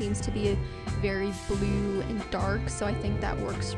seems to be very blue and dark, so I think that works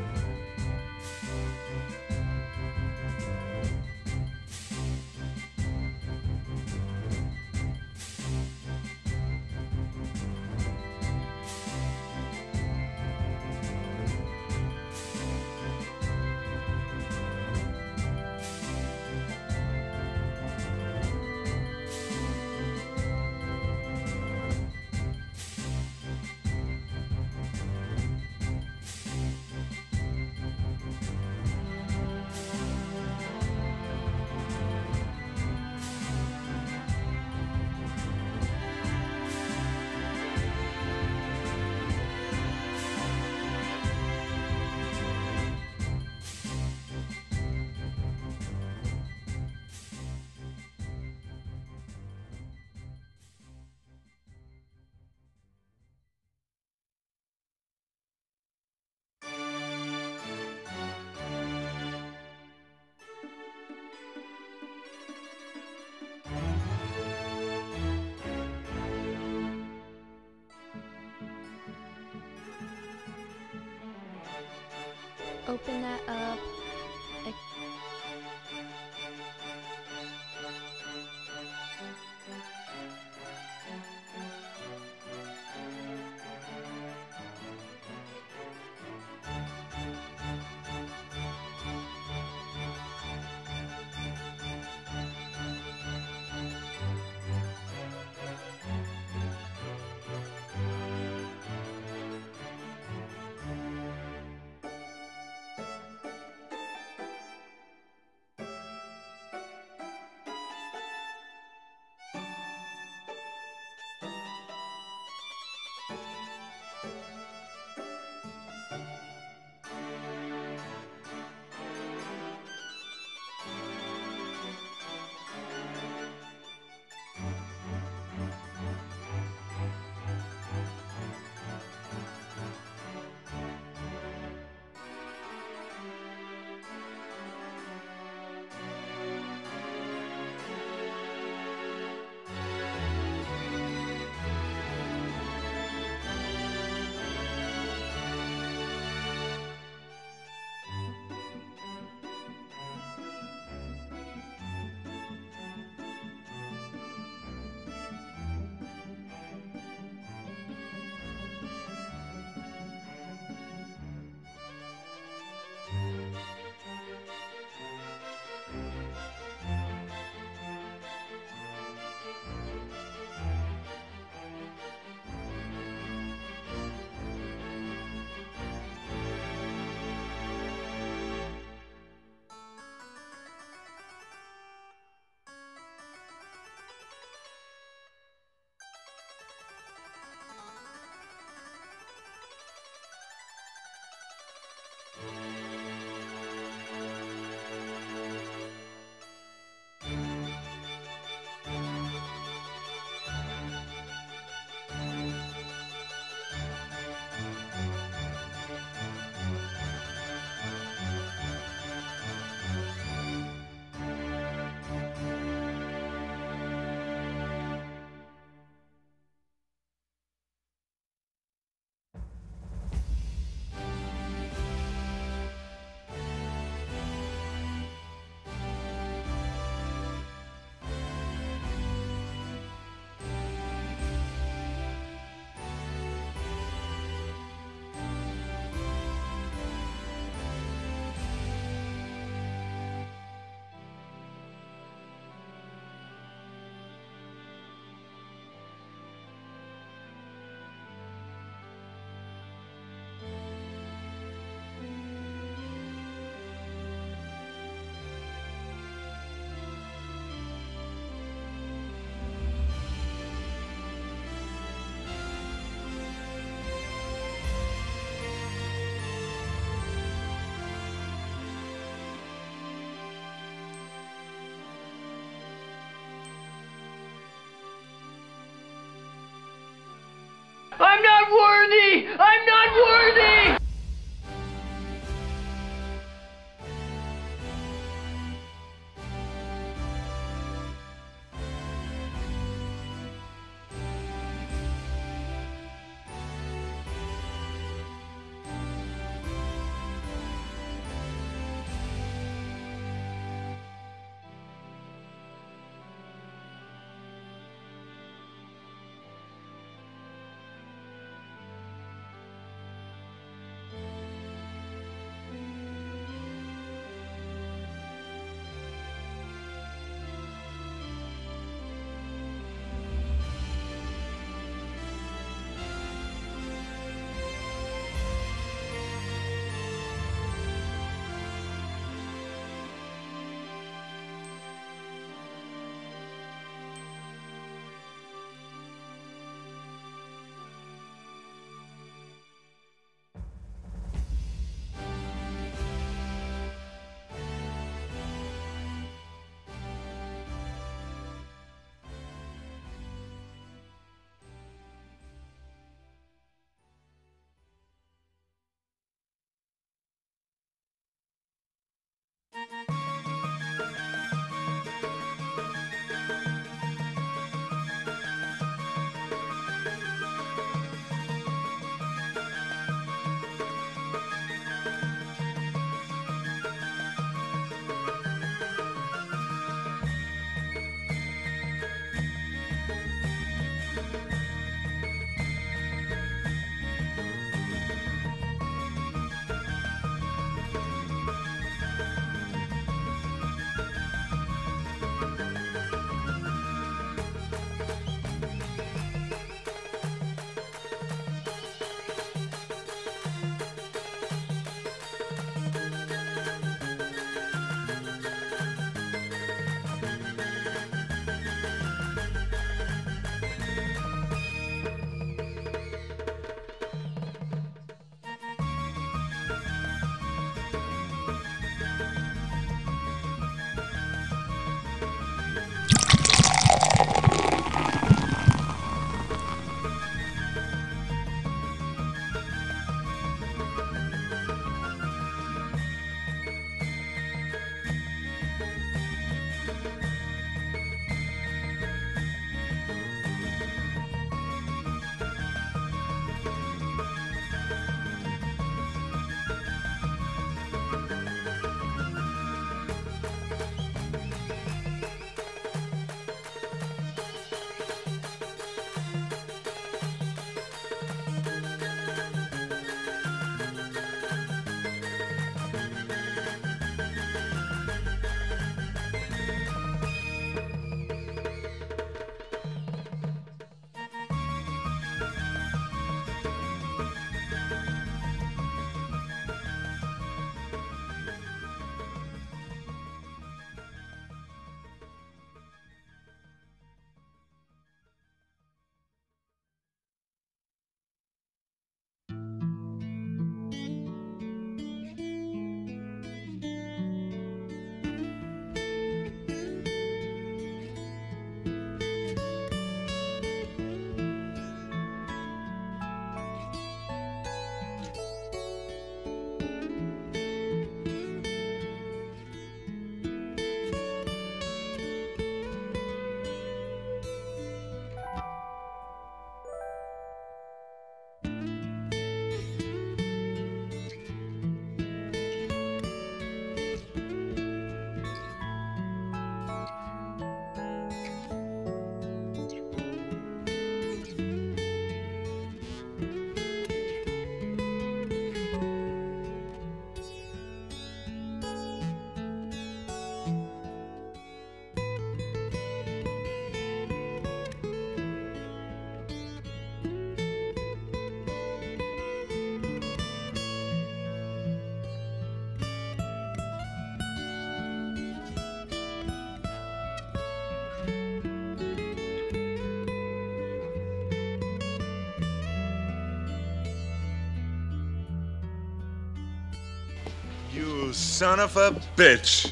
son of a bitch.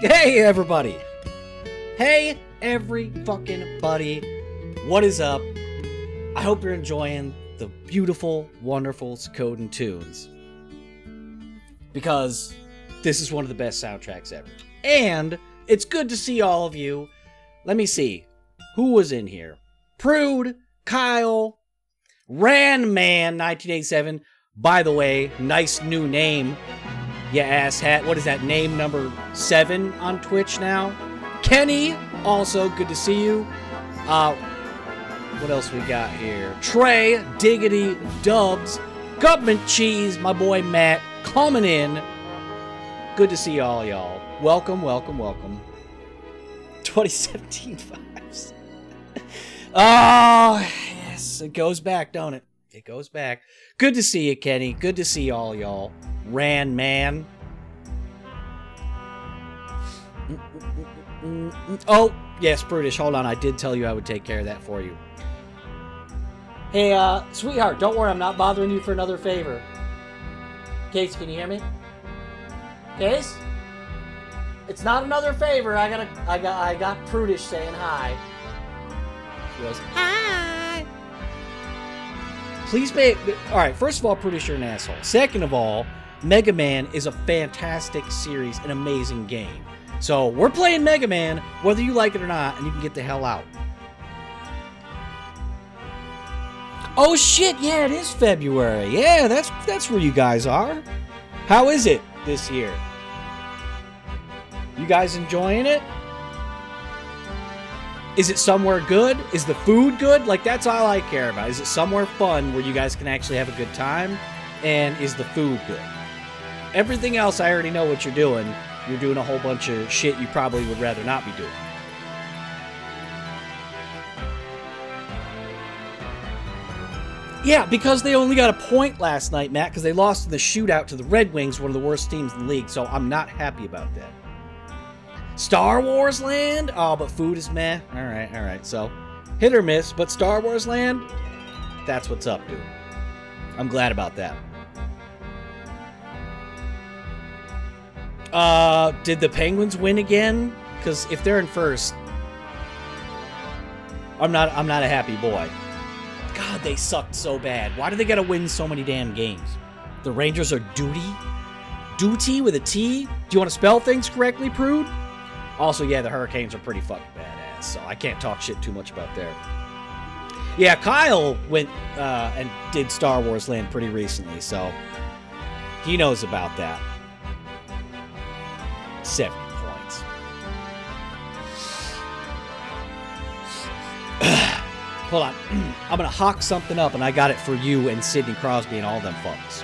Hey, everybody! Hey, every fucking buddy! What is up? I hope you're enjoying the beautiful, wonderful Suikoden tunes. Because this is one of the best soundtracks ever. And it's good to see all of you. Let me see. Who was in here? Prude, Kyle, Ran Man 1987. By the way, nice new name you asshat. What is that name number seven on Twitch now? Kenny, also good to see you. Uh, what else we got here? Trey, Diggity, Dubs, Government Cheese, my boy Matt, coming in. Good to see all y'all. Welcome, welcome, welcome. 2017 vibes. oh, yes, it goes back, don't it? It goes back. Good to see you, Kenny. Good to see all y'all. Ran man. Oh, yes, Brutish. Hold on. I did tell you I would take care of that for you. Hey, uh, sweetheart, don't worry. I'm not bothering you for another favor. Case, can you hear me? Case? It's not another favor. I got a, I got, I got Prudish saying hi. She goes, hi. Please pay. All right. First of all, Prudish, you're an asshole. Second of all, Mega Man is a fantastic series, an amazing game. So we're playing Mega Man, whether you like it or not, and you can get the hell out. Oh shit! Yeah, it is February. Yeah, that's that's where you guys are. How is it this year? You guys enjoying it? Is it somewhere good? Is the food good? Like that's all I care about. Is it somewhere fun where you guys can actually have a good time? And is the food good? Everything else, I already know what you're doing. You're doing a whole bunch of shit you probably would rather not be doing. Yeah, because they only got a point last night, Matt, because they lost in the shootout to the Red Wings, one of the worst teams in the league, so I'm not happy about that. Star Wars Land? Oh, but food is meh. Alright, alright, so hit or miss, but Star Wars Land? That's what's up, dude. I'm glad about that. Uh, did the Penguins win again? Because if they're in first, I'm not. I'm not a happy boy. God, they sucked so bad. Why do they gotta win so many damn games? The Rangers are duty, duty with a T. Do you want to spell things correctly, Prude? Also, yeah, the Hurricanes are pretty fucking badass, so I can't talk shit too much about there. Yeah, Kyle went uh, and did Star Wars Land pretty recently, so he knows about that. 70 points. Hold on. I'm going to hawk something up, and I got it for you and Sidney Crosby and all them fucks.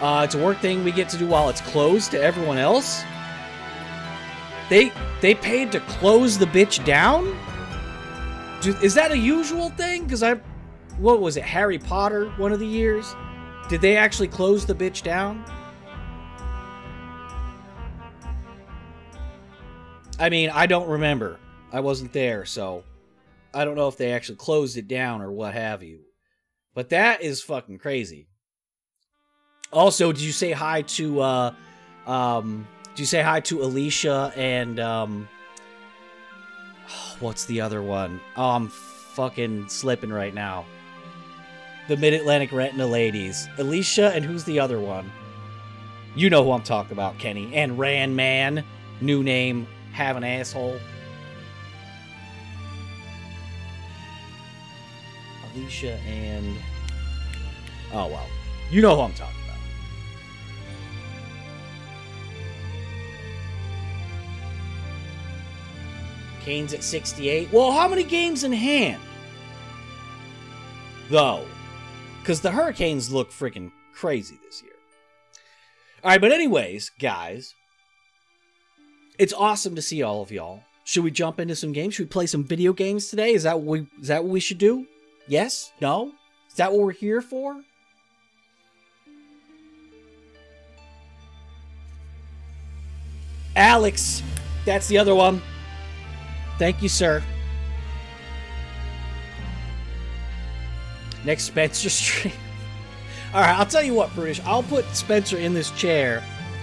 Uh, it's a work thing we get to do while it's closed to everyone else. They they paid to close the bitch down? Do, is that a usual thing? Because I... What was it? Harry Potter one of the years? Did they actually close the bitch down? I mean, I don't remember. I wasn't there, so I don't know if they actually closed it down or what have you. But that is fucking crazy. Also, did you say hi to uh um did you say hi to Alicia and um what's the other one? Oh, I'm fucking slipping right now. The Mid-Atlantic Retina ladies. Alicia and who's the other one? You know who I'm talking about, Kenny. And Ran Man, new name, have an asshole. Alicia and oh well, you know who I'm talking about. Kane's at 68. Well, how many games in hand? Though, because the Hurricanes look freaking crazy this year. All right, but anyways, guys, it's awesome to see all of y'all. Should we jump into some games? Should we play some video games today? Is that what we, is that what we should do? Yes? No? Is that what we're here for? Alex! That's the other one. Thank you, sir. Next Spencer stream. Alright, I'll tell you what, British. I'll put Spencer in this chair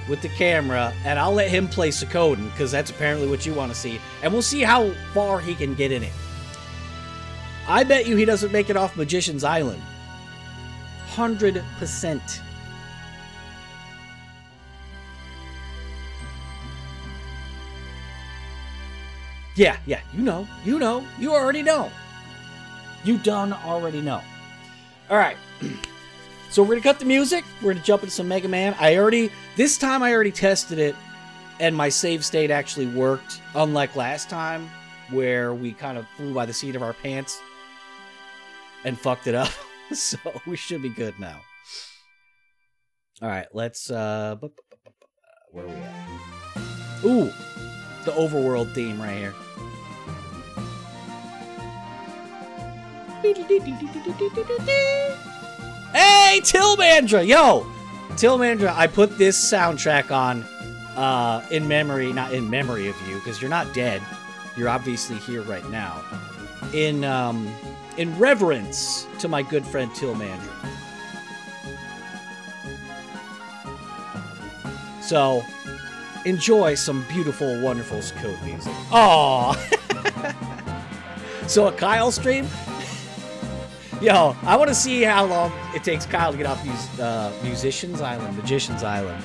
with the camera, and I'll let him play Suikoden, because that's apparently what you want to see. And we'll see how far he can get in it. I bet you he doesn't make it off Magician's Island. Hundred percent. Yeah, yeah, you know, you know, you already know. You done already know. All right. So we're gonna cut the music. We're gonna jump into some Mega Man. I already this time I already tested it, and my save state actually worked. Unlike last time, where we kind of flew by the seat of our pants and fucked it up. so we should be good now. All right, let's. uh Where are we at? Ooh, the overworld theme right here. Hey, Tilmandra! Yo! Tilmandra, I put this soundtrack on uh, in memory, not in memory of you, because you're not dead. You're obviously here right now. In, um, in reverence to my good friend Tilmandra. So, enjoy some beautiful, wonderful code music. Aww! so a Kyle stream? Yo, I want to see how long it takes Kyle to get off mus- uh, Musician's Island, Magician's Island.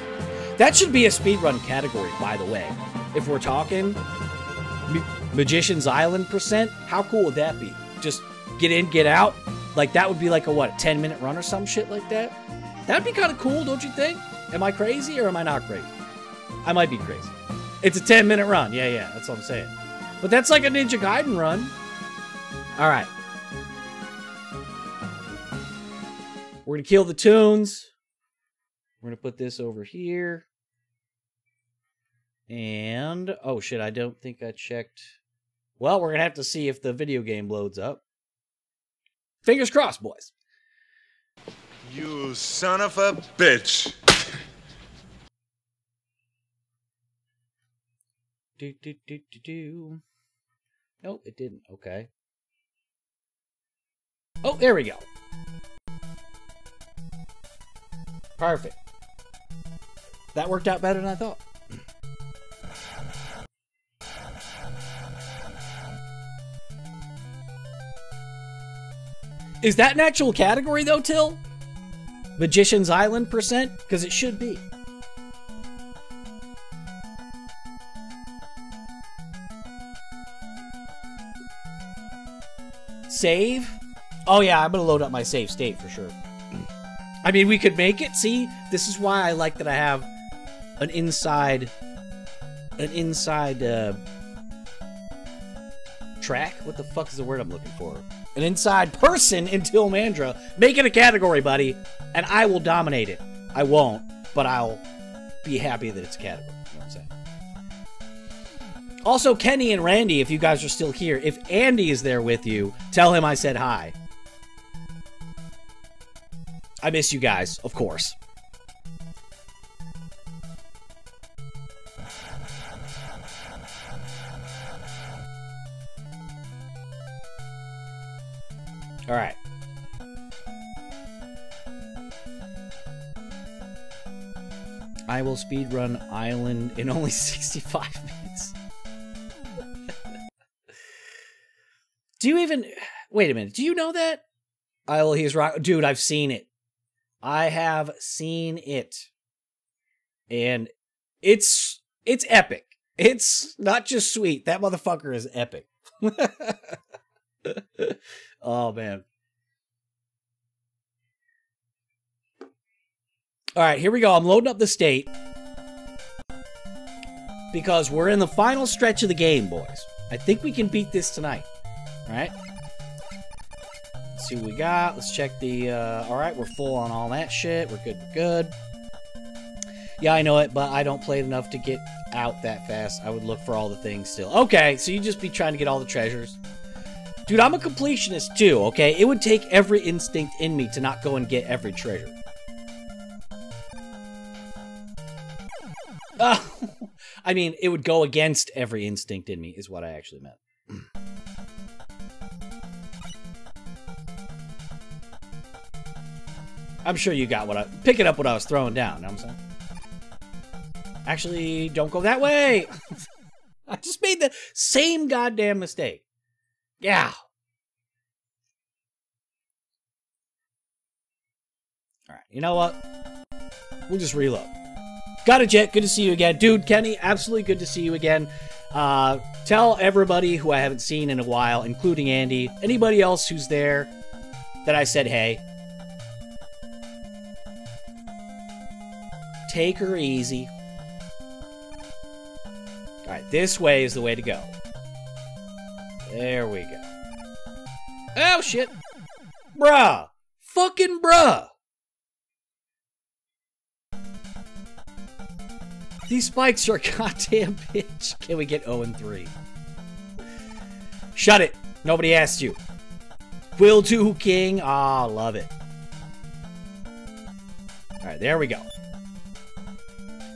That should be a speedrun category, by the way. If we're talking Magician's Island percent, how cool would that be? Just get in, get out. Like that would be like a what, 10 minute run or some shit like that? That'd be kind of cool, don't you think? Am I crazy or am I not crazy? I might be crazy. It's a 10 minute run. Yeah, yeah, that's what I'm saying. But that's like a Ninja Gaiden run. All right. We're going to kill the tunes. We're going to put this over here. And, oh shit, I don't think I checked. Well, we're going to have to see if the video game loads up. Fingers crossed, boys. You son of a bitch. Do, do, do, do, do. Nope, it didn't. Okay. Oh, there we go. Perfect. That worked out better than I thought. Is that an actual category though, Till? Magician's Island percent? Because it should be. Save? Oh yeah, I'm gonna load up my save state for sure. I mean, we could make it. See, this is why I like that I have an inside, an inside uh, track. What the fuck is the word I'm looking for? An inside person in Tilmandra. Make it a category, buddy, and I will dominate it. I won't, but I'll be happy that it's a category. You know I'm saying? Also, Kenny and Randy, if you guys are still here, if Andy is there with you, tell him I said hi. I miss you guys, of course. All right. I will speedrun Island in only 65 minutes. Do you even wait a minute? Do you know that? I will. He's rock, dude. I've seen it. I have seen it, and it's it's epic. It's not just sweet. That motherfucker is epic. oh man. All right, here we go. I'm loading up the state because we're in the final stretch of the game, boys. I think we can beat this tonight. All right. Let's see what we got. Let's check the. Uh, all right, we're full on all that shit. We're good. We're good. Yeah, I know it, but I don't play it enough to get out that fast. I would look for all the things still. Okay, so you just be trying to get all the treasures. Dude, I'm a completionist too, okay? It would take every instinct in me to not go and get every treasure. I mean, it would go against every instinct in me, is what I actually meant. I'm sure you got what I picking up what I was throwing down. Know what I'm saying? Actually, don't go that way. I just made the same goddamn mistake. Yeah. All right. You know what? We'll just reload. Got it, Jet. Good to see you again. Dude, Kenny, absolutely good to see you again. Uh, tell everybody who I haven't seen in a while, including Andy, anybody else who's there, that I said hey. Take her easy. Alright, this way is the way to go. There we go. Oh, shit. Bruh. Fucking bruh. These spikes are a goddamn bitch. Can we get 0 and 3? Shut it. Nobody asked you. Will 2 King. Ah, oh, love it. Alright, there we go.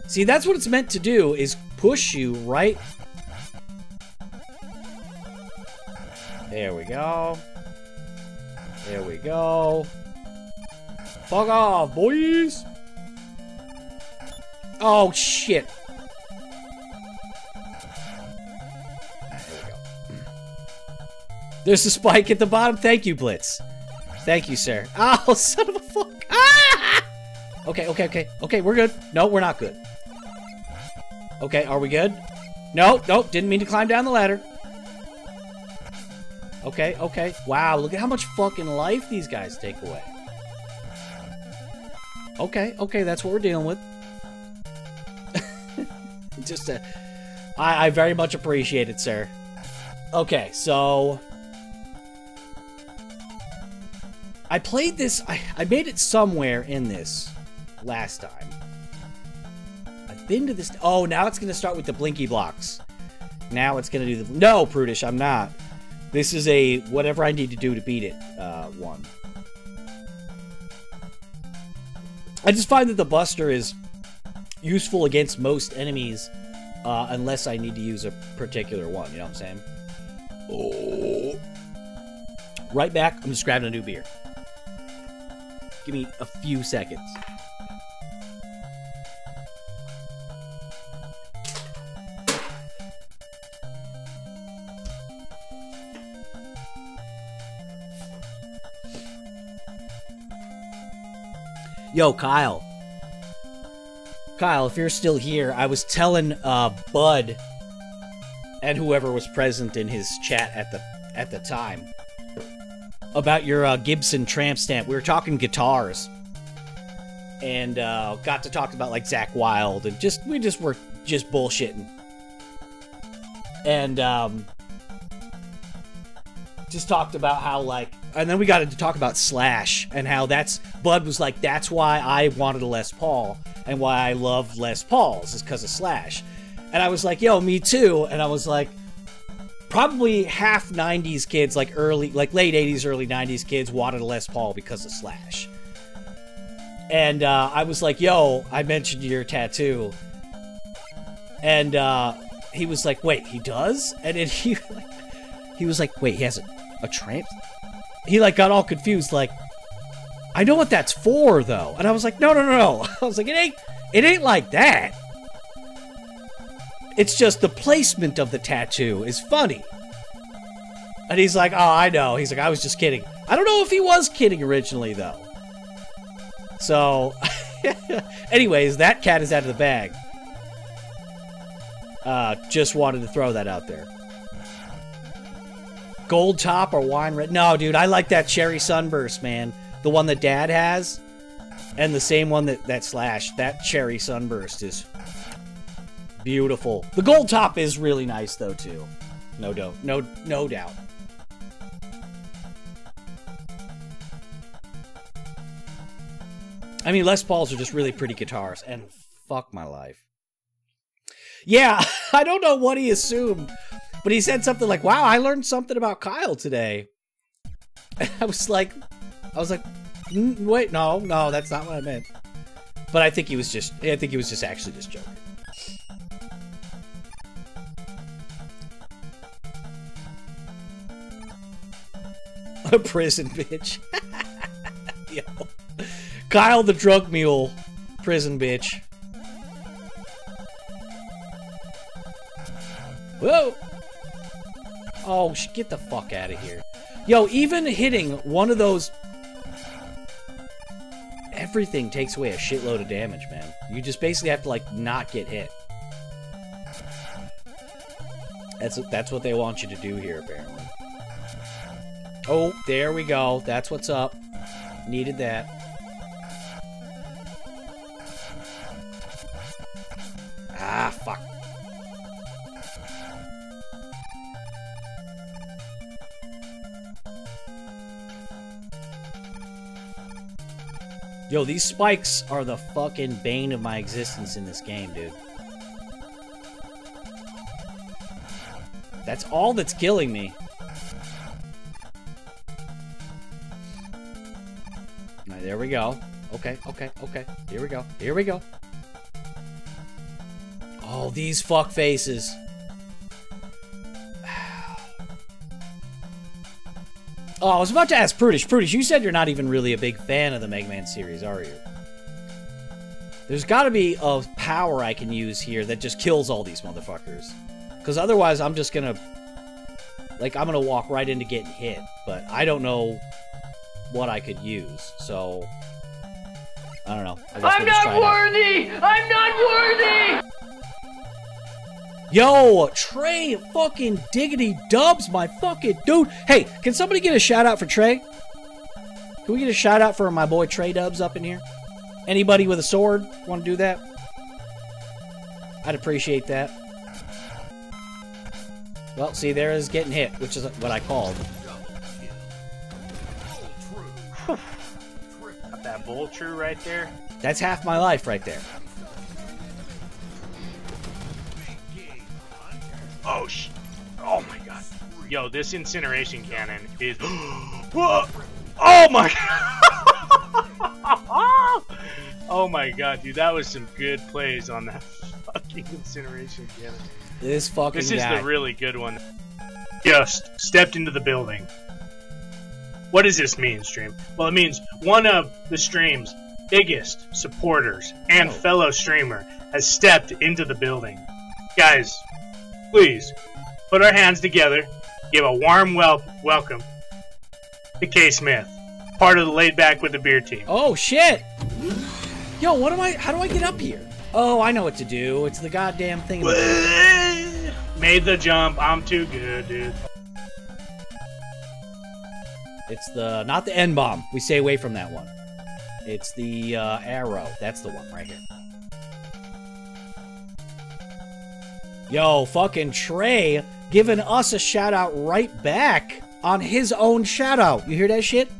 See, that's what it's meant to do, is push you right... There we go. There we go. Fuck off, boys! Oh, shit. There we go. There's a spike at the bottom. Thank you, Blitz. Thank you, sir. Oh, son of a fuck. Ah! Okay, okay, okay. Okay, we're good. No, we're not good. Okay, are we good? No, nope, didn't mean to climb down the ladder. Okay, okay. Wow, look at how much fucking life these guys take away. Okay, okay, that's what we're dealing with. Just a... I, I very much appreciate it, sir. Okay, so... I played this... I, I made it somewhere in this last time I've been to this. Oh, now it's going to start with the blinky blocks. Now it's going to do the. No, Prudish, I'm not. This is a whatever I need to do to beat it uh, one. I just find that the Buster is useful against most enemies uh, unless I need to use a particular one. You know what I'm saying? Oh. Right back. I'm just grabbing a new beer. Give me a few seconds. Yo, Kyle. Kyle, if you're still here, I was telling uh, Bud and whoever was present in his chat at the at the time about your uh, Gibson tramp stamp. We were talking guitars and uh, got to talk about like Zakk Wylde and just we just were just bullshitting and um, just talked about how like and then we got to talk about Slash and how that's Bud was like, that's why I wanted a Les Paul and why I love Les Pauls is because of Slash. And I was like, yo, me too. And I was like, probably half 90s kids, like early, like late 80s, early 90s kids wanted a Les Paul because of Slash. And uh, I was like, yo, I mentioned your tattoo. And uh, he was like, wait, he does? And then he, he was like, wait, he has a, a tramp? he like got all confused, like, I know what that's for though. And I was like, no, no, no, no. I was like, it ain't, it ain't like that. It's just the placement of the tattoo is funny. And he's like, oh, I know. He's like, I was just kidding. I don't know if he was kidding originally though. So, anyways, that cat is out of the bag. Uh, just wanted to throw that out there gold top or wine red. No, dude, I like that cherry sunburst, man. The one that Dad has, and the same one that that Slash. That cherry sunburst is beautiful. The gold top is really nice though too. No doubt. No no doubt. I mean, Les Pauls are just really pretty guitars, and fuck my life. Yeah, I don't know what he assumed but he said something like, "Wow, I learned something about Kyle today." And I was like, I was like, mm, wait, no, no, that's not what I meant. But I think he was just, I think he was just actually just joking. A prison bitch. Yo. Kyle the drug mule. Prison bitch. Whoa! Oh, get the fuck out of here. Yo, even hitting one of those Everything takes away a shitload of damage, man. You just basically have to, like, not get hit. That's, that's what they want you to do here, apparently. Oh, there we go. That's what's up. Needed that. Ah, fuck. Yo, these spikes are the fucking bane of my existence in this game, dude. That's all that's killing me. Alright, there we go. Okay, okay, okay. Here we go. Here we go. Oh, these fuck faces. Oh, I was about to ask Prudish. Prudish, you said you're not even really a big fan of the Mega Man series, are you? There's got to be a power I can use here that just kills all these motherfuckers. Because otherwise, I'm just gonna... Like, I'm gonna walk right into getting hit. But I don't know what I could use, so... I don't know. I guess I'm we'll not worthy! I'm not worthy! Yo, Trey fucking diggity dubs, my fucking dude. Hey, can somebody get a shout out for Trey? Can we get a shout out for my boy Trey Dubs up in here? Anybody with a sword want to do that? I'd appreciate that. Well, see, there is getting hit, which is what I called. That bull true right there. That's half my life right there. Oh sh! Oh my god! Yo, this incineration cannon is. Whoa! Oh my god! oh my god, dude, that was some good plays on that fucking incineration cannon. This fucking This is guy. the really good one. Just stepped into the building. What does this mean, stream? Well, it means one of the stream's biggest supporters and Oh. fellow streamer has stepped into the building. Guys, please put our hands together, give a warm wel- welcome to K Smith, part of the laid back with the beer team. Oh shit! Yo, what am I? How do I get up here? Oh, I know what to do. It's the goddamn thing. Made the jump. I'm too good, dude. It's the not the N bomb. We stay away from that one. It's the uh, arrow. That's the one right here. Yo, fucking Trey giving us a shout out right back on his own shout out. You hear that shit?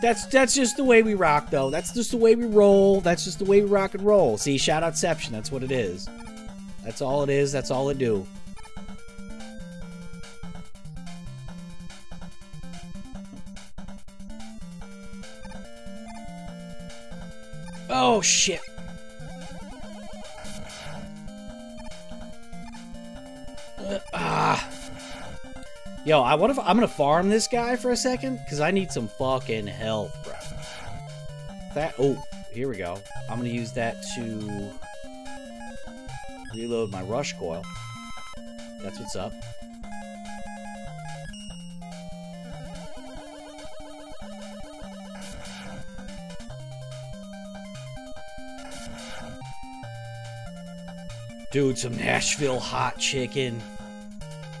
That's that's just the way we rock though. That's just the way we roll. That's just the way we rock and roll. See, shout outception, that's what it is. That's all it is. That's all it do. Oh shit. Uh, ah. Yo, I what if I'm gonna farm this guy for a second? Cause I need some fucking health, bro. That oh, here we go. I'm gonna use that to reload my rush coil. That's what's up. Dude, some Nashville hot chicken.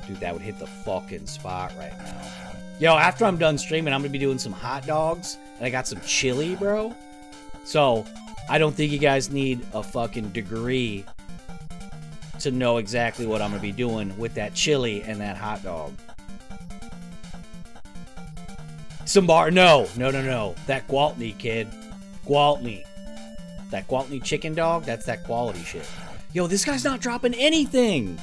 Dude, that would hit the fucking spot right now. Yo, after I'm done streaming, I'm gonna be doing some hot dogs. And I got some chili, bro. So, I don't think you guys need a fucking degree to know exactly what I'm gonna be doing with that chili and that hot dog. Some bar, no, no, no, no. That Gwaltney kid, Gwaltney, that Gwaltney chicken dog. That's that quality shit. Yo, this guy's not dropping anything.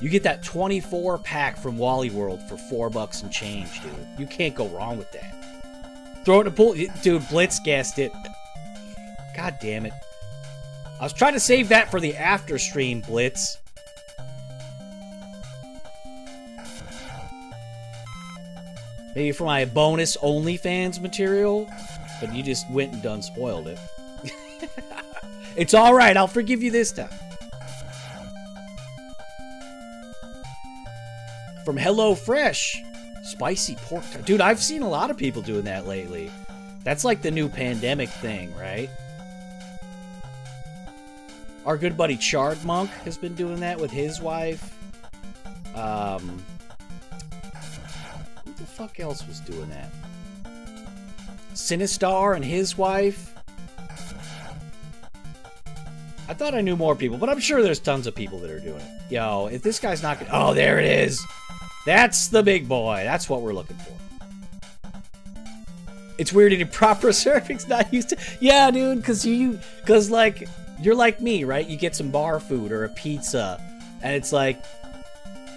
You get that 24 pack from Wally World for four bucks and change, dude. You can't go wrong with that. Throw it in a pool. Dude, Blitz guessed it. God damn it. I was trying to save that for the after stream, Blitz. Maybe for my bonus OnlyFans material, but you just went and done spoiled it. it's alright, I'll forgive you this time. From Hello Fresh, spicy pork. Dude, I've seen a lot of people doing that lately. That's like the new pandemic thing, right? Our good buddy Chard Monk has been doing that with his wife. Um, the fuck else was doing that? Sinistar and his wife. I thought I knew more people, but I'm sure there's tons of people that are doing it. Yo, if this guy's not gonna... Oh, there it is! That's the big boy. That's what we're looking for. It's weird eating proper servings not used to... Yeah, dude, because you... Because, like, you're like me, right? You get some bar food or a pizza, and it's like...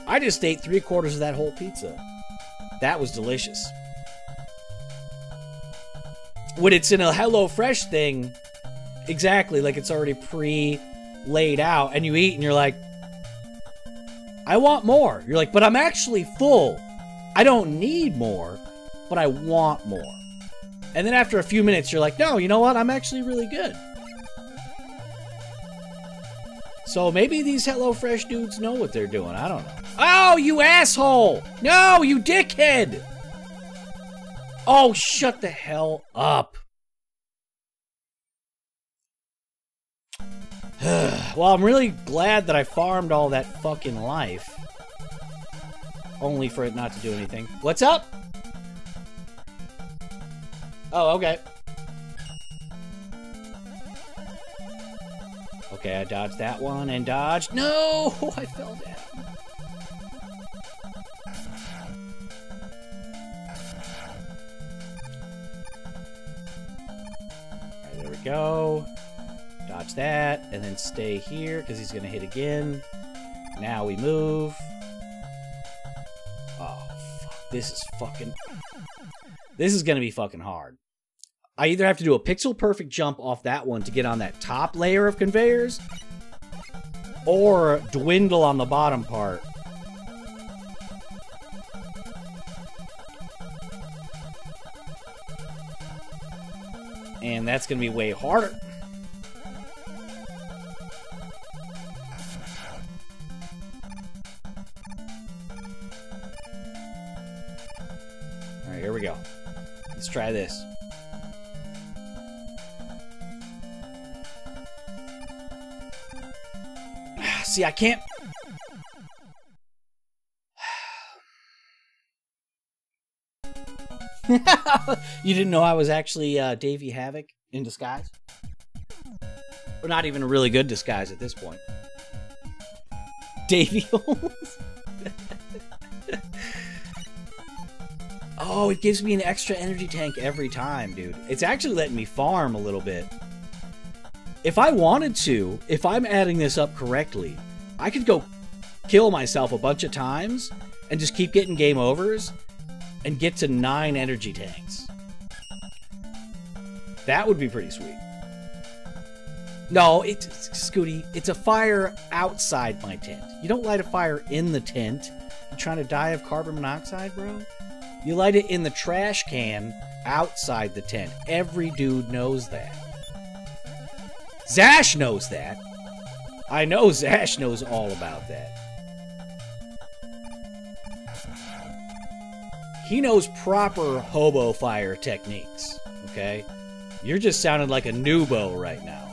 I just ate three quarters of that whole pizza. That was delicious. When it's in a HelloFresh thing, exactly, like it's already pre-laid out, and you eat and you're like, I want more. You're like, but I'm actually full. I don't need more, but I want more. And then after a few minutes, you're like, no, you know what? I'm actually really good. So maybe these HelloFresh dudes know what they're doing. I don't know. Oh, you asshole! No, you dickhead! Oh, shut the hell up. well, I'm really glad that I farmed all that fucking life. Only for it not to do anything. What's up? Oh, okay. Okay, I dodged that one and dodged. No! I fell down. Alright, there we go. Dodge that, and then stay here, because he's going to hit again. Now we move. Oh, fuck. This is fucking... This is going to be fucking hard. I either have to do a pixel perfect jump off that one to get on that top layer of conveyors, or dwindle on the bottom part. And that's going to be way harder. Alright, here we go. Let's try this. See, I can't. you didn't know I was actually uh, Davey Havok in disguise? Or not even a really good disguise at this point. Davey Holmes? oh, it gives me an extra energy tank every time, dude. It's actually letting me farm a little bit. If I wanted to, if I'm adding this up correctly, I could go kill myself a bunch of times and just keep getting game overs and get to nine energy tanks. That would be pretty sweet. No, it's Scooty. It's a fire outside my tent. You don't light a fire in the tent. You trying to die of carbon monoxide, bro? You light it in the trash can outside the tent. Every dude knows that. Zash knows that. I know Zash knows all about that. He knows proper hobo fire techniques, okay? You're just sounding like a noobo right now.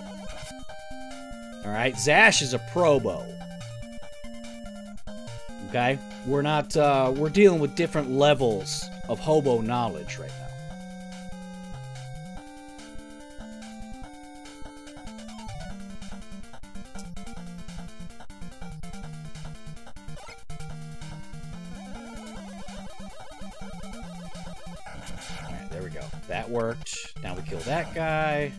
Alright, Zash is a probo. Okay? We're not, uh, we're dealing with different levels of hobo knowledge right now. That worked. Now we kill that guy.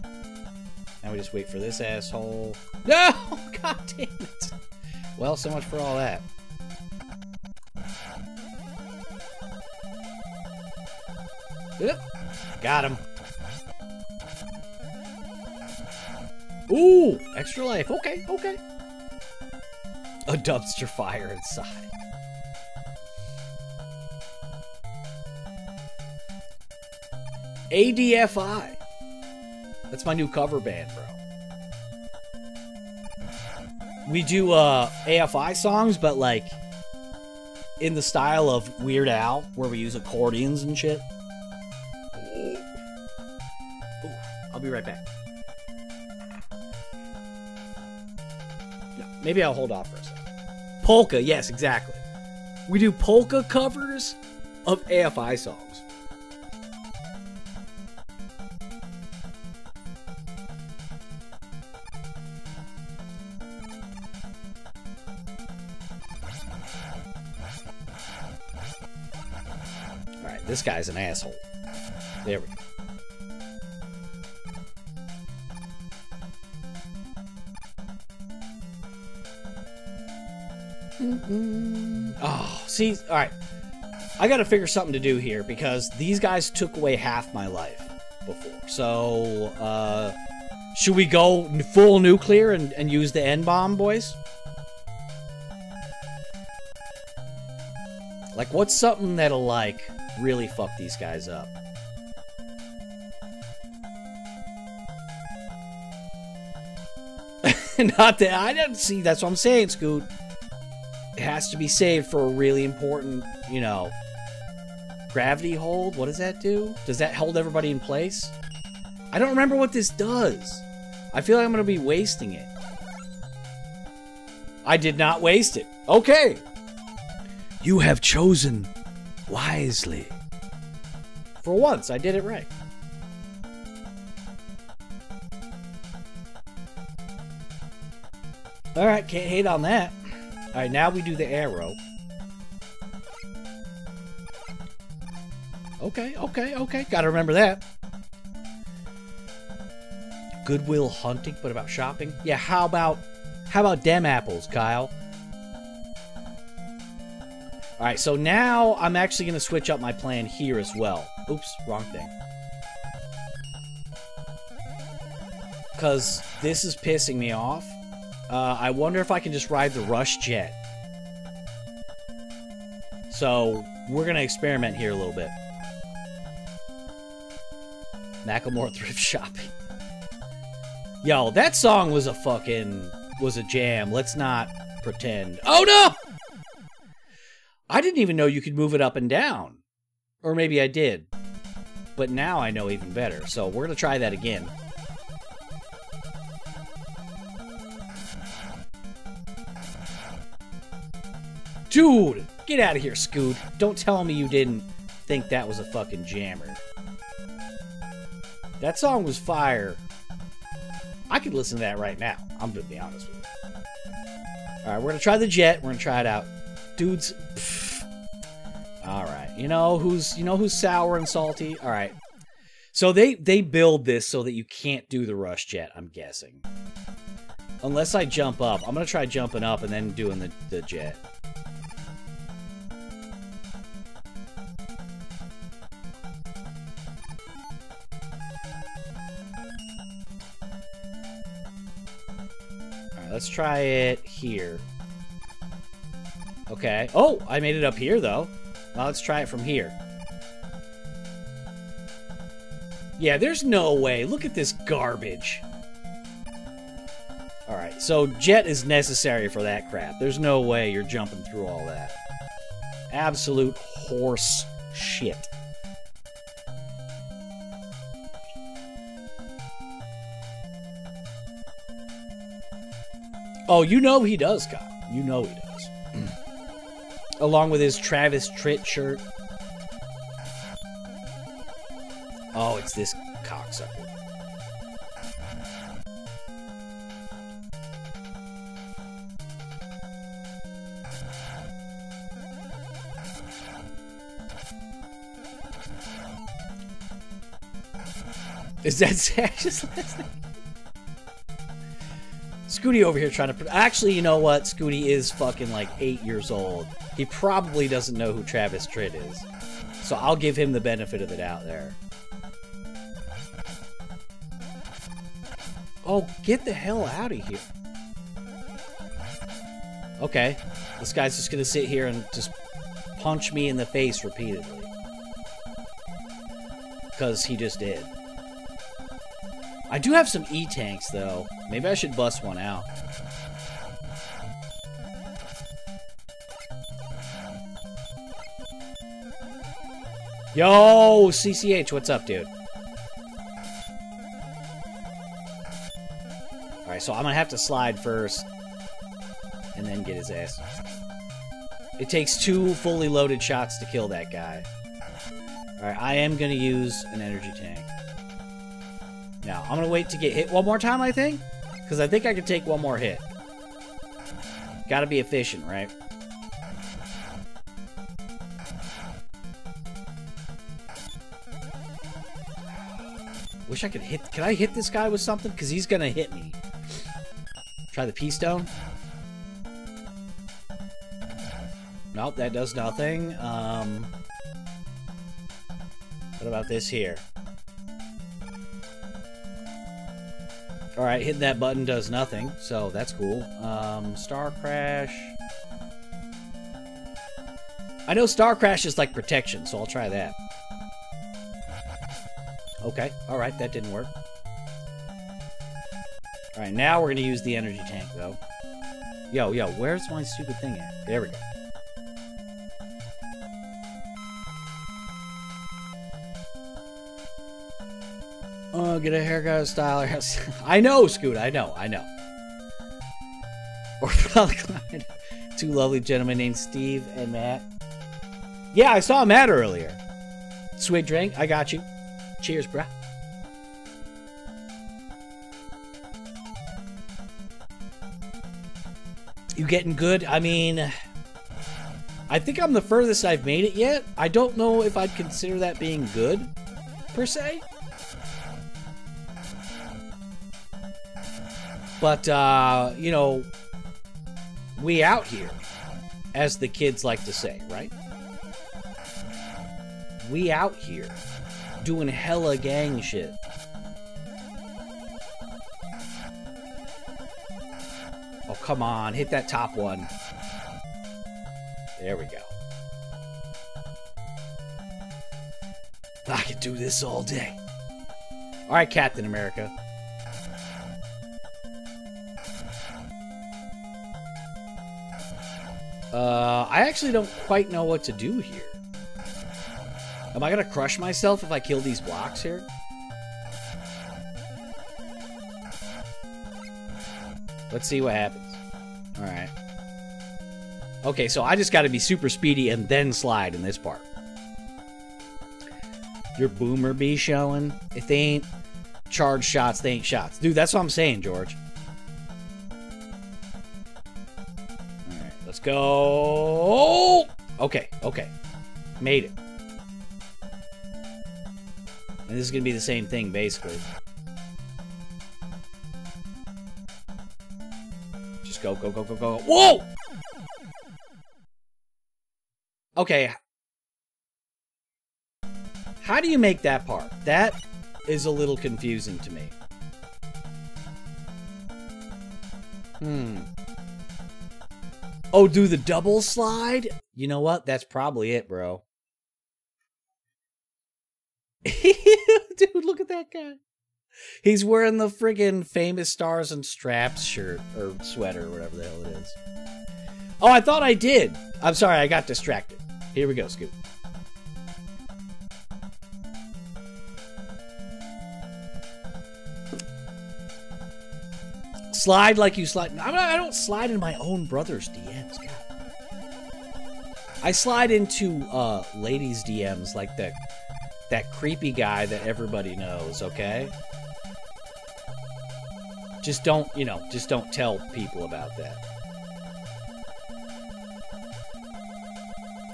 Now we just wait for this asshole. No! God damn it! Well, so much for all that. Yep. Got him. Ooh, extra life. Okay, okay. A dumpster fire inside. ADFI. That's my new cover band, bro. We do uh AFI songs, but like in the style of Weird Al, where we use accordions and shit. Ooh, I'll be right back. No, maybe I'll hold off for a second. Polka, yes, exactly. We do polka covers of AFI songs. Guy's an asshole. There we go. Oh, see, all right. I got to figure something to do here because these guys took away half my life before. So, uh, should we go full nuclear and, and use the N bomb, boys? Like, what's something that'll, like, really fuck these guys up? Not that I didn't see. That's what I'm saying, Scoot. It has to be saved for a really important, you know, gravity hold. What does that do? Does that hold everybody in place? I don't remember what this does. I feel like I'm going to be wasting it. I did not waste it. Okay. You have chosen wisely. For once, I did it right. All right, can't hate on that. All right, now we do the arrow. Okay, okay, okay. Gotta remember that. Goodwill hunting, but about shopping? Yeah, how about how about dem apples, Kyle? Alright, so now I'm actually gonna switch up my plan here as well. Oops, wrong thing. Cause this is pissing me off. Uh, I wonder if I can just ride the rush jet. So, we're gonna experiment here a little bit. Macklemore thrift shopping. Yo, that song was a fucking was a jam. Let's not pretend. Oh no! I didn't even know you could move it up and down. Or maybe I did. But now I know even better. So we're gonna try that again. Dude, get out of here, Scoot. Don't tell me you didn't think that was a fucking jammer. That song was fire. I could listen to that right now. I'm gonna be honest with you. Alright, we're gonna try the jet. We're gonna try it out. Dudes. Alright. You know who's you know who's sour and salty? Alright. So they they build this so that you can't do the rush jet, I'm guessing. Unless I jump up. I'm gonna try jumping up and then doing the, the jet. Alright, let's try it here. Okay. Oh, I made it up here, though. Well, let's try it from here. Yeah, there's no way. Look at this garbage. Alright, so jet is necessary for that crap. There's no way you're jumping through all that. Absolute horse shit. Oh, you know he does, Kyle. You know he does. Along with his Travis Tritt shirt. Oh, it's this cocksucker. Is that Sash's last name? Scooty over here trying to. Actually, you know what? Scooty is fucking like eight years old. He probably doesn't know who Travis Tritt is. So I'll give him the benefit of the doubt there. Oh, get the hell out of here. Okay. This guy's just gonna sit here and just punch me in the face repeatedly. Because he just did. I do have some E-tanks, though. Maybe I should bust one out. Yo, CCH, what's up, dude? Alright, so I'm gonna have to slide first. And then get his ass. It takes two fully loaded shots to kill that guy. Alright, I am gonna use an energy tank. Now, I'm gonna wait to get hit one more time, I think? Because I think I can take one more hit. Gotta be efficient, right? Wish I could hit... Can I hit this guy with something? Because he's gonna hit me. Try the P-Stone. Nope, that does nothing. Um... What about this here? Alright, hitting that button does nothing, so that's cool. Um, Star Crash... I know Star Crash is like protection, so I'll try that. Okay, alright, that didn't work. Alright, now we're gonna use the energy tank, though. Yo, yo, where's my stupid thing at? There we go. Oh, get a haircut style. I know, Scoot. I know. I know. Or two lovely gentlemen named Steve and Matt. Yeah, I saw Matt earlier. Sweet drink. I got you. Cheers, bruh. You getting good? I mean, I think I'm the furthest I've made it yet. I don't know if I'd consider that being good, per se. But, uh, you know, we out here, as the kids like to say, right? We out here doing hella gang shit. Oh, come on. Hit that top one. There we go. I could do this all day. All right, Captain America. Uh, I actually don't quite know what to do here. Am I gonna crush myself if I kill these blocks here? Let's see what happens. Alright. Okay, so I just gotta be super speedy and then slide in this part. Your boomer be showing? If they ain't charge shots, they ain't shots. Dude, that's what I'm saying, George. Go. Okay, okay. Made it. And this is gonna be the same thing, basically. Just go, go, go, go, go. Whoa! Okay. How do you make that part? That is a little confusing to me. Hmm. Oh, do the double slide? You know what? That's probably it, bro. Dude, look at that guy. He's wearing the friggin' famous stars and straps shirt or sweater, or whatever the hell it is. Oh, I thought I did. I'm sorry, I got distracted. Here we go, Scoot. Slide like you slide. I don't slide in my own brother's DMs. I slide into uh, ladies' DMs like that that creepy guy that everybody knows. Okay. Just don't, you know, just don't tell people about that.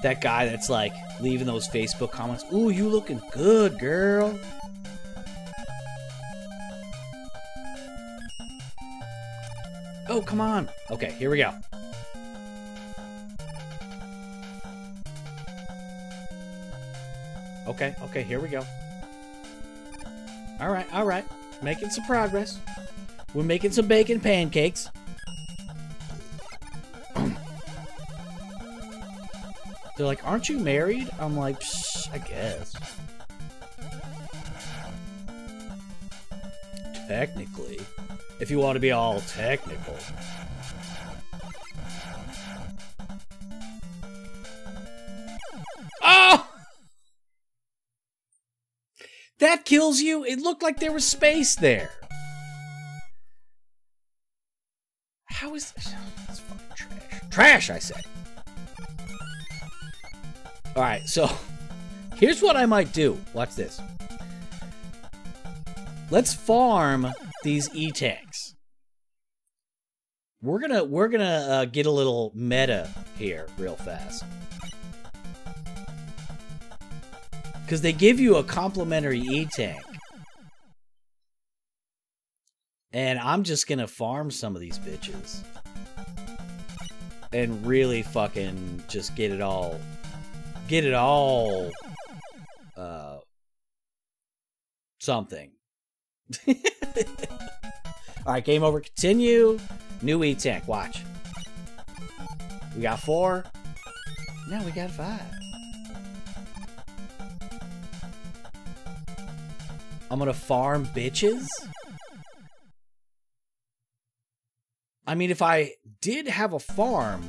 That guy that's like leaving those Facebook comments. Ooh, you looking good, girl. Oh, come on. Okay, here we go. Okay, okay, here we go. All right, all right. Making some progress. We're making some bacon pancakes. They're like, aren't you married? I'm like, I guess. Technically. If you want to be all technical. Oh! That kills you? It looked like there was space there. How is this? That's fucking trash. Trash, I say. Alright, so here's what I might do. Watch this. Let's farm these E-tanks. We're gonna we're gonna uh, get a little meta here real fast. Because they give you a complimentary E-tank. And I'm just gonna farm some of these bitches. And really fucking just get it all get it all uh something. Alright, game over. Continue. New E-Tank. Watch. We got four. Now we got five. I'm gonna farm bitches? I mean, if I did have a farm,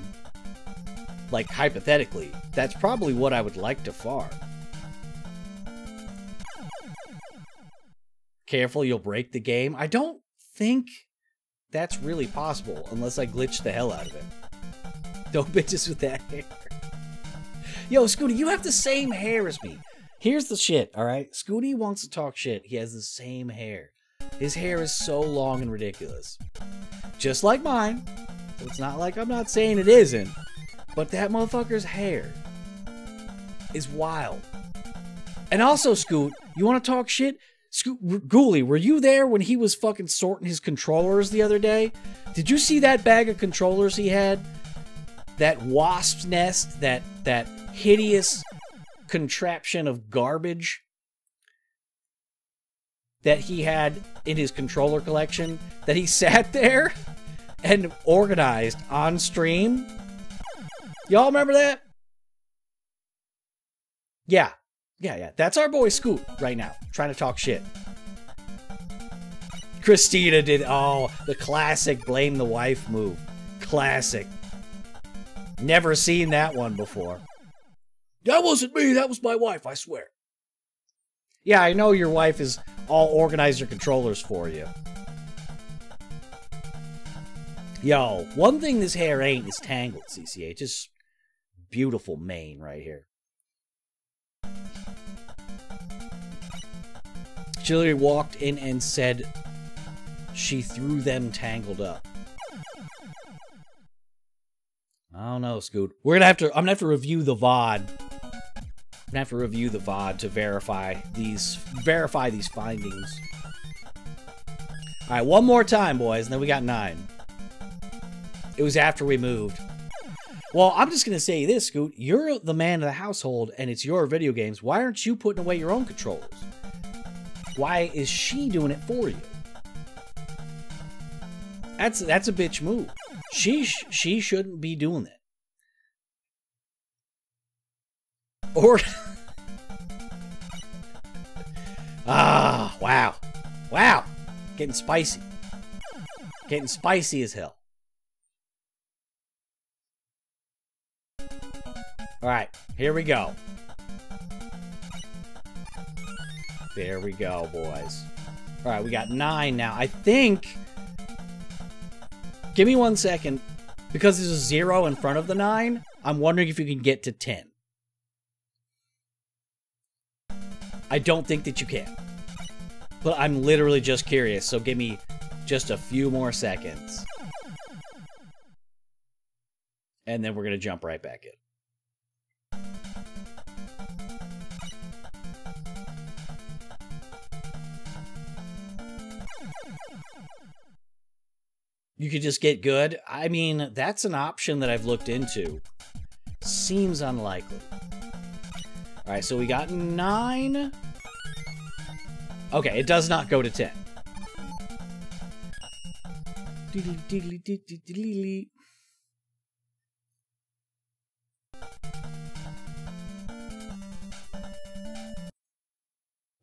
like hypothetically, that's probably what I would like to farm. Careful, you'll break the game. I don't think that's really possible unless I glitch the hell out of it. No bitches with that hair. Yo, Scooty, you have the same hair as me. Here's the shit, alright? Scooty wants to talk shit. He has the same hair. His hair is so long and ridiculous. Just like mine. So it's not like I'm not saying it isn't. But that motherfucker's hair is wild. And also, Scoot, you want to talk shit? Scoot, Ghoulie, were you there when he was fucking sorting his controllers the other day? Did you see that bag of controllers he had? That wasp's nest, that that hideous contraption of garbage that he had in his controller collection that he sat there and organized on stream. Y'all remember that? Yeah. Yeah, yeah. That's our boy Scoot right now, trying to talk shit. Christina did, oh, the classic blame the wife move. Classic. Never seen that one before. That wasn't me, that was my wife, I swear. Yeah, I know your wife is all organize your controllers for you. Yo, one thing this hair ain't is tangled, CCH. Just beautiful mane right here. Chili walked in and said she threw them tangled up. I don't know, Scoot. We're gonna have to. I'm gonna have to review the VOD. Have to review the VOD to verify these verify these findings. All right, one more time, boys, and then we got nine. It was after we moved. Well, I'm just gonna say this, Scoot. You're the man of the household, and it's your video games. Why aren't you putting away your own controllers? Why is she doing it for you? That's that's a bitch move. She sh she shouldn't be doing that. Or Ah, wow. Wow. Getting spicy. Getting spicy as hell. All right, here we go. There we go, boys. All right, we got nine now. I think... Give me one second. Because there's a zero in front of the nine, I'm wondering if you can get to 10. I don't think that you can. But I'm literally just curious, so give me just a few more seconds. And then we're going to jump right back in. you could just get good. I mean, that's an option that I've looked into. Seems unlikely. All right, so we got nine. Okay, it does not go to 10. Diddly diddly diddly diddly.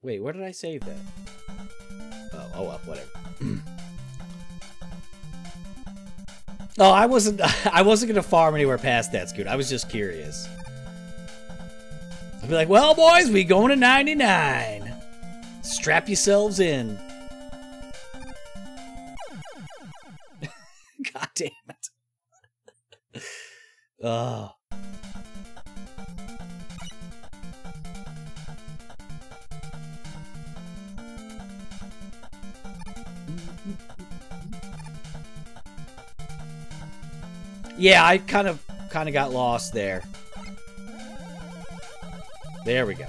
Wait, where did I save that? Oh, oh well, whatever. oh, I wasn't I wasn't gonna farm anywhere past that, Scoot. I was just curious. I'd be like, well, boys, we going to 99. Strap yourselves in. God damn it. Oh. Yeah, I kind of kind of got lost there. There we go.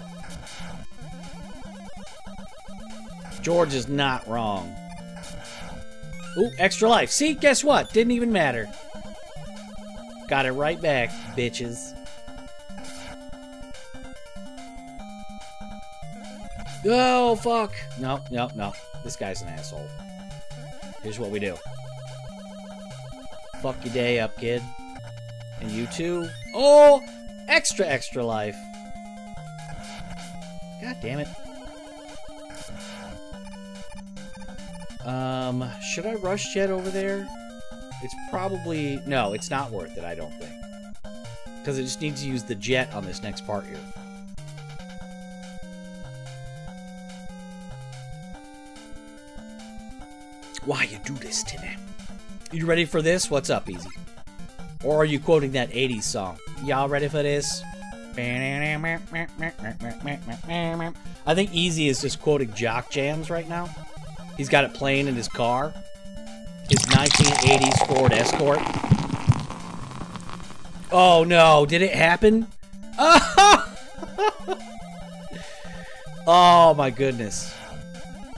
George is not wrong. Ooh, extra life. See, guess what? Didn't even matter. Got it right back, bitches. Oh, fuck. No, no, no. This guy's an asshole. Here's what we do. Fuck your day up, kid. And you too. Oh! Extra, extra life. God damn it. Um, should I rush Jet over there? It's probably... No, it's not worth it, I don't think. Because I just need to use the jet on this next part here. Why you do this to? You ready for this? What's up, Easy? Or are you quoting that 80s song? Y'all ready for this? I think Easy is just quoting Jock Jams right now. He's got it playing in his car. His 1980s Ford Escort. Oh no, did it happen? oh my goodness.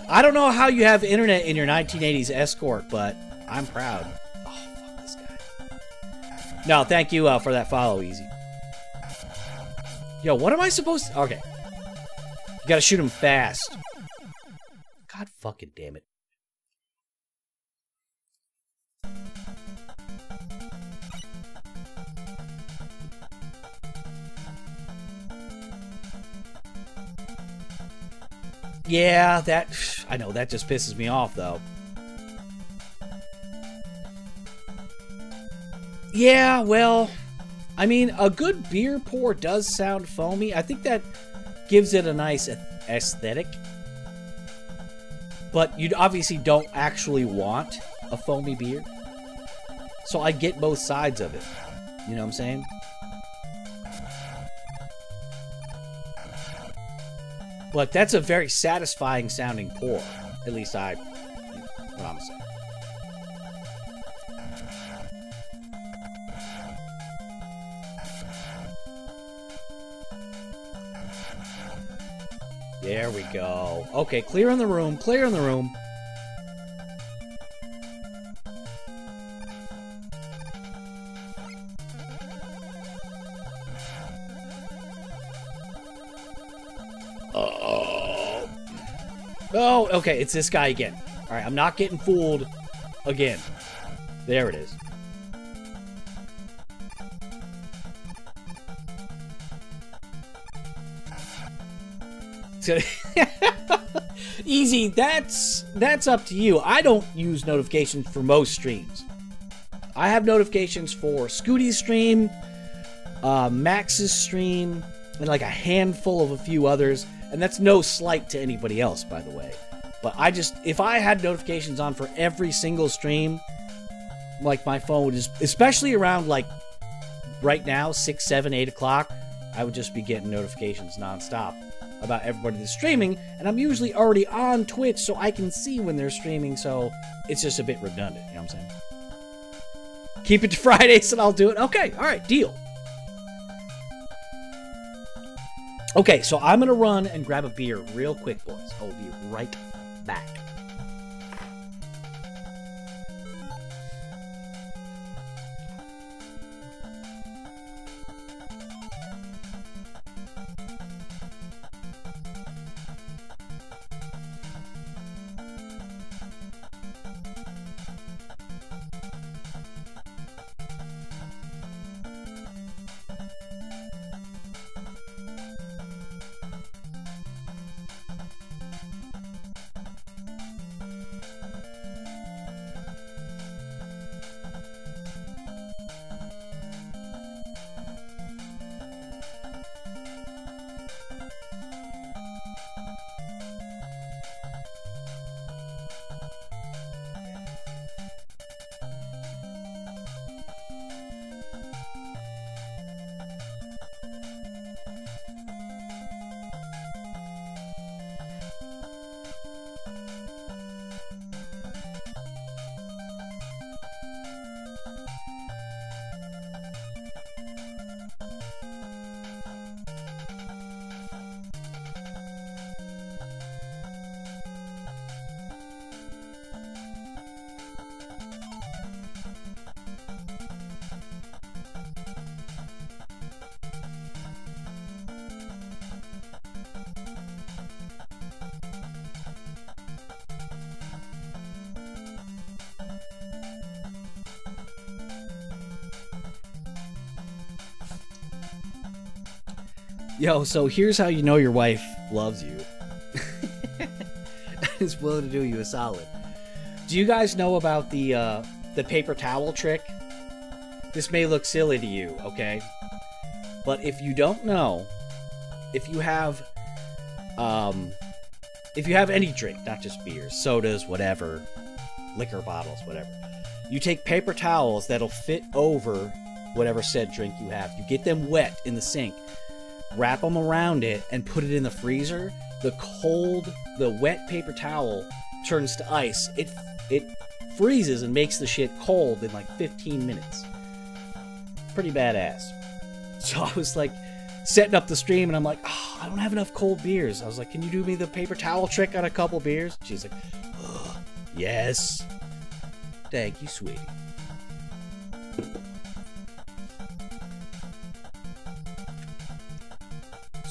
I don't know how you have internet in your 1980s Escort, but I'm proud. Oh, fuck this guy. No, thank you uh, for that follow, Easy. Yo, what am I supposed to... Okay. You gotta shoot him fast. God fucking damn it. Yeah, that... I know, that just pisses me off, though. Yeah, well... I mean, a good beer pour does sound foamy. I think that gives it a nice aesthetic. But you obviously don't actually want a foamy beer. So I get both sides of it. You know what I'm saying? But that's a very satisfying sounding pour. At least I'm. There we go. Okay, clear in the room, clear in the room. Oh. Oh, okay, it's this guy again. All right, I'm not getting fooled again. There it is. Easy, that's that's up to you. I don't use notifications for most streams. I have notifications for Scooty's stream, uh, Max's stream, and like a handful of a few others. And that's no slight to anybody else, by the way. But I just, if I had notifications on for every single stream, like my phone would just, especially around like right now, 6, 7, 8 o'clock, I would just be getting notifications nonstop about everybody that's streaming. And I'm usually already on Twitch, so I can see when they're streaming, so it's just a bit redundant, you know what I'm saying? Keep it to Fridays and I'll do it. Okay, alright, deal. Okay, so I'm gonna run and grab a beer real quick, boys. I will be right back. Yo, so here's how you know your wife loves you. is willing to do you a solid. Do you guys know about the uh, the paper towel trick? This may look silly to you, okay? But if you don't know, if you have um if you have any drink, not just beers, sodas, whatever, liquor bottles, whatever, you take paper towels that'll fit over whatever said drink you have. You get them wet in the sink, wrap them around it, and put it in the freezer. The cold, the wet paper towel turns to ice. It it freezes and makes the shit cold in like 15 minutes. Pretty badass. So I was like setting up the stream and I'm like, oh, I don't have enough cold beers. I was like, can you do me the paper towel trick on a couple beers? She's like, oh, yes. Thank you, sweetie.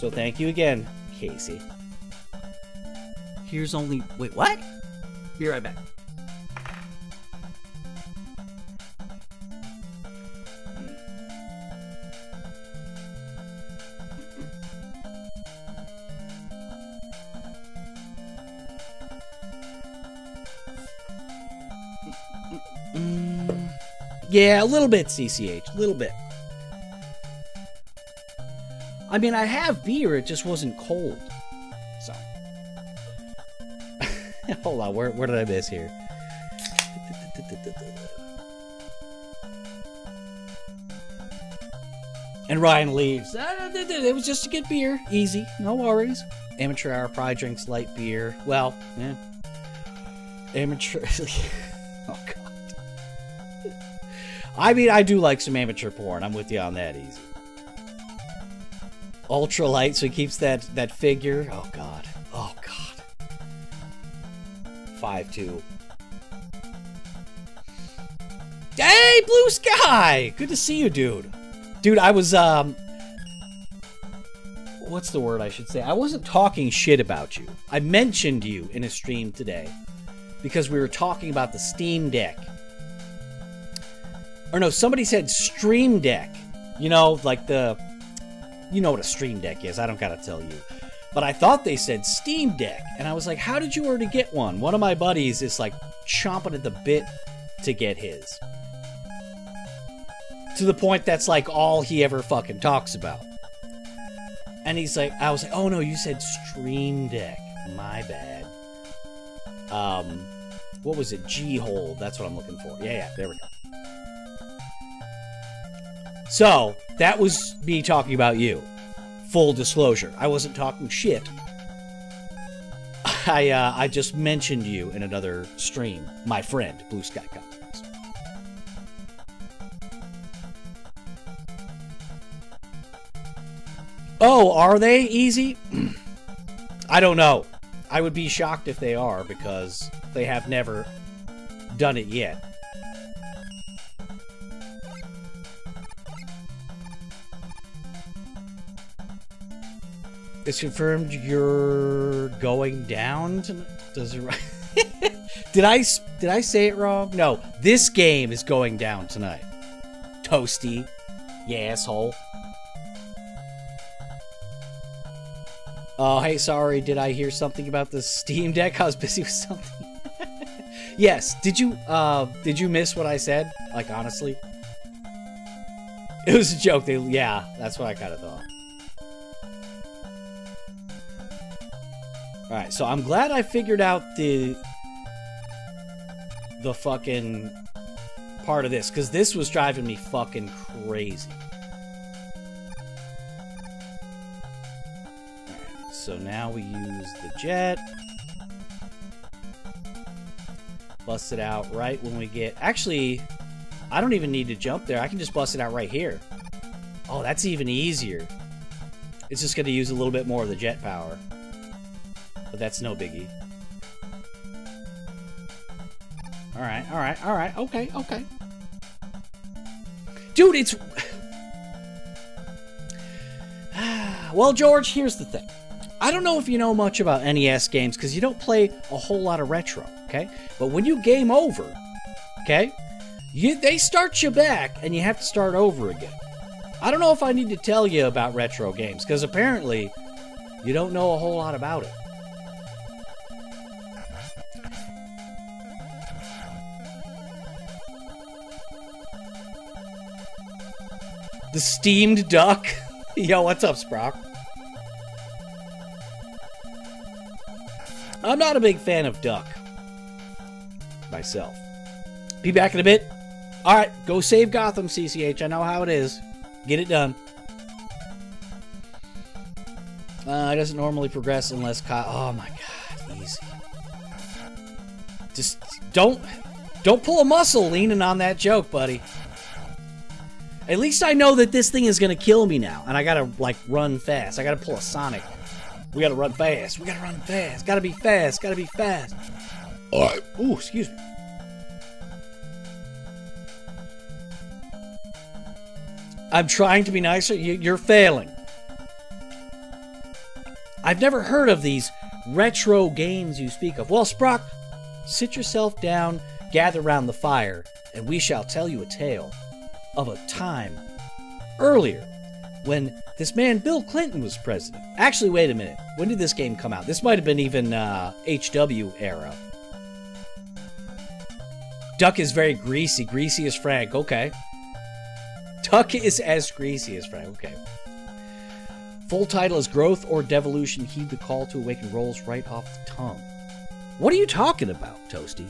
So thank you again, Casey. Here's only. Wait, what? Be right back. Yeah, a little bit, CCH. A little bit. I mean, I have beer, it just wasn't cold. Sorry. Hold on, where, where did I miss here? And Ryan leaves. Uh, It was just to get beer. Easy. No worries. Amateur hour probably drinks light beer. Well, yeah. Amateur. oh, God. I mean, I do like some amateur porn. I'm with you on that easy. Ultra light, so he keeps that, that figure. Oh, God. Oh, God. 5-2. Hey, Blue Sky! Good to see you, dude. Dude, I was, um... What's the word I should say? I wasn't talking shit about you. I mentioned you in a stream today because we were talking about the Steam Deck. Or no, somebody said Stream Deck. You know, like the... You know what a Stream Deck is. I don't gotta tell you. But I thought they said Steam Deck. And I was like, how did you already get one? One of my buddies is like chomping at the bit to get his to the point that's like all he ever fucking talks about. And he's like, I was like, oh no, you said Stream Deck. My bad. Um, what was it? G hold. That's what I'm looking for. Yeah, yeah, there we go. So, that was me talking about you. Full disclosure. I wasn't talking shit. I, uh, I just mentioned you in another stream. My friend, Blue Sky Comics. Oh, are they easy? I don't know. I would be shocked if they are because they have never done it yet. It's confirmed you're going down tonight. Does it? did I did I say it wrong? No, this game is going down tonight. Toasty, you asshole. Oh, hey, sorry, did I hear something about the Steam Deck? I was busy with something. yes, did you, uh, did you miss what I said? Like, honestly? It was a joke, they, yeah, that's what I kind of thought. Alright, so I'm glad I figured out the, the fucking part of this, because this was driving me fucking crazy. So now we use the jet. Bust it out right when we get... Actually, I don't even need to jump there. I can just bust it out right here. Oh, that's even easier. It's just going to use a little bit more of the jet power. But that's no biggie. Alright, alright, alright. Okay, okay. Dude, it's... well, George, here's the thing. I don't know if you know much about NES games because you don't play a whole lot of retro, okay? But when you game over, okay, you, they start you back and you have to start over again. I don't know if I need to tell you about retro games, because apparently you don't know a whole lot about it. The steamed duck. Yo, what's up, Sprock? I'm not a big fan of duck myself. Be back in a bit. All right, go save Gotham, CCH. I know how it is. Get it done. Uh, it doesn't normally progress unless Kyle. Oh my god, easy. Just don't don't pull a muscle leaning on that joke, buddy. At least I know that this thing is gonna kill me now, and I gotta like run fast. I gotta pull a Sonic. We gotta run fast. We gotta run fast. Gotta be fast. Gotta be fast. Right. Ooh, excuse me. I'm trying to be nicer. You're failing. I've never heard of these retro games you speak of. Well, Sprock, sit yourself down, gather round the fire, and we shall tell you a tale of a time earlier when this man Bill Clinton was president. Actually, wait a minute. When did this game come out? This might have been even uh, HW era. Duck is very greasy. Greasy as Frank. Okay. Duck is as greasy as Frank. Okay. Full title is Growth or Devolution. Heed the call to awaken rolls right off the tongue. What are you talking about, Toasty?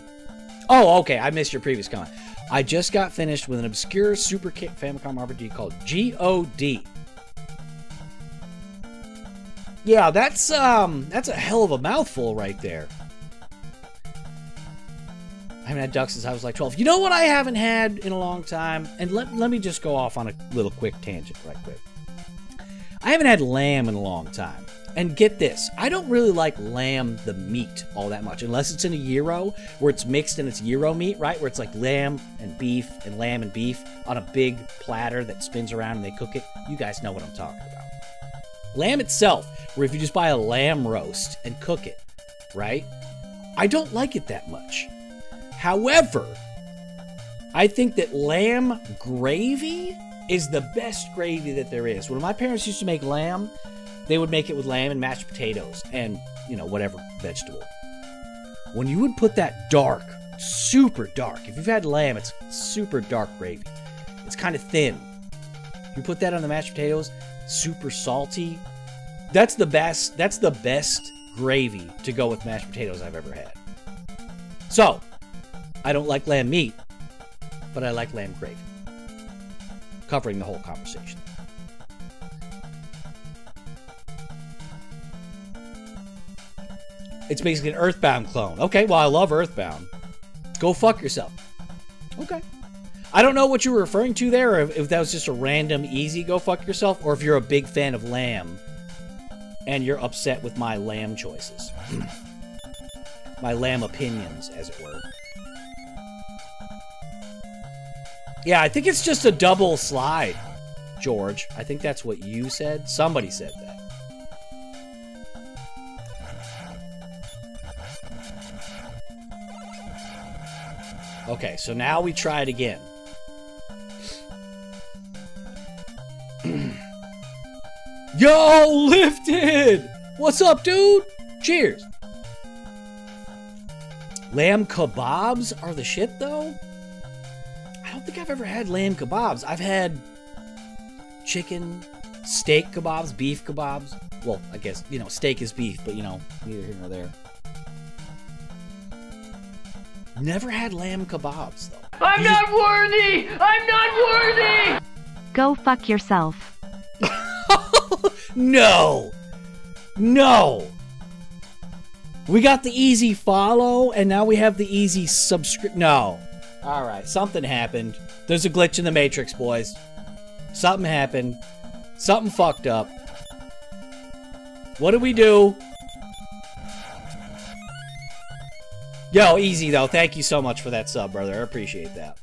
Oh, okay. I missed your previous comment. I just got finished with an obscure Super kit Famicom RPG called G.O.D. Yeah, that's um that's a hell of a mouthful right there. I haven't had ducks since I was like 12. You know what I haven't had in a long time? And let, let me just go off on a little quick tangent right quick. I haven't had lamb in a long time. And get this, I don't really like lamb, the meat, all that much, unless it's in a gyro where it's mixed and it's gyro meat, right? Where it's like lamb and beef and lamb and beef on a big platter that spins around and they cook it. You guys know what I'm talking about. Lamb itself, where if you just buy a lamb roast and cook it, right? I don't like it that much. However, I think that lamb gravy is the best gravy that there is. When my parents used to make lamb, they would make it with lamb and mashed potatoes and, you know, whatever vegetable. When you would put that dark, super dark, if you've had lamb, it's super dark gravy. It's kind of thin. You put that on the mashed potatoes, super salty. That's the best, that's the best gravy to go with mashed potatoes I've ever had. So, I don't like lamb meat, but I like lamb gravy. Covering the whole conversation. It's basically an Earthbound clone. Okay, well, I love Earthbound. Go fuck yourself. Okay. I don't know what you were referring to there, if, if that was just a random easy go fuck yourself, or if you're a big fan of lamb and you're upset with my lamb choices. my lamb opinions, as it were. Yeah, I think it's just a double slide, George. I think that's what you said. Somebody said that. Okay, so now we try it again. Yo, lifted! What's up, dude? Cheers. Lamb kebabs are the shit, though? I don't think I've ever had lamb kebabs. I've had chicken, steak kebabs, beef kebabs. Well, I guess, you know, steak is beef, but, you know, neither here nor there. Never had lamb kebabs, though. I'm not worthy! I'm not worthy! Go fuck yourself. no! No! We got the easy follow, and now we have the easy subscript. No. Alright, something happened. There's a glitch in the Matrix, boys. Something happened. Something fucked up. What do we do? Yo, easy though. Thank you so much for that sub, brother. I appreciate that.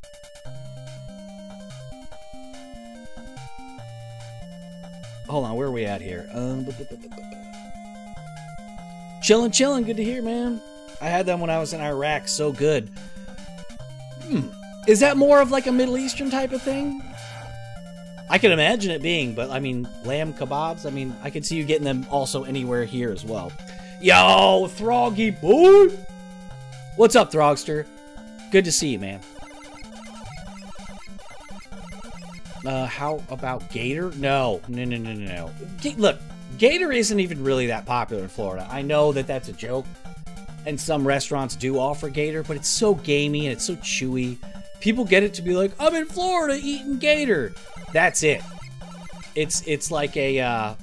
Hold on, where are we at here? Um, chillin', chillin'. Good to hear, man. I had them when I was in Iraq. So good. Hmm. Is that more of like a Middle Eastern type of thing? I can imagine it being, but I mean, lamb kebabs. I mean, I could see you getting them also anywhere here as well. Yo, Throggy boy. What's up, Throgster? Good to see you, man. Uh, how about Gator? No, no, no, no, no. G- look, Gator isn't even really that popular in Florida. I know that that's a joke, and some restaurants do offer Gator, but it's so gamey and it's so chewy. People get it to be like, I'm in Florida eating Gator. That's it. It's it's like a uh,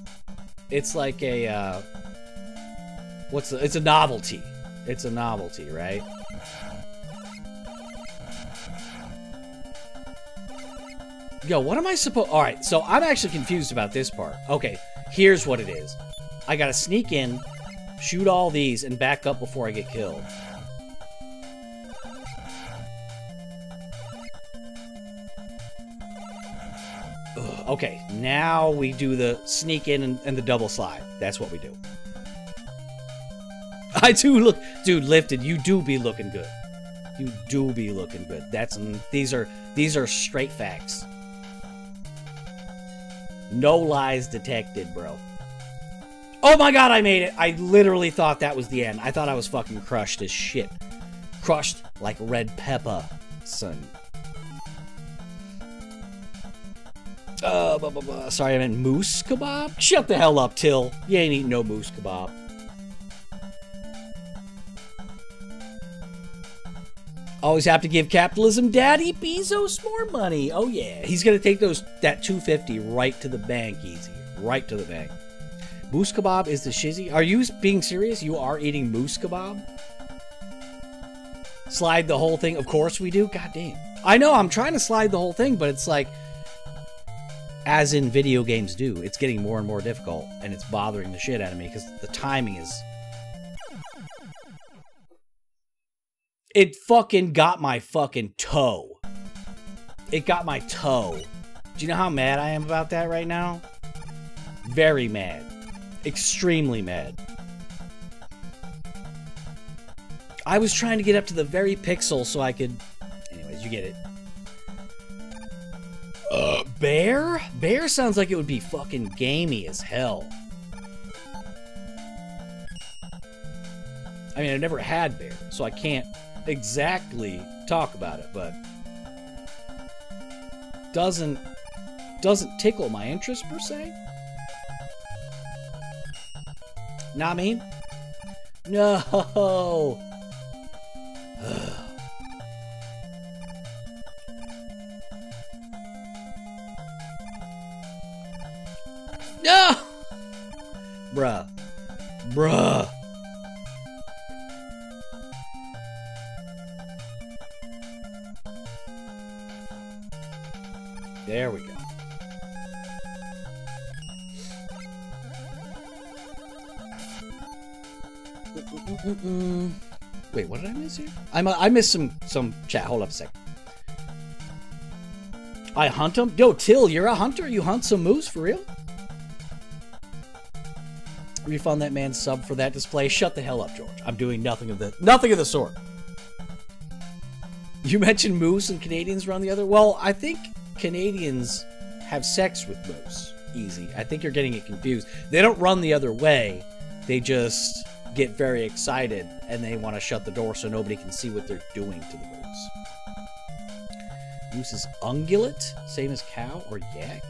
it's like a uh, what's the, it's a novelty. It's a novelty, right? Yo, what am I supposed? All right, so I'm actually confused about this part. Okay, here's what it is. I gotta sneak in, shoot all these, and back up before I get killed. Okay, now we do the sneak in and, and the double slide. That's what we do. I do look, dude. Lifted, you do be looking good. You do be looking good. That's these are these are straight facts. No lies detected, bro. Oh my god, I made it! I literally thought that was the end. I thought I was fucking crushed as shit. Crushed like red pepper, son. Uh, blah, blah, blah. sorry, I meant moose kebab? Shut the hell up, Till. You ain't eating no moose kebab. Always have to give capitalism daddy Bezos more money. Oh yeah, he's gonna take those that 250 right to the bank easy. Right to the bank. Moose kebab is the shizzy. Are you being serious? You are eating moose kebab? Slide the whole thing? Of course we do. God damn. I know, I'm trying to slide the whole thing, but it's like as in video games do, it's getting more and more difficult, and it's bothering the shit out of me because the timing is. It fucking got my fucking toe. It got my toe. Do you know how mad I am about that right now? Very mad. Extremely mad. I was trying to get up to the very pixel so I could. Anyways, you get it. Uh, bear? Bear sounds like it would be fucking gamey as hell. I mean, I've never had bear, so I can't exactly talk about it, but doesn't doesn't tickle my interest per se. I mean, no. No! Bruh. Bruh. There we go. Mm-mm-mm. Wait, what did I miss here? I'm, I missed some some chat. Hold up a sec. I hunt them? Yo, Till, you're a hunter? You hunt some moose for real? Refund that man's sub for that display. Shut the hell up, George. I'm doing nothing of the nothing of the sort. You mentioned moose and Canadians run the other. Well, I think Canadians have sex with moose. Easy. I think you're getting it confused. They don't run the other way. They just get very excited and they want to shut the door so nobody can see what they're doing to the moose. Moose is ungulate, same as cow or yak.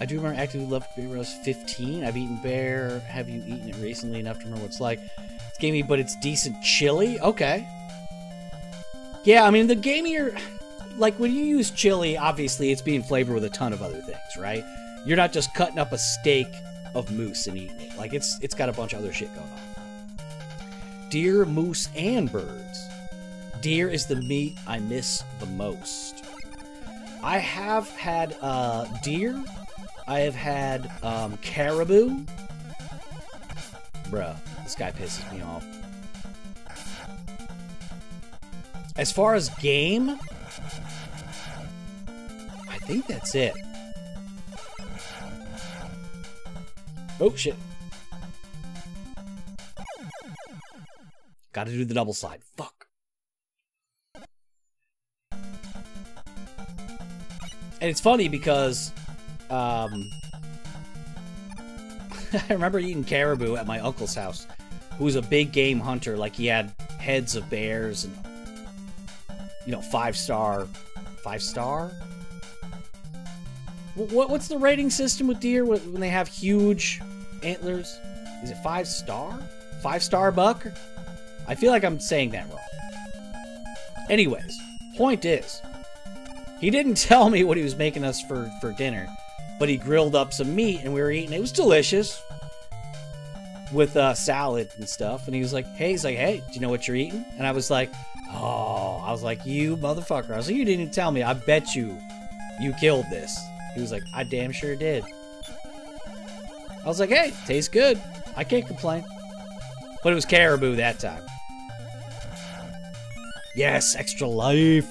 I do remember actively loved Bear Rose 15. I've eaten bear. Have you eaten it recently enough to remember what it's like? It's gamey, but it's decent chili. Okay. Yeah, I mean the gamier, like when you use chili, obviously it's being flavored with a ton of other things, right? You're not just cutting up a steak of moose and eating it. Like it's it's got a bunch of other shit going on. Deer, moose, and birds. Deer is the meat I miss the most. I have had uh, deer. I have had um, caribou. Bruh, this guy pisses me off. As far as game, I think that's it. Oh, shit. Gotta do the double slide. Fuck. And it's funny because um, I remember eating caribou at my uncle's house, who was a big game hunter. Like he had heads of bears and you know five star, five star. What what's the rating system with deer when they have huge antlers? Is it five star? Five star buck? I feel like I'm saying that wrong. Anyways, point is, he didn't tell me what he was making us for for dinner, but he grilled up some meat and we were eating. It was delicious with uh, salad and stuff. And he was like, "Hey, he's like, hey, do you know what you're eating?" And I was like, "Oh," I was like, "You motherfucker!" I was like, "You didn't tell me. I bet you, you killed this." He was like, "I damn sure did." I was like, "Hey, tastes good. I can't complain." But it was caribou that time. Yes, extra life.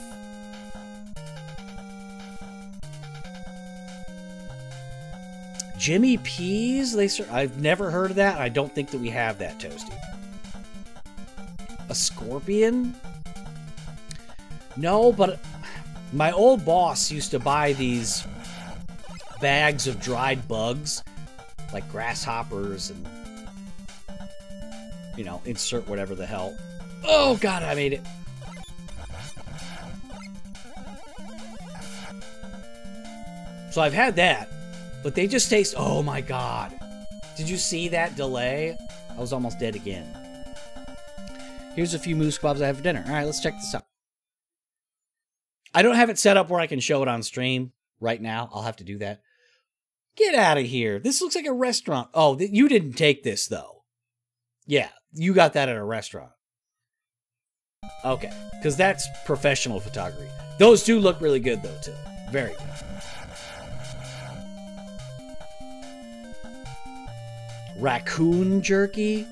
Jimmy Peas? They I've never heard of that. I don't think that we have that, Toasty. A scorpion? No, but my old boss used to buy these bags of dried bugs, like grasshoppers and, you know, insert whatever the hell. Oh, God, I made it. So I've had that. But they just taste. Oh my god. Did you see that delay? I was almost dead again. Here's a few moose kebabs I have for dinner. All right, let's check this out. I don't have it set up where I can show it on stream right now. I'll have to do that. Get out of here. This looks like a restaurant. Oh, th- you didn't take this, though. Yeah, you got that at a restaurant. Okay, because that's professional photography. Those do look really good, though, too. Very good. Raccoon jerky?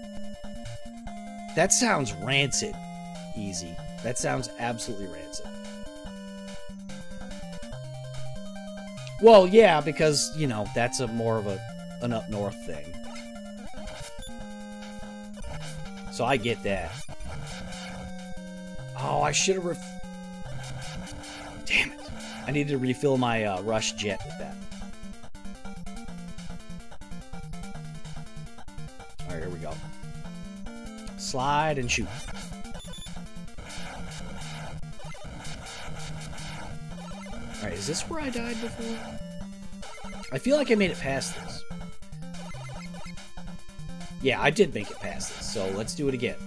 That sounds rancid. Easy. That sounds absolutely rancid. Well, yeah, because, you know, that's a more of a an up north thing. So I get that. Oh, I should have Damn it. I needed to refill my uh, rush jet with that. Alright, here we go. Slide and shoot. Is this where I died before? I feel like I made it past this. Yeah, I did make it past this, so let's do it again.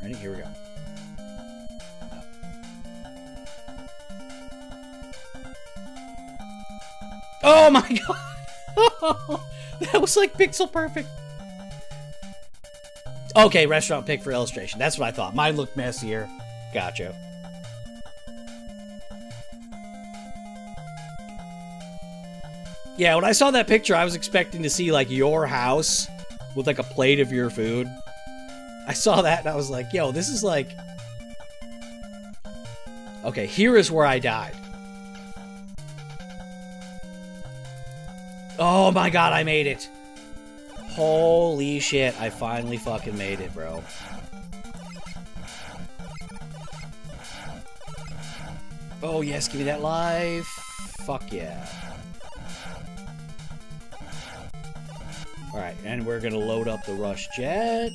Ready? Here we go. Oh my god! that was like pixel perfect. Okay, restaurant pick for illustration. That's what I thought. Mine looked messier. Gotcha. Yeah, when I saw that picture, I was expecting to see like your house with like a plate of your food. I saw that and I was like, yo, this is like. Okay, here is where I died. Oh my god, I made it. Holy shit, I finally fucking made it, bro. Oh yes, give me that life. Fuck yeah. Alright, and we're gonna load up the rush jet.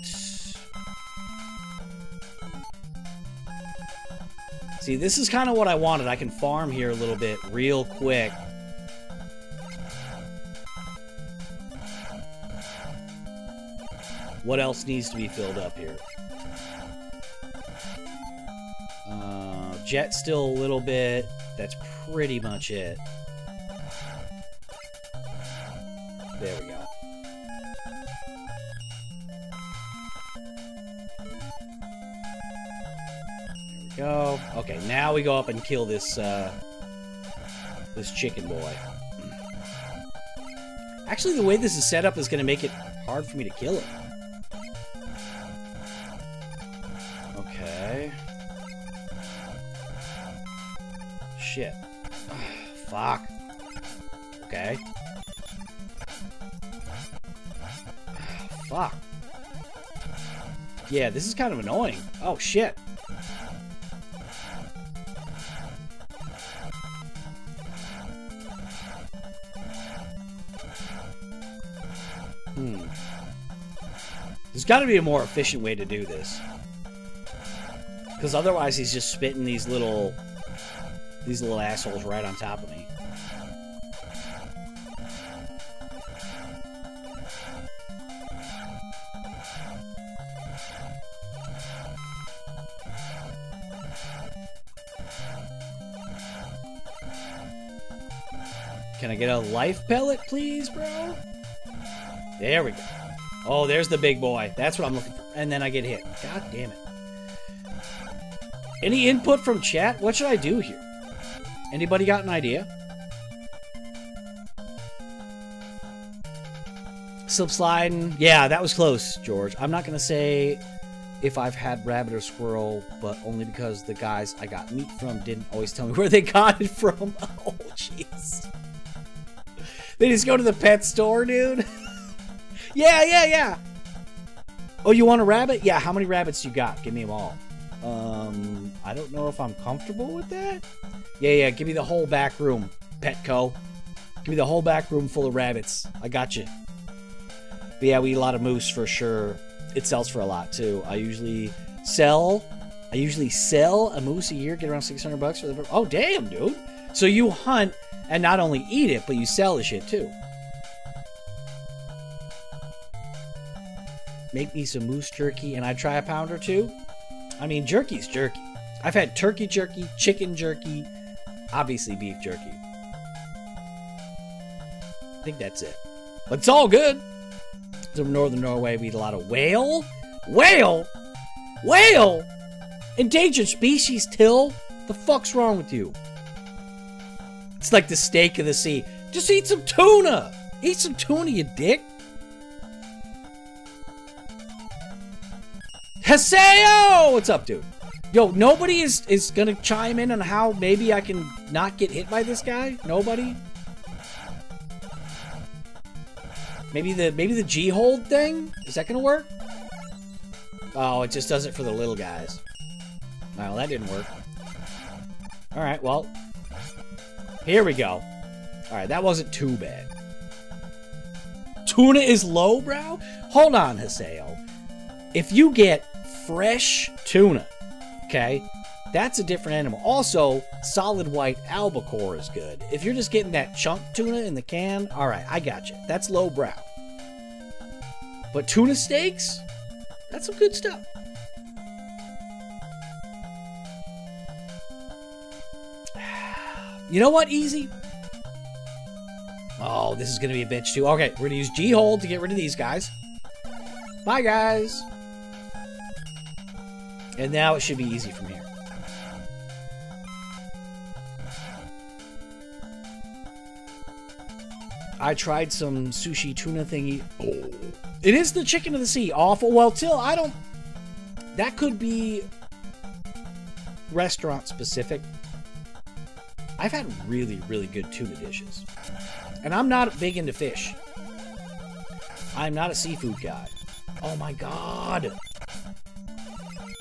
See, this is kind of what I wanted. I can farm here a little bit real quick. What else needs to be filled up here? Uh, jet still a little bit. That's pretty much it. There we go. Go. Okay, now we go up and kill this, uh, this chicken boy. Actually, the way this is set up is going to make it hard for me to kill it. Shit. Fuck. Okay. Fuck. Yeah, this is kind of annoying. Oh, shit. Hmm. There's got to be a more efficient way to do this. Because otherwise he's just spitting these little... These little assholes right on top of me. Can I get a life pellet, please, bro? There we go. Oh, there's the big boy. That's what I'm looking for. And then I get hit. God damn it. Any input from chat? What should I do here? Anybody got an idea? Slip sliding. Yeah, that was close, George. I'm not going to say if I've had rabbit or squirrel, but only because the guys I got meat from didn't always tell me where they got it from. Oh, jeez. They just go to the pet store, dude. yeah, yeah, yeah. Oh, you want a rabbit? Yeah, how many rabbits you got? Give me them all. Um, I don't know if I'm comfortable with that. Yeah, yeah, give me the whole back room, Petco. Give me the whole back room full of rabbits. I got you. But yeah, we eat a lot of moose for sure. It sells for a lot too. I usually sell. I usually sell a moose a year, get around 600 bucks for the. Oh, damn, dude. So you hunt and not only eat it, but you sell the shit too. Make me some moose jerky and I try a pound or two. I mean, jerky's jerky. I've had turkey jerky, chicken jerky, obviously beef jerky. I think that's it. But it's all good. From northern Norway, we eat a lot of whale. Whale? Whale? Endangered species, Till? The fuck's wrong with you? It's like the steak of the sea. Just eat some tuna. Eat some tuna, you dick. Haseo! What's up, dude? Yo, nobody is, is gonna chime in on how maybe I can not get hit by this guy? Nobody? Maybe the maybe the G hold thing? Is that gonna work? Oh, it just does it for the little guys. Well, that didn't work. Alright, well. Here we go. Alright, that wasn't too bad. Tuna is lowbrow? Hold on, Haseo. If you get fresh tuna, okay, that's a different animal. Also, solid white albacore is good. If you're just getting that chunk tuna in the can, all right, I got you. That's lowbrow. But tuna steaks, that's some good stuff. You know what? Easy. Oh, this is going to be a bitch too. Okay, we're going to use G-Hold to get rid of these guys. Bye, guys. And now it should be easy from here. I tried some sushi tuna thingy. Oh. It is the chicken of the sea. Awful. Well, Till, I don't... That could be restaurant specific. I've had really, really good tuna dishes. And I'm not big into fish. I'm not a seafood guy. Oh my god.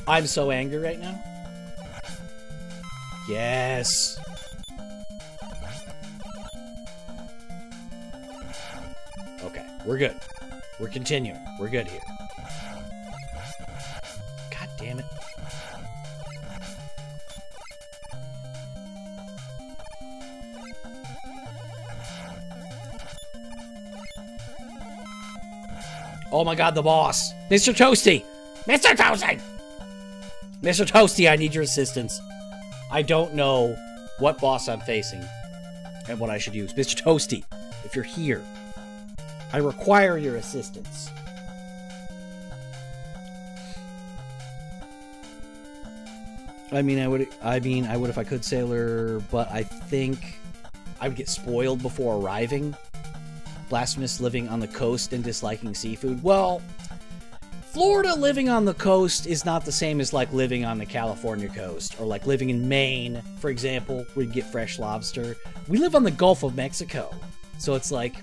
I'm so angry right now. Yes. Okay, we're good. We're continuing. We're good here. God damn it. Oh my god, the boss. Mr. Toasty! Mr. Toasty! Mr. Toasty, I need your assistance. I don't know what boss I'm facing and what I should use. Mr. Toasty, if you're here, I require your assistance. I mean, I would. I mean, I would if I could, sailor. But I think I would get spoiled before arriving. Blasphemous living on the coast and disliking seafood. Well, Florida living on the coast is not the same as like living on the California coast or like living in Maine, for example, where you get fresh lobster. We live on the Gulf of Mexico. So it's like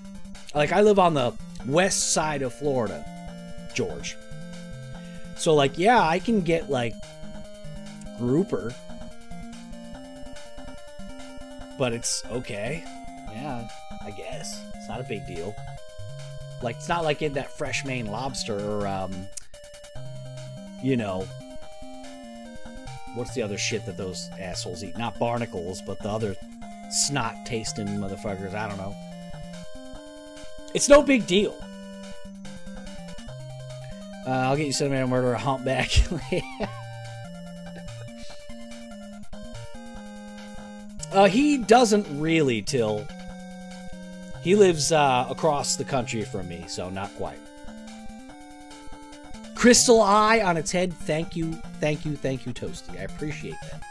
like I live on the west side of Florida, George. So like yeah, I can get like grouper. But it's okay. Yeah, I guess. It's not a big deal. Like it's not like in that fresh Maine lobster or um, you know, what's the other shit that those assholes eat? Not barnacles, but the other snot tasting motherfuckers. I don't know. It's no big deal. Uh, I'll get you Cinnamon Murder, a humpback. uh, he doesn't really, Till. He lives uh, across the country from me, so not quite. Crystal Eye on its head. Thank you, thank you, thank you, Toasty. I appreciate that.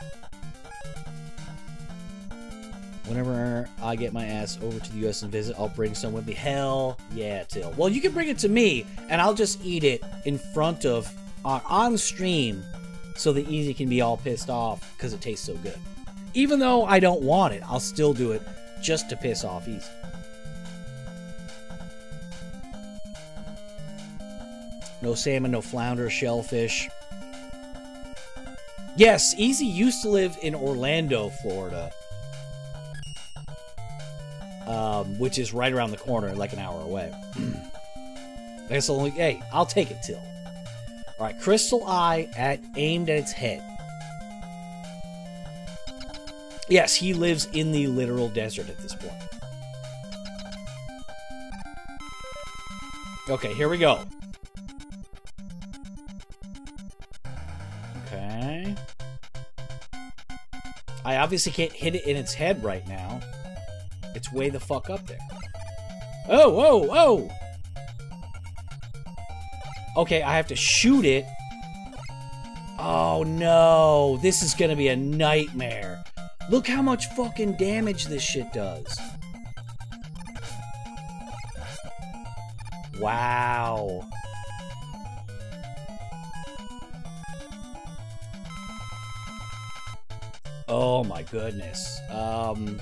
Whenever I get my ass over to the US and visit, I'll bring some with me. Hell yeah, Till. Well, you can bring it to me, and I'll just eat it in front of, uh, on stream, so that Easy can be all pissed off because it tastes so good. Even though I don't want it, I'll still do it just to piss off Easy. No salmon, no flounder, shellfish. Yes, Easy used to live in Orlando, Florida. Um, which is right around the corner, like an hour away. I guess only, hey, I'll take it till. Alright, crystal eye at aimed at its head. Yes, he lives in the literal desert at this point. Okay, here we go. I obviously can't hit it in its head right now. It's way the fuck up there. Oh, whoa, oh! Okay, I have to shoot it. Oh no, this is gonna be a nightmare. Look how much fucking damage this shit does. Wow. Oh my goodness. Um.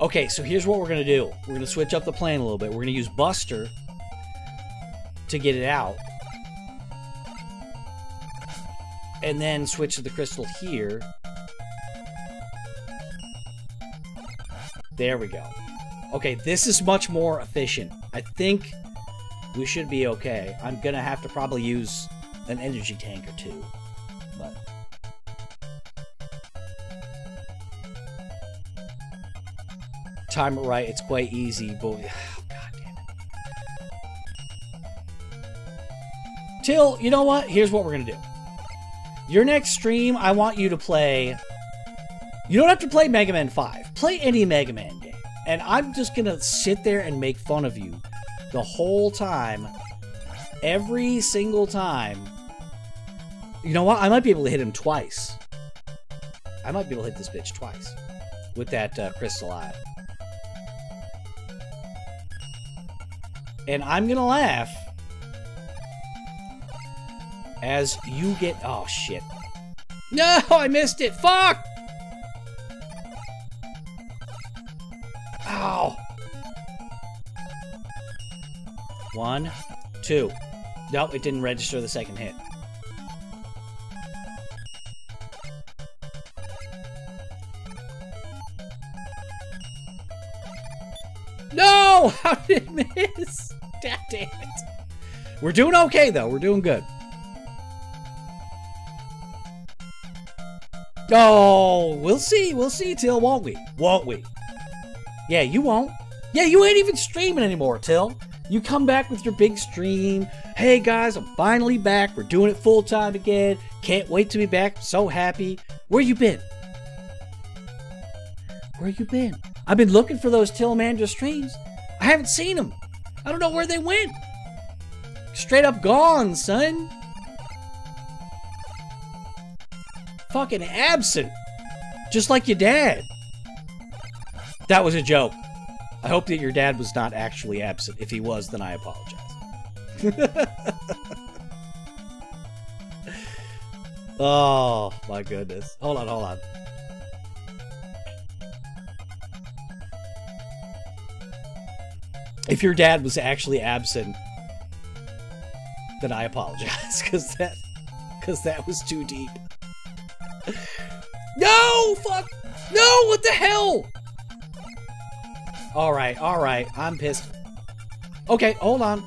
Okay, so here's what we're gonna do. We're gonna switch up the plan a little bit. We're gonna use Buster to get it out. And then switch to the crystal here. There we go. Okay, this is much more efficient. I think we should be okay. I'm gonna have to probably use an energy tank or two. Time it right, it's quite easy, but. Till, you know what? Here's what we're gonna do. Your next stream, I want you to play. You don't have to play Mega Man 5. Play any Mega Man game. And I'm just gonna sit there and make fun of you the whole time. Every single time. You know what? I might be able to hit him twice. I might be able to hit this bitch twice. With that uh, crystal eye. And I'm gonna laugh as you get. Oh shit! No, I missed it. Fuck! Ow! One, two. Nope, it didn't register the second hit. No! How did it miss? God damn it. We're doing okay, though. We're doing good. Oh, we'll see. We'll see, Till, won't we? Won't we? Yeah, you won't. Yeah, you ain't even streaming anymore, Till. You come back with your big stream. Hey, guys, I'm finally back. We're doing it full time again. Can't wait to be back. So happy. Where you been? Where you been? I've been looking for those Tillamandra streams. I haven't seen them. I don't know where they went. Straight up gone, son. Fucking absent. Just like your dad. That was a joke. I hope that your dad was not actually absent. If he was, then I apologize. oh, my goodness. Hold on, hold on. If your dad was actually absent, then I apologize because that because that was too deep. No, fuck, no, what the hell? All right, all right, I'm pissed. Okay, hold on.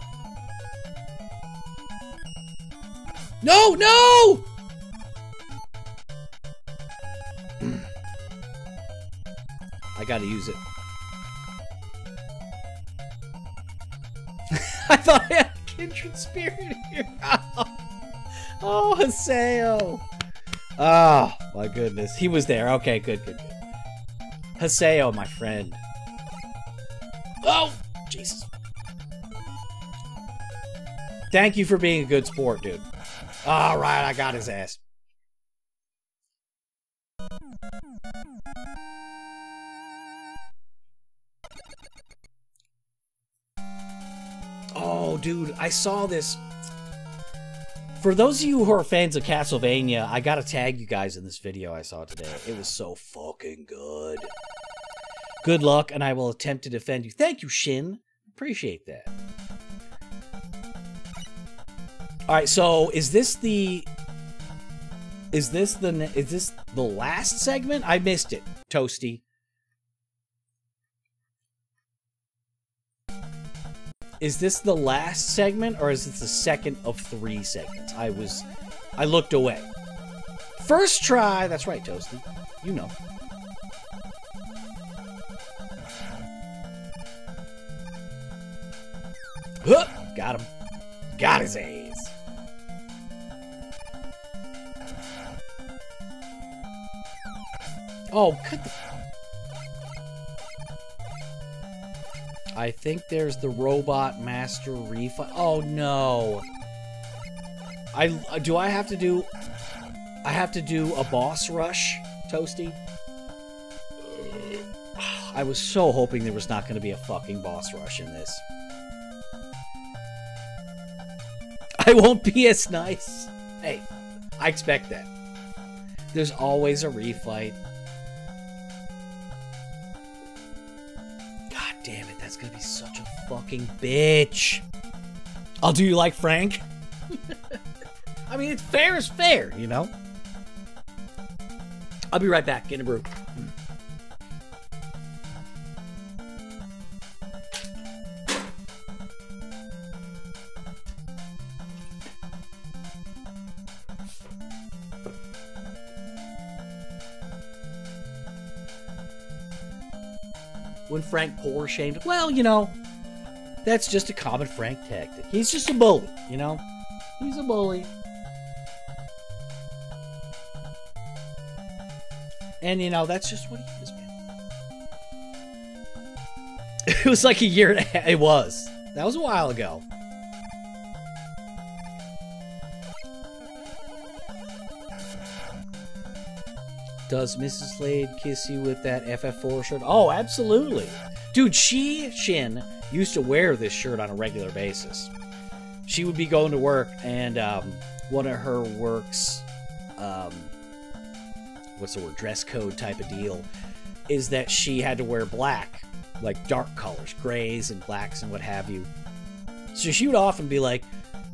No, no! I gotta use it. I thought I had kindred spirit here. oh, Haseo. Oh, my goodness. He was there. Okay, good, good, good. Haseo, my friend. Oh, Jesus. Thank you for being a good sport, dude. All right, I got his ass. Oh, dude, I saw this. For those of you who are fans of Castlevania, I gotta tag you guys in this video I saw today. It was so fucking good. Good luck, and I will attempt to defend you. Thank you, Shin. Appreciate that. All right, so is this the is this the is this the last segment? I missed it, Toasty. Is this the last segment or is this the second of three segments? I was I looked away. First try, that's right, Toasty. You know. Got him. Got his ass. Oh, cut the... I think there's the Robot Master refund. Oh, no. I uh, Do I have to do... I have to do a boss rush, Toasty? I was so hoping there was not going to be a fucking boss rush in this. I won't be as nice. Hey, I expect that. There's always a refight. God damn it, that's gonna be such a fucking bitch. I'll do you like Frank. I mean, it's fair is fair, you know? I'll be right back. Get a brew. When Frank poor shamed. Well, you know, that's just a common Frank tactic. He's just a bully, you know? He's a bully. And, you know, that's just what he is, man. It was like a year and a half. It was. That was a while ago. Does Mrs. Slade kiss you with that FF4 shirt? Oh, absolutely. Dude, she, Shin, used to wear this shirt on a regular basis. She would be going to work, and um, one of her works, um, what's the word, dress code type of deal, is that she had to wear black, like dark colors, grays and blacks and what have you. So she would often be like,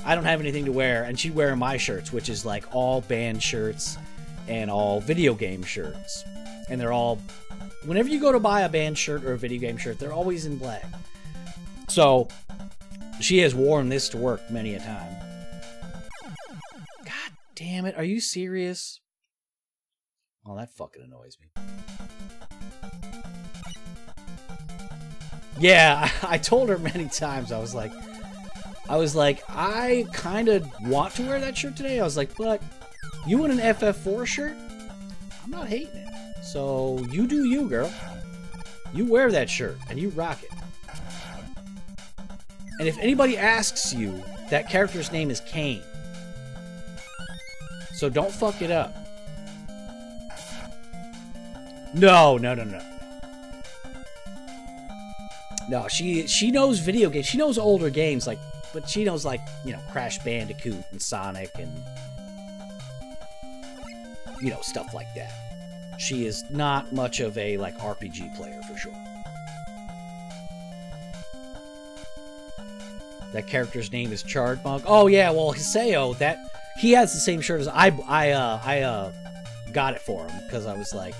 I don't have anything to wear, and she'd wear my shirts, which is like all band shirts and all video game shirts. And they're all, whenever you go to buy a band shirt or a video game shirt, they're always in black. So she has worn this to work many a time. God damn it, are you serious? Oh, that fucking annoys me. Yeah, I told her many times. I was like, I was like, I kind of want to wear that shirt today. I was like, but you in an FF4 shirt? I'm not hating it. So you do you, girl. You wear that shirt and you rock it. And if anybody asks you, that character's name is Kain. So don't fuck it up. No, no, no, no. No, she she knows video games. She knows older games, like, but she knows like you know Crash Bandicoot and Sonic and you know, stuff like that. She is not much of a like RPG player for sure. That character's name is Chardmug. Oh yeah, well Haseo, that he has the same shirt as I I uh I uh got it for him because I was like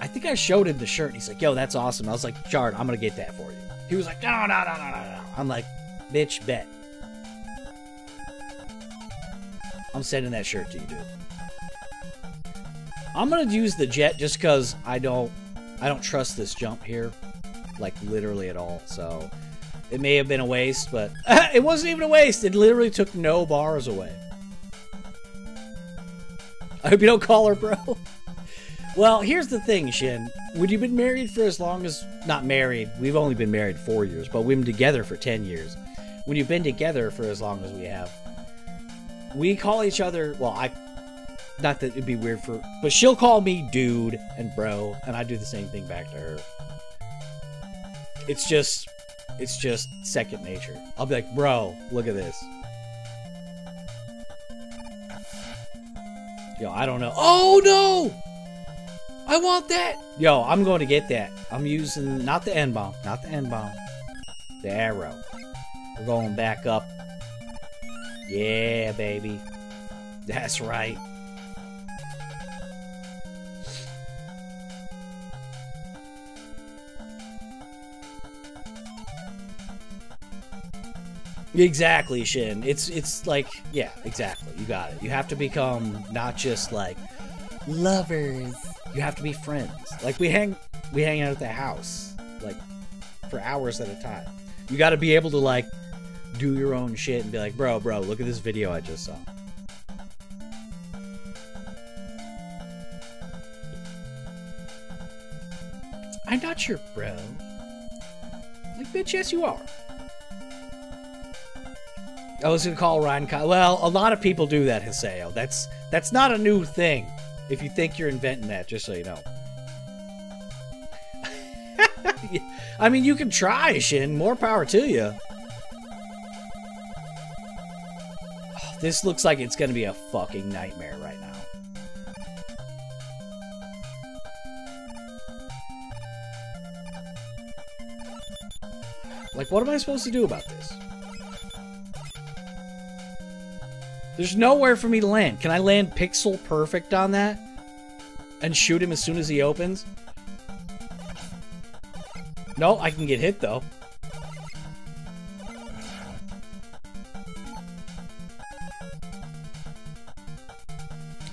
I think I showed him the shirt. He's like, "Yo, that's awesome." I was like, "Chard, I'm gonna get that for you." He was like, "No, no, no, no, no, no." I'm like, bitch, bet. I'm sending that shirt to you, dude. I'm gonna use the jet just because I don't I don't trust this jump here. Like literally at all. So it may have been a waste, but it wasn't even a waste. It literally took no bars away. I hope you don't call her, bro. Well, here's the thing, Shin. When you've been married for as long as not married, we've only been married four years, but we've been together for ten years. When you've been together for as long as we have, we call each other. Well, I not that it'd be weird for, but she'll call me dude and bro, and I do the same thing back to her. It's just, it's just second nature. I'll be like, bro, look at this. Yo, I don't know. Oh no! I want that! Yo, I'm going to get that. I'm using, not the end bomb, not the end bomb, the arrow. We're going back up. Yeah, baby. That's right. Exactly, Shin. It's it's like yeah, exactly. You got it. You have to become not just like lovers. You have to be friends. Like we hang we hang out at the house like for hours at a time. You got to be able to like do your own shit and be like, "Bro, bro, look at this video I just saw." I'm not sure, bro. Like, bitch, yes, you are. I was gonna call Ryan. Well, a lot of people do that, Haseo. That's that's not a new thing. If you think you're inventing that, just so you know. I mean, you can try, Shin. More power to you. Oh, this looks like it's gonna be a fucking nightmare right now. Like, what am I supposed to do about this? There's nowhere for me to land. Can I land pixel perfect on that? And shoot him as soon as he opens? No, I can get hit though.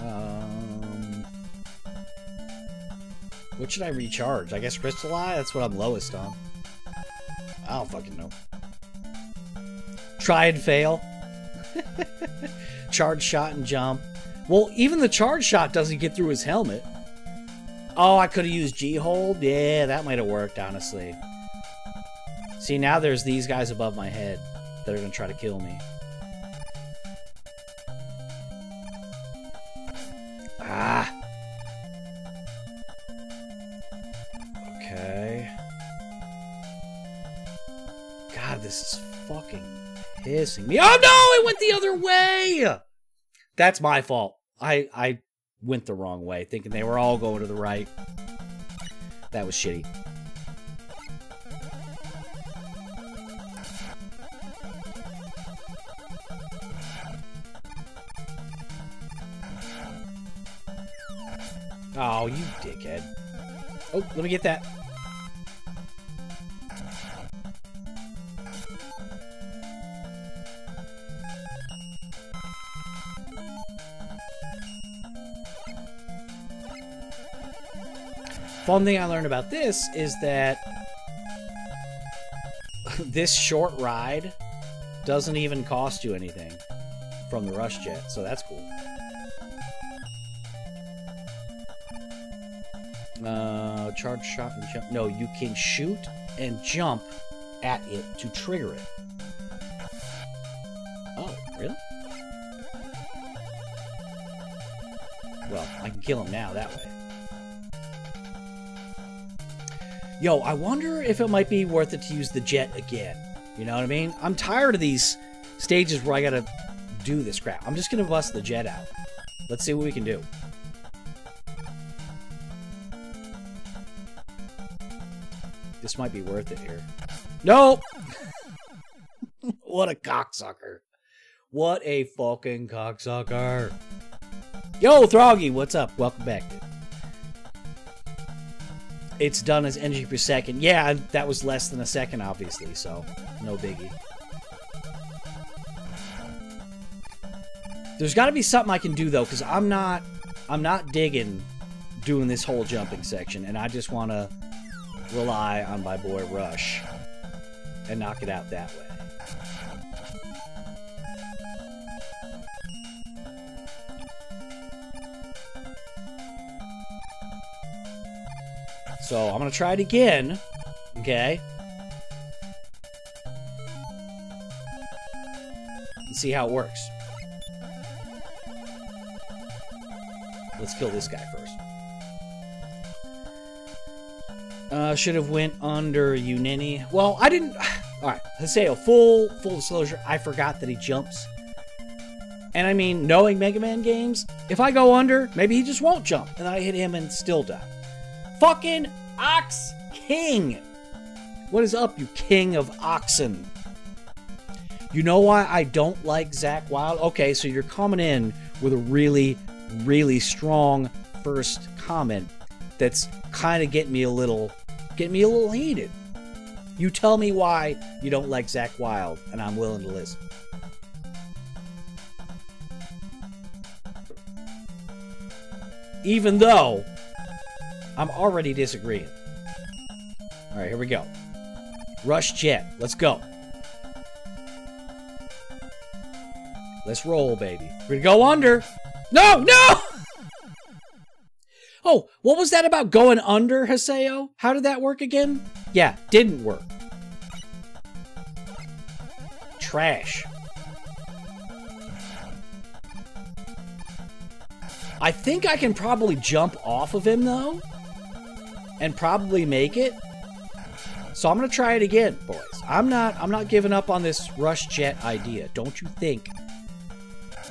Um, what should I recharge? I guess Crystal Eye? That's what I'm lowest on. I don't fucking know. Try and fail. charge shot and jump. Well, even the charge shot doesn't get through his helmet. Oh, I could have used G-hold? Yeah, that might have worked, honestly. See, now there's these guys above my head that are going to try to kill me. Ah. Okay. God, this is fucking pissing me. Oh no, it went the other way. That's my fault. I I went the wrong way, thinking they were all going to the right. That was shitty. Oh, you dickhead. Oh, let me get that. Fun thing I learned about this is that this short ride doesn't even cost you anything from the rush jet, so that's cool. Uh, charge shot and jump. No, you can shoot and jump at it to trigger it. Oh, really? Well, I can kill him now that way. Yo, I wonder if it might be worth it to use the jet again. You know what I mean? I'm tired of these stages where I gotta do this crap. I'm just gonna bust the jet out. Let's see what we can do. This might be worth it here. Nope! what a cocksucker. What a fucking cocksucker. Yo, Throggy, what's up? Welcome back. It's done as energy per second. Yeah, that was less than a second, obviously, so no biggie. There's got to be something I can do though, because I'm not, I'm not digging doing this whole jumping section, and I just want to rely on my boy Rush and knock it out that way. So I'm gonna try it again. Okay. And see how it works. Let's kill this guy first. Uh, should have went under Unini. Well, I didn't. All right, Haseo. Full full disclosure. I forgot that he jumps. And I mean, knowing Mega Man games, if I go under, maybe he just won't jump, and I hit him and still die. Fucking Ox King! What is up, you king of oxen? You know why I don't like Zakk Wylde? Okay, so you're coming in with a really, really strong first comment that's kind of getting me a little, getting me a little heated. You tell me why you don't like Zakk Wylde, and I'm willing to listen. Even though I'm already disagreeing. All right, here we go. Rush Jet. Let's go. Let's roll, baby. We're gonna go under. No, no! Oh, what was that about going under, Haseo? How did that work again? Yeah, didn't work. Trash. I think I can probably jump off of him, though and probably make it. So I'm gonna try it again, boys. I'm not I'm not giving up on this rush jet idea. Don't you think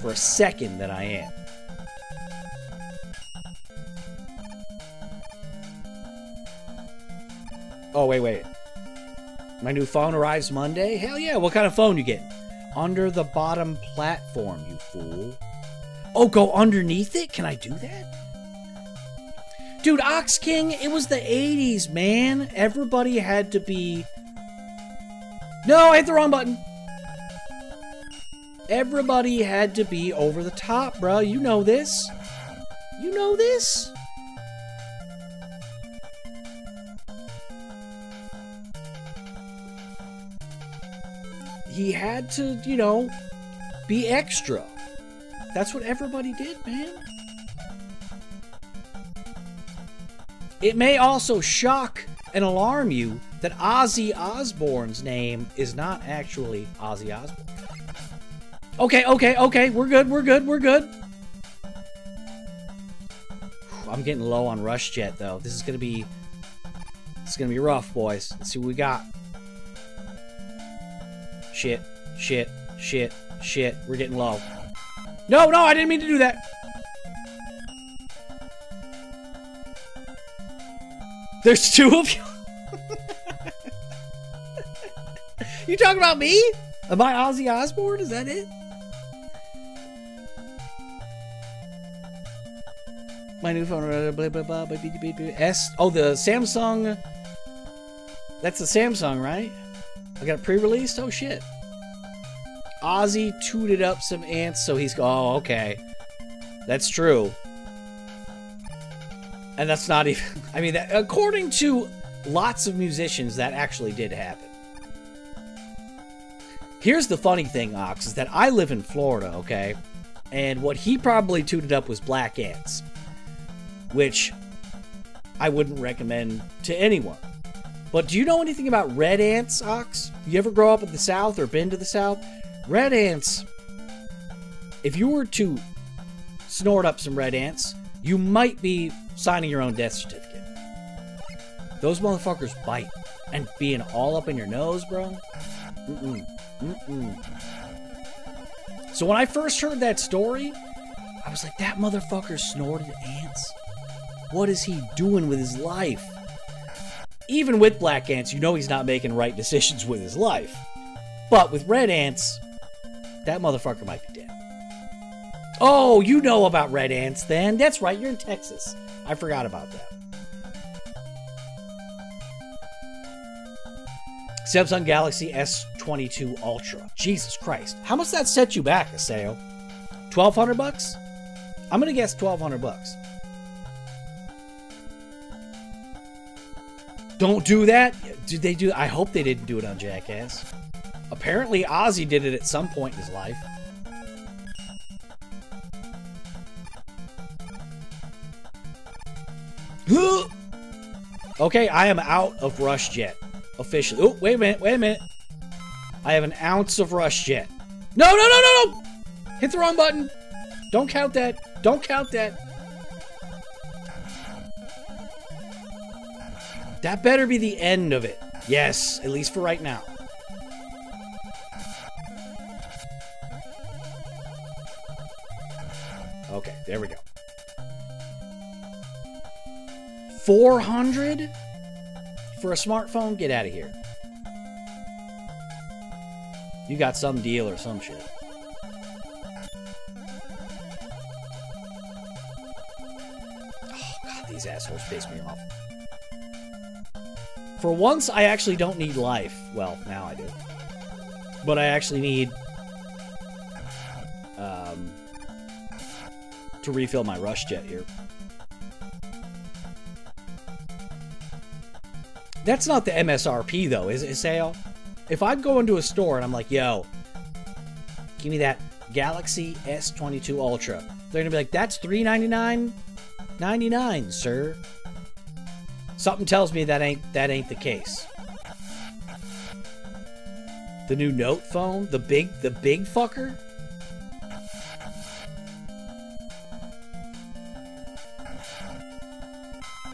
for a second that I am. Oh wait, wait. My new phone arrives Monday? Hell yeah, what kind of phone you get? Under the bottom platform, you fool. Oh, go underneath it? Can I do that? Dude, Ox King, it was the 80s, man. Everybody had to be... No, I hit the wrong button. Everybody had to be over the top, bro. You know this. You know this. He had to, you know, be extra. That's what everybody did, man. It may also shock and alarm you that Ozzy Osbourne's name is not actually Ozzy Osbourne. Okay, okay, okay, we're good, we're good, we're good. I'm getting low on Rush Jet though. This is gonna be is gonna be rough, boys. Let's see what we got. Shit, shit, shit, shit. We're getting low. No, no, I didn't mean to do that. There's two of you? you talking about me? Am I Ozzy Osbourne? Is that it? My new phone. Blah, blah, blah, blah, S. Oh, the Samsung. That's the Samsung, right? I got a pre-released. Oh shit. Ozzy tooted up some ants, so he's. Oh, okay. That's true. And that's not even. I mean, that, according to lots of musicians, that actually did happen. Here's the funny thing, Ox, is that I live in Florida, okay? And what he probably tooted up was black ants, which I wouldn't recommend to anyone. But do you know anything about red ants, Ox? You ever grow up in the South or been to the South? Red ants, if you were to snort up some red ants, you might be signing your own death certificate. Those motherfuckers bite. And being all up in your nose, bro? Mm-mm. Mm-mm. So when I first heard that story, I was like, that motherfucker snorted ants? What is he doing with his life? Even with black ants, you know he's not making right decisions with his life. But with red ants, that motherfucker might be dead. Oh, you know about red ants then. That's right, you're in Texas. I forgot about that. Samsung Galaxy S22 Ultra. Jesus Christ. How much that set you back, Haseo? 1200 bucks? I'm going to guess 1200 bucks. Don't do that. Did they do I hope they didn't do it on Jackass. Apparently Ozzy did it at some point in his life. okay, I am out of Rush Jet. Officially. Oh, wait a minute, wait a minute. I have an ounce of Rush Jet. No, no, no, no, no! Hit the wrong button. Don't count that. Don't count that. That better be the end of it. Yes, at least for right now. Okay, there we go. 400 for a smartphone? Get out of here. You got some deal or some shit. Oh, God, these assholes piss me off. For once, I actually don't need life. Well, now I do. But I actually need... Um, to refill my rush jet here. That's not the MSRP though, is it, Sale? If I go into a store and I'm like, yo, give me that Galaxy S22 Ultra, they're gonna be like, that's $399 99 sir. Something tells me that ain't that ain't the case. The new Note phone, the big the big fucker.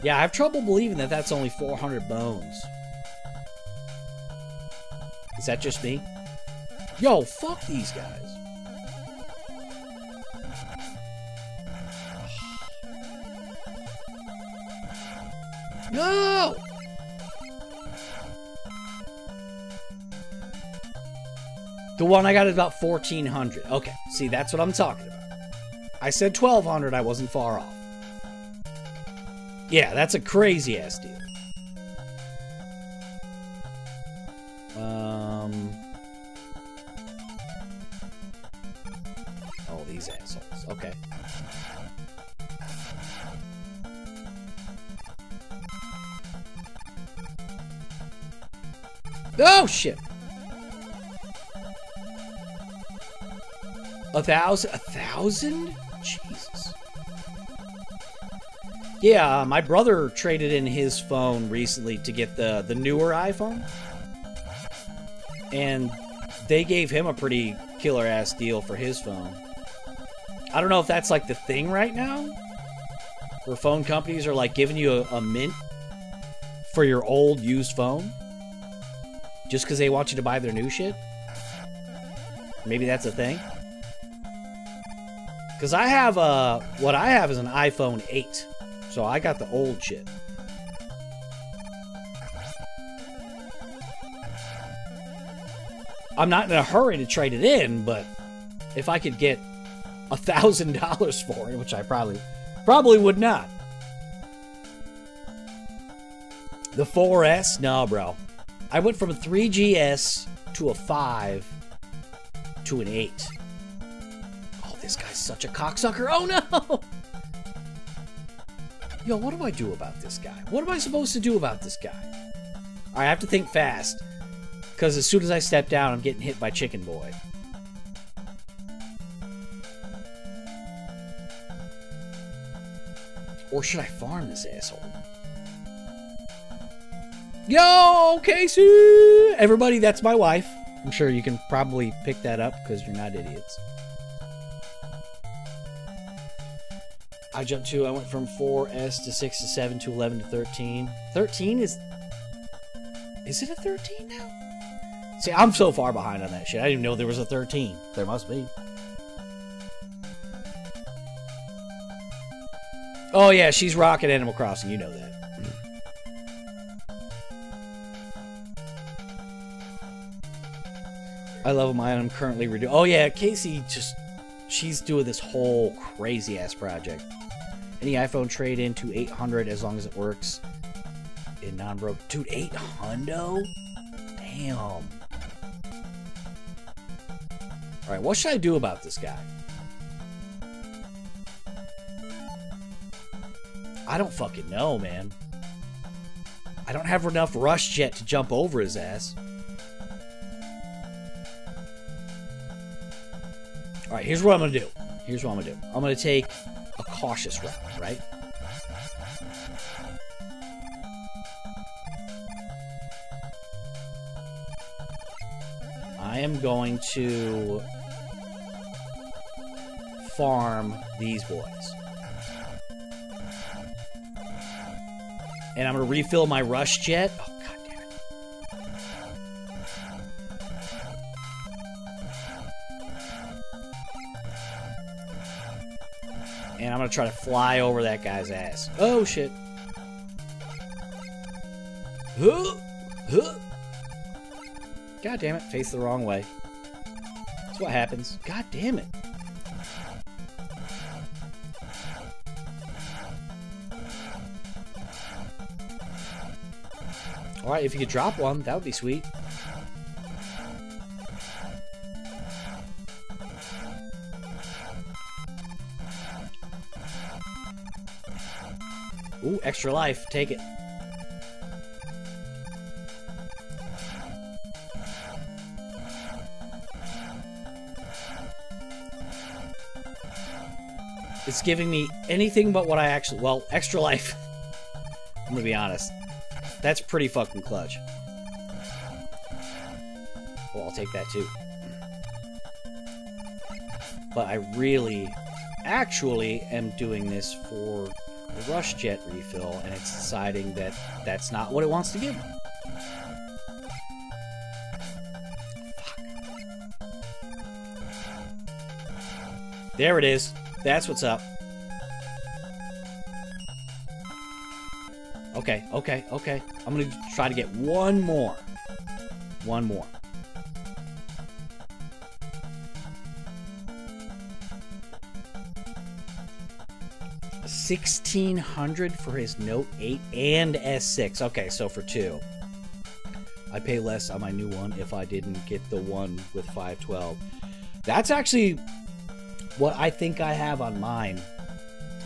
Yeah, I have trouble believing that that's only 400 bones. Is that just me? Yo, fuck these guys. No! The one I got is about 1400. Okay, see, that's what I'm talking about. I said 1200, I wasn't far off. Yeah, that's a crazy ass deal. Um. Oh, these assholes. Okay. Oh, shit. A thousand? A thousand? Yeah, uh, my brother traded in his phone recently to get the, the newer iPhone. And they gave him a pretty killer ass deal for his phone. I don't know if that's like the thing right now. Where phone companies are like giving you a, a mint for your old used phone. Just because they want you to buy their new shit. Maybe that's a thing. Because I have a, what I have is an iPhone 8. So I got the old shit. I'm not in a hurry to trade it in, but if I could get a thousand dollars for it, which I probably probably would not. The 4S, no, bro. I went from a 3GS to a 5 to an 8. Oh, this guy's such a cocksucker. Oh no! yo, what do I do about this guy? What am I supposed to do about this guy? I have to think fast. Because as soon as I step down, I'm getting hit by Chicken Boy. Or should I farm this asshole? Yo, Casey! Everybody, that's my wife. I'm sure you can probably pick that up because you're not idiots. I jumped to, I went from 4S to 6 to 7 to 11 to 13. 13 is. Is it a 13 now? See, I'm so far behind on that shit. I didn't even know there was a 13. There must be. Oh, yeah, she's rocking Animal Crossing. You know that. I love mine. I'm currently redoing. Oh, yeah, Casey just. She's doing this whole crazy ass project. Any iPhone trade in to 800 as long as it works in non broke. Dude, 800? Damn. All right, what should I do about this guy? I don't fucking know, man. I don't have enough rush jet to jump over his ass. All right, here's what I'm gonna do. Here's what I'm gonna do. I'm gonna take a cautious route, right? I am going to farm these boys. And I'm going to refill my rush jet. And I'm going to try to fly over that guy's ass. Oh, shit. God damn it, face the wrong way. That's what happens. God damn it. Alright, if you could drop one, that would be sweet. Ooh, extra life. Take it. It's giving me anything but what I actually... Well, extra life. I'm gonna be honest. That's pretty fucking clutch. Well, I'll take that too. But I really, actually am doing this for the rush jet refill, and it's deciding that that's not what it wants to give. There it is. That's what's up. Okay, okay, okay. I'm gonna try to get one more. One more. Sixteen hundred for his Note 8 and S6. Okay, so for two. I'd pay less on my new one if I didn't get the one with 512. That's actually what I think I have on mine,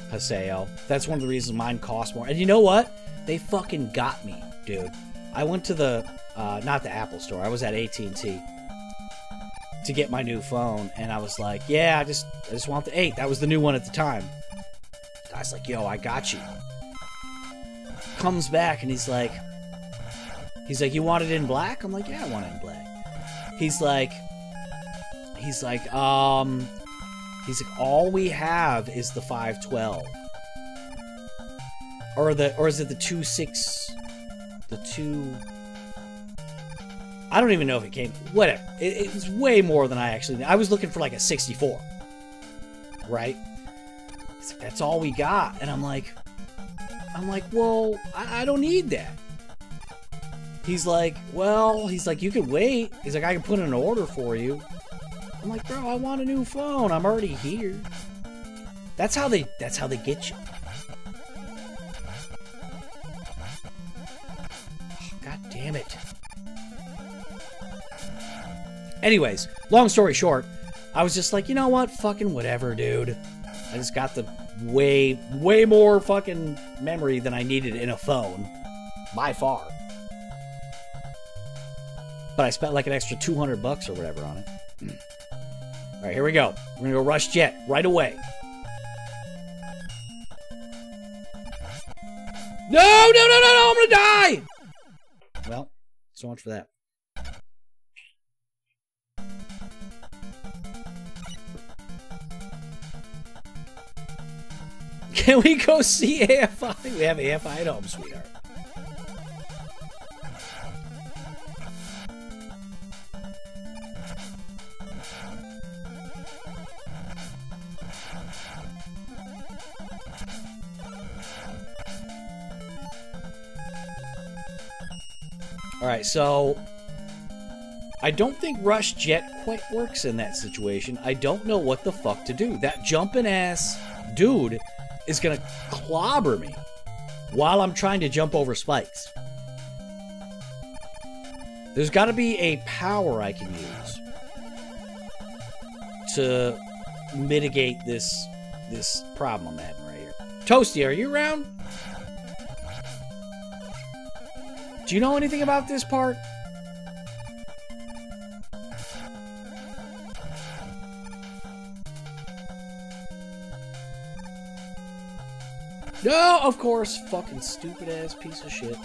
Haseo. That's one of the reasons mine costs more. And you know what? They fucking got me, dude. I went to the uh, not the Apple store. I was at AT&T to get my new phone, and I was like, "Yeah, I just I just want the 8. That was the new one at the time." Guy's like, "Yo, I got you." Comes back and he's like, he's like, "You want it in black?" I'm like, "Yeah, I want it in black." He's like, he's like, um, he's like, all we have is the 512 or the or is it the two six the two I don't even know if it came whatever it, it was way more than I actually I was looking for like a 64 right that's all we got. And I'm like I'm like well I, I don't need that. He's like well he's like you could wait. He's like I can put in an order for you. I'm like bro I want a new phone. I'm already here. That's how they that's how they get you. God damn it. Anyways, long story short, I was just like, you know what? Fucking whatever, dude. I just got the way, way more fucking memory than I needed in a phone. By far. But I spent like an extra 200 bucks or whatever on it. Alright, here we go. We're gonna go rush jet right away. No, no, no, no, no, I'm gonna die! Well, so much for that. Can we go see AFI? We have AFI at home, sweetheart. All right, so I don't think Rush Jet quite works in that situation. I don't know what the fuck to do. That jumping ass dude is gonna clobber me while I'm trying to jump over spikes. There's got to be a power I can use to mitigate this this problem I'm having right here. Toasty, are you around? Do you know anything about this part? No, of course. Fucking stupid ass piece of shit.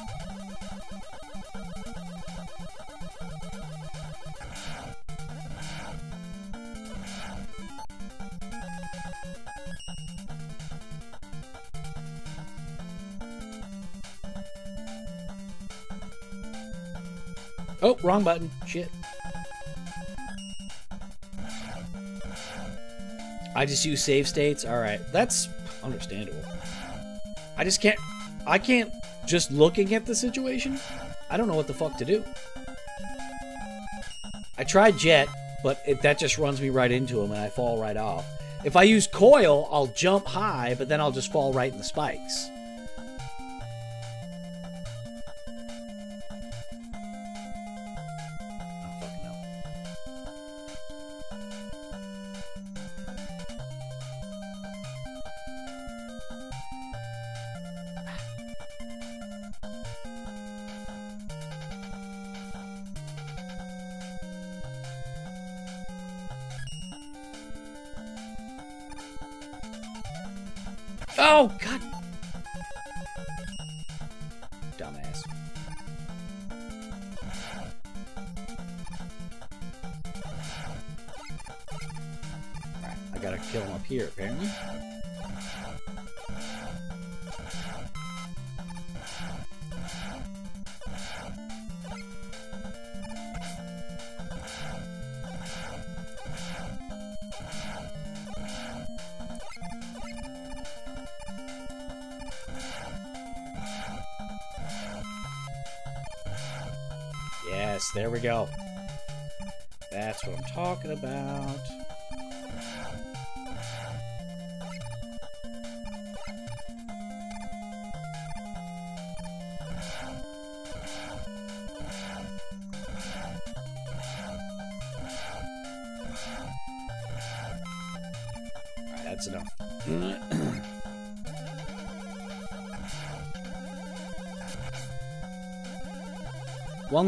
Oh, wrong button. Shit. I just use save states. All right, that's understandable. I just can't. I can't just looking at the situation. I don't know what the fuck to do. I tried jet, but it, that just runs me right into him, and I fall right off. If I use coil, I'll jump high, but then I'll just fall right in the spikes.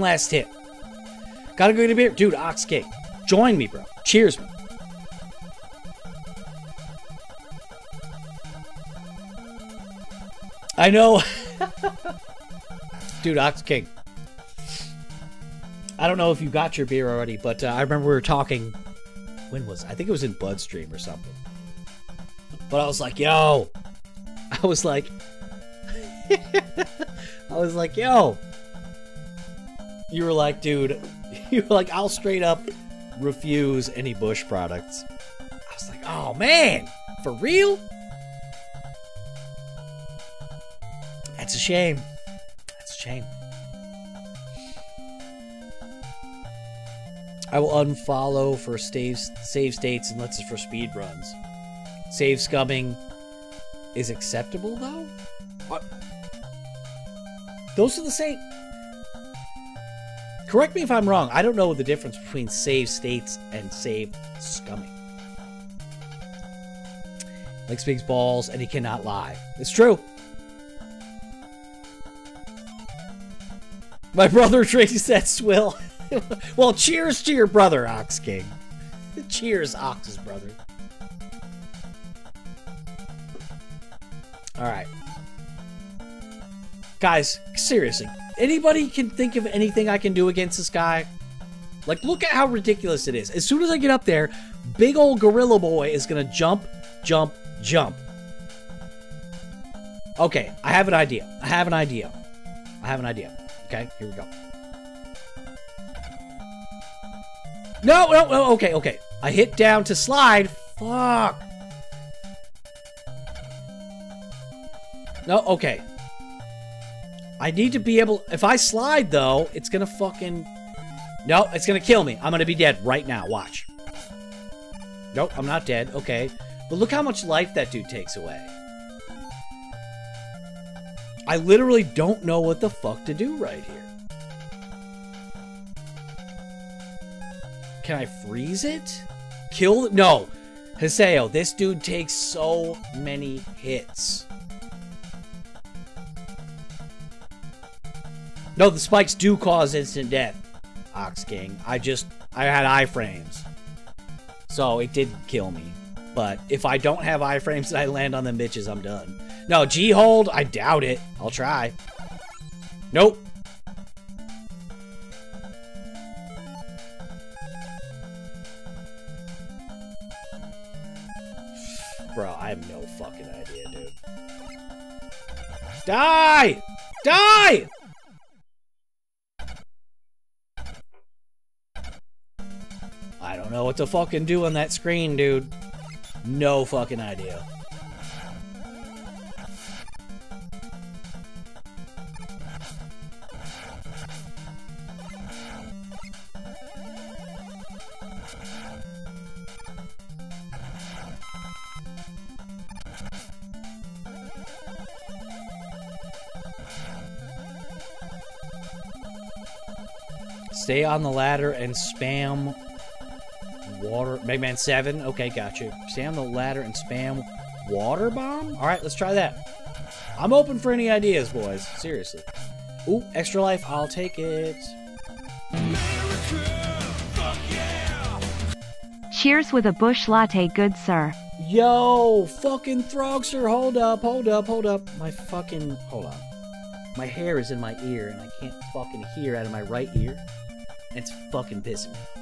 Last hit. Gotta go get a beer. Dude, Ox King. Join me, bro. Cheers, man. I know. Dude, Ox King. I don't know if you got your beer already, but uh, I remember we were talking. When was? I think it was in Budstream or something. But I was like, yo. I was like. I was like, yo. You were like, dude. You were like, I'll straight up refuse any Busch products. I was like, oh man. For real? That's a shame. That's a shame. I will unfollow for save, save states and let's for speed runs. Save scumming is acceptable though? What? Those are the same. Correct me if I'm wrong. I don't know the difference between save states and save scumming. Like speaks balls and he cannot lie. It's true. My brother drinks that swill. well, cheers to your brother, Ox King. Cheers, Ox's brother. Alright. Guys, seriously, anybody can think of anything I can do against this guy? Like, look at how ridiculous it is. As soon as I get up there, big old gorilla boy is gonna jump, jump, jump. Okay, I have an idea. I have an idea. I have an idea. Okay, here we go. No, no, no, okay, okay. I hit down to slide. Fuck. No, okay. I need to be able... If I slide, though, it's gonna fucking... No, it's gonna kill me. I'm gonna be dead right now. Watch. Nope, I'm not dead. Okay. But look how much life that dude takes away. I literally don't know what the fuck to do right here. Can I freeze it? Kill? No. Haseo, this dude takes so many hits. No, the spikes do cause instant death, Ox King. I just, I had iframes. So it did kill me. But if I don't have iframes and I land on them bitches, I'm done. No, G-hold, I doubt it. I'll try. Nope. Bro, I have no fucking idea, dude. Die! Die! I don't know what to fucking do on that screen, dude. No fucking idea. Stay on the ladder and spam water. Mega Man 7. Okay, got you. Stay on the ladder and spam water bomb? Alright, let's try that. I'm open for any ideas, boys. Seriously. Ooh, extra life. I'll take it. Cheers with a Busch latte, good sir. Yo, fucking Throgster, hold up, hold up, hold up. My fucking, hold on. My hair is in my ear and I can't fucking hear out of my right ear. It's fucking pissing me.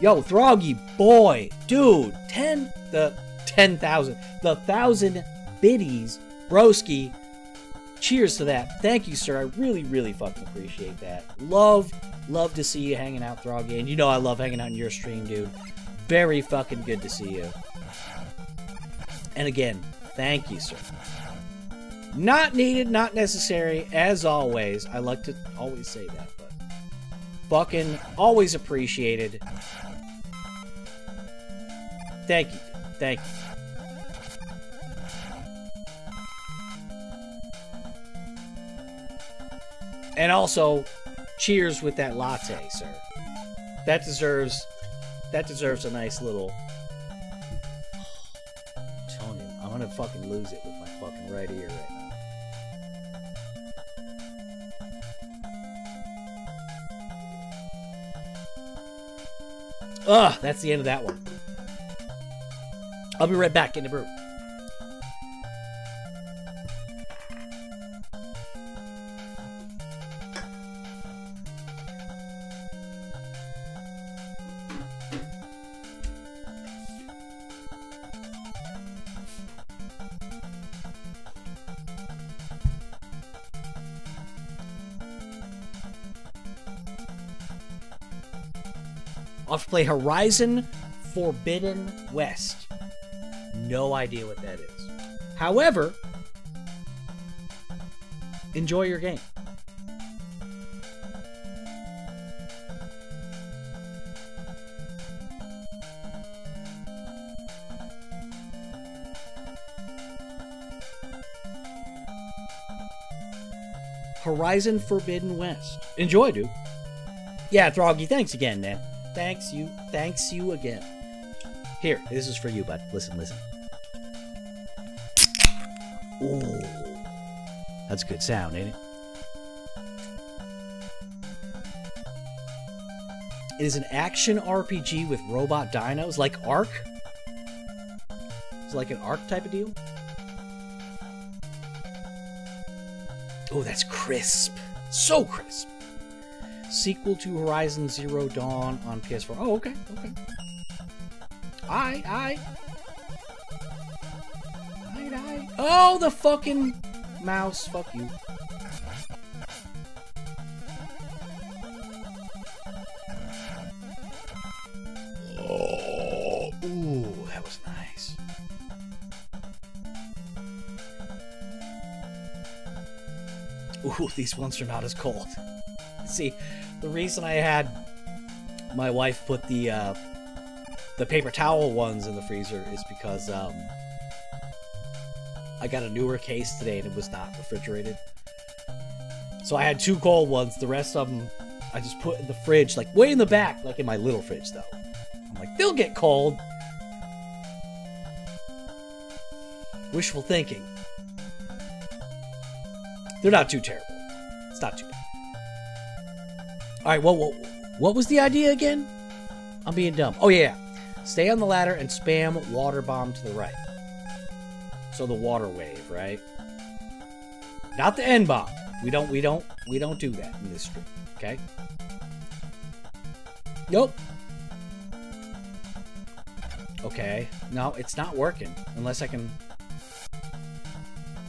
Yo, Throggy, boy, dude, 10, the 10,000, the thousand biddies, broski. Cheers to that. Thank you, sir. I really, really fucking appreciate that. Love, love to see you hanging out, Throggy. And you know I love hanging out in your stream, dude. Very fucking good to see you. And again, thank you, sir. Not needed, not necessary, as always. I like to always say that, but fucking always appreciated. Thank you. Thank you. And also, cheers with that latte, sir. That deserves that deserves a nice little I'm telling you, I'm gonna fucking lose it with my fucking right ear right now. Ugh, that's the end of that one. I'll be right back in the brew. I'll play Horizon Forbidden West. No idea what that is. However, enjoy your game. Horizon Forbidden West. Enjoy, dude. Yeah, Throggy, thanks again, man. Thanks you. Thanks you again. Here, this is for you, bud. Listen, listen. Ooh. That's a good sound, ain't it? It is an action RPG with robot dinos, like Ark. It's like an Ark type of deal. Oh, that's crisp. So crisp. Sequel to Horizon Zero Dawn on PS4. Oh, okay, okay. I, I. Oh, the fucking mouse. Fuck you. Oh, ooh, that was nice. Ooh, these ones are not as cold. See, the reason I had my wife put the uh, the paper towel ones in the freezer is because um, I got a newer case today and it was not refrigerated. So I had two cold ones. The rest of them I just put in the fridge, like way in the back, like in my little fridge though. I'm like, they'll get cold. Wishful thinking. They're not too terrible. It's not too bad. All right, well, what, what was the idea again? I'm being dumb. Oh yeah, stay on the ladder and spam water bomb to the right. So the water wave, right? Not the N bomb. We don't, we don't, we don't do that in this stream. Okay. Nope. Okay. No, it's not working unless I can.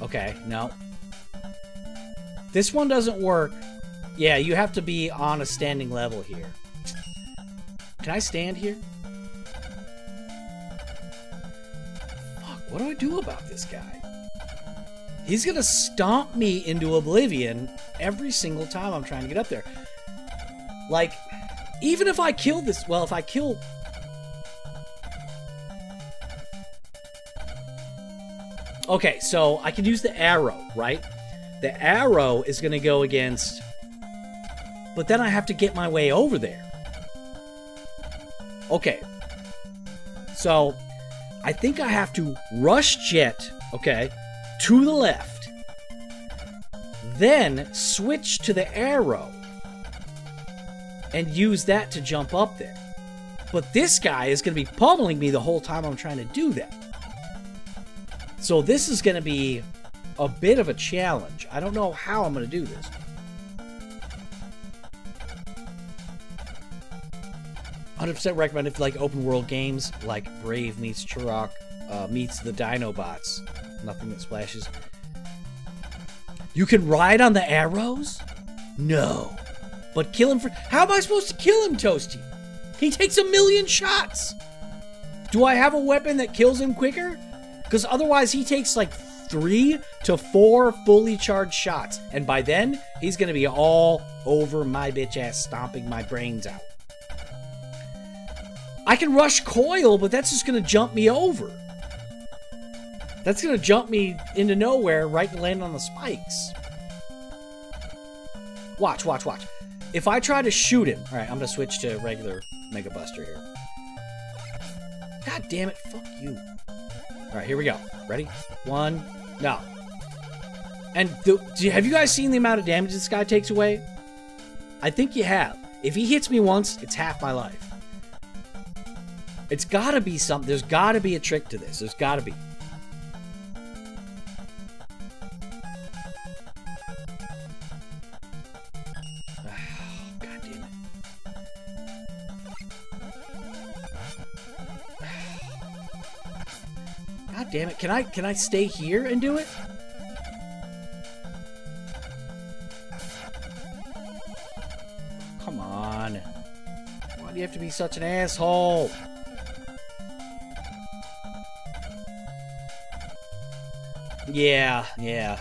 Okay. No. This one doesn't work. Yeah, you have to be on a standing level here. Can I stand here? What do I do about this guy? He's gonna stomp me into oblivion every single time I'm trying to get up there. Like, even if I kill this, well, if I kill. Okay, so I can use the arrow, right? The arrow is gonna go against. But then I have to get my way over there. Okay. So, I think I have to rush jet, okay, to the left. Then switch to the arrow and use that to jump up there. But this guy is going to be pummeling me the whole time I'm trying to do that. So this is going to be a bit of a challenge. I don't know how I'm going to do this. Hundred percent recommend if you like open world games like Brave meets Turok uh, meets the Dinobots. Nothing that splashes. You can ride on the arrows? No. But kill him for. How am I supposed to kill him, Toasty? He takes a million shots. Do I have a weapon that kills him quicker? Because otherwise, he takes like three to four fully charged shots. And by then, he's going to be all over my bitch ass, stomping my brains out. I can rush coil, but that's just going to jump me over. That's going to jump me into nowhere right and land on the spikes. Watch, watch, watch. If I try to shoot him... Alright, I'm going to switch to regular Mega Buster here. God damn it, fuck you. Alright, here we go. Ready? One. No. And have you guys seen the amount of damage this guy takes away? I think you have. If he hits me once, it's half my life. It's gotta be something. There's gotta be a trick to this. There's gotta be. God damn it. God damn it. Can I can I stay here and do it? Come on. Why do you have to be such an asshole? Yeah, yeah.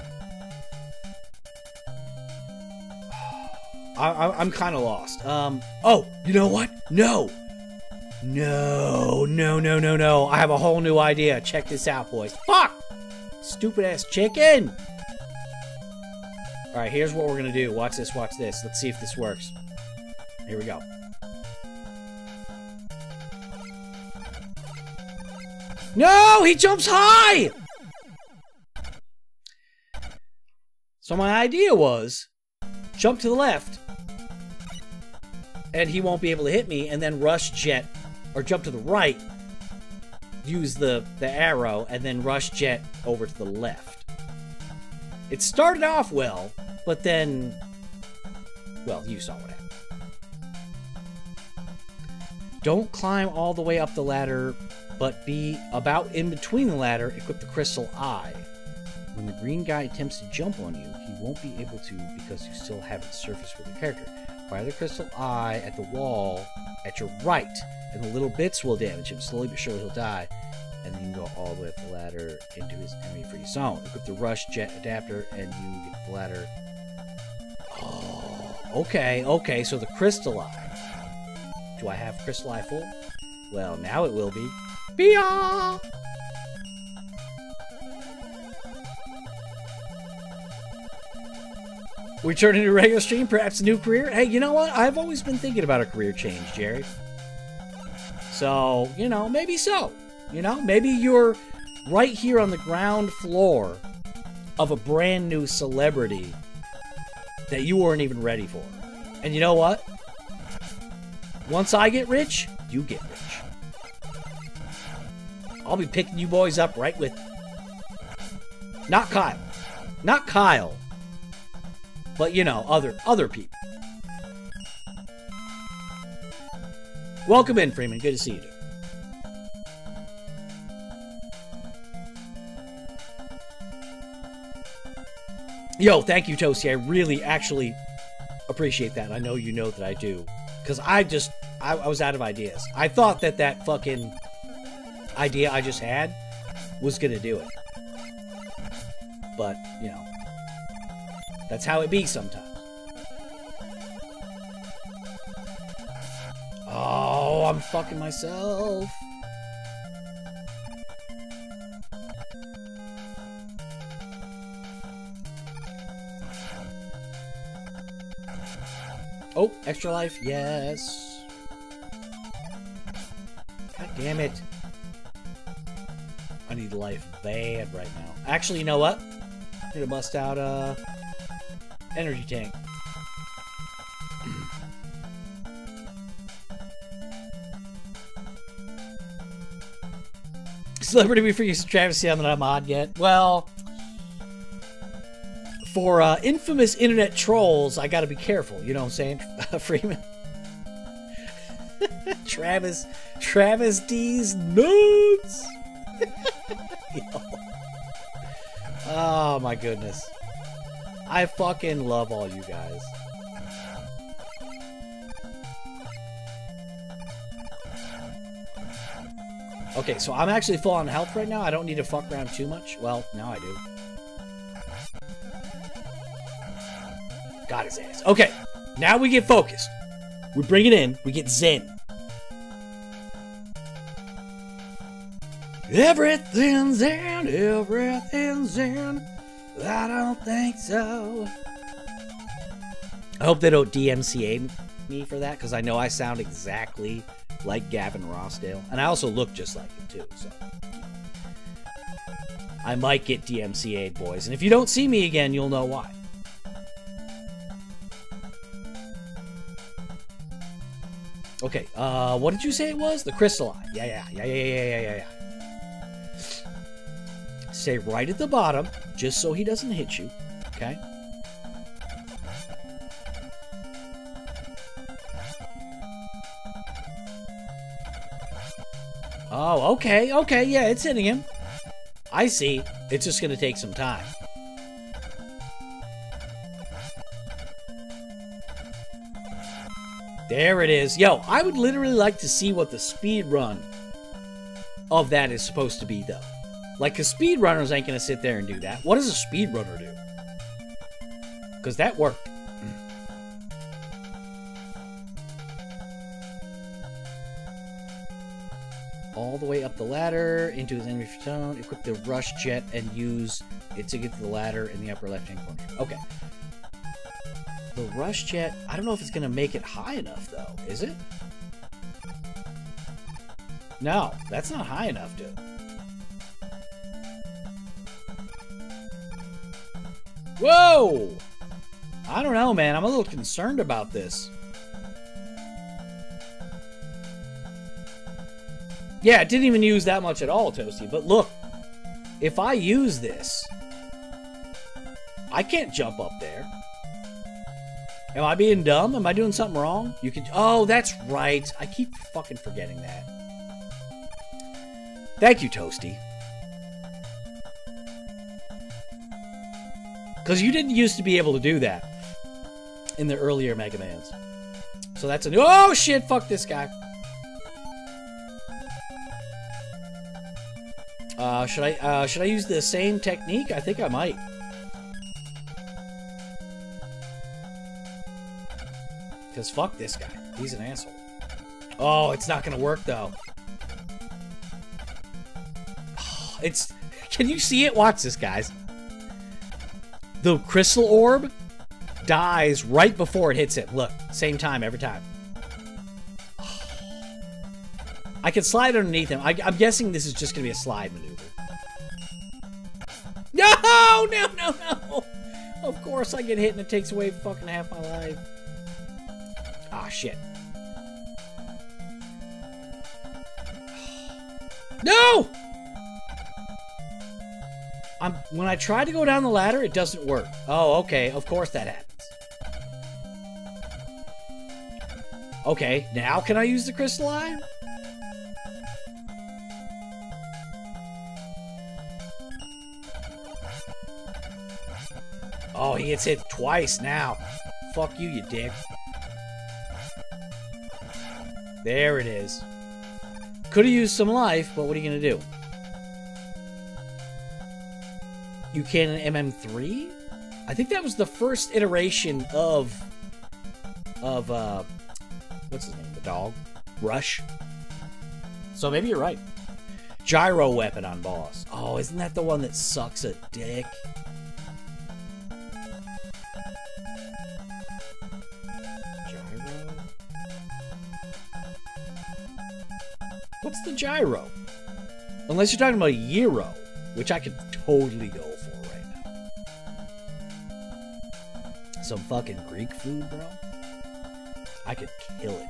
I, I'm kind of lost. Um. Oh, you know what? No. No, no, no, no, no. I have a whole new idea. Check this out, boys. Fuck! Stupid ass chicken! Alright, here's what we're gonna do. Watch this, watch this. Let's see if this works. Here we go. No! He jumps high! So my idea was jump to the left and he won't be able to hit me and then rush jet or jump to the right use the the arrow and then rush jet over to the left. It started off well but then well you saw what happened. Don't climb all the way up the ladder but be about in between the ladder equip the crystal eye. When the green guy attempts to jump on you, won't be able to because you still haven't surfaced with your character. Fire the crystal eye at the wall at your right, and the little bits will damage him. Slowly but surely he'll die, and then you can go all the way up the ladder into his enemy free zone. Equip the rush jet adapter, and you get the ladder. Oh, okay, okay, so the crystal eye. Do I have crystal eye full? Well, now it will be. Be Bia! We turn into a regular stream, perhaps a new career. Hey, you know what? I've always been thinking about a career change, Jerry. So, you know, maybe so. You know, maybe you're right here on the ground floor of a brand new celebrity that you weren't even ready for. And you know what? Once I get rich, you get rich. I'll be picking you boys up right with. Not Kyle. Not Kyle. But you know, other other people. Welcome in, Freeman. Good to see you. Yo, thank you, Toasty. I really actually appreciate that. I know you know that I do. Because I just, I, I was out of ideas. I thought that that fucking idea I just had was going to do it. But, you know, that's how it be sometimes. Oh, I'm fucking myself. Oh, extra life, yes. God damn it. I need life bad right now. Actually, you know what? I'm gonna bust out uh, energy tank. Celebrity before you Travis I'm not a mod yet. Well, for uh, infamous internet trolls, I gotta be careful. You know what I'm saying, Freeman? Travis, Travis D's nudes. oh my goodness, I fucking love all you guys. Okay, so I'm actually full on health right now. I don't need to fuck around too much. Well, now I do. Got his ass. Okay, now we get focused. We bring it in. We get zen. Everything's in, everything's in. I don't think so. I hope they don't DMCA me for that, because I know I sound exactly like Gavin Rossdale. And I also look just like him, too, so. I might get DMCA'd, boys. And if you don't see me again, you'll know why. Okay, uh, what did you say it was? The crystal. Yeah, yeah, yeah, yeah, yeah, yeah, yeah, yeah. Stay right at the bottom, just so he doesn't hit you. Okay? Oh, okay, okay, yeah, it's hitting him. I see. It's just gonna take some time. There it is. Yo, I would literally like to see what the speed run of that is supposed to be, though. Like, because speedrunners ain't to sit there and do that. What does a speedrunner do? Because that worked. All the way up the ladder into his enemy zone. Equip the rush jet and use it to get to the ladder in the upper left-hand corner. Okay. The rush jet, I don't know if it's to make it high enough, though. Is it? No, that's not high enough, dude. Whoa! I don't know, man. I'm a little concerned about this. Yeah, it didn't even use that much at all, Toasty. But look, if I use this, I can't jump up there. Am I being dumb? Am I doing something wrong? You can. Oh, that's right. I keep fucking forgetting that. Thank you, Toasty. Because you didn't used to be able to do that in the earlier Mega Mans. So that's a new. Oh shit! Fuck this guy. Uh, should I uh, should I use the same technique? I think I might. Because fuck this guy. He's an asshole. Oh, it's not to work, though. It's... Can you see it? Watch this, guys. The crystal orb dies right before it hits him. Look, same time every time. I can slide underneath him. I, I'm guessing this is just going to be a slide maneuver. No, no, no, no. Of course I get hit and it takes away fucking half my life. Ah, shit. No! I'm when I try to go down the ladder, it doesn't work. Oh, okay. Of course that happens. Okay, now can I use the crystal eye? Oh, he gets hit twice now. Fuck you, you dick. There it is. Could have used some life, but what are you going to do? You can an MM3? I think that was the first iteration of of uh what's his name? The dog? Rush. So maybe you're right. Gyro weapon on boss. Oh, isn't that the one that sucks a dick? Gyro? What's the gyro? Unless you're talking about a gyro, which I could totally go Some fucking Greek food, bro. I could kill it.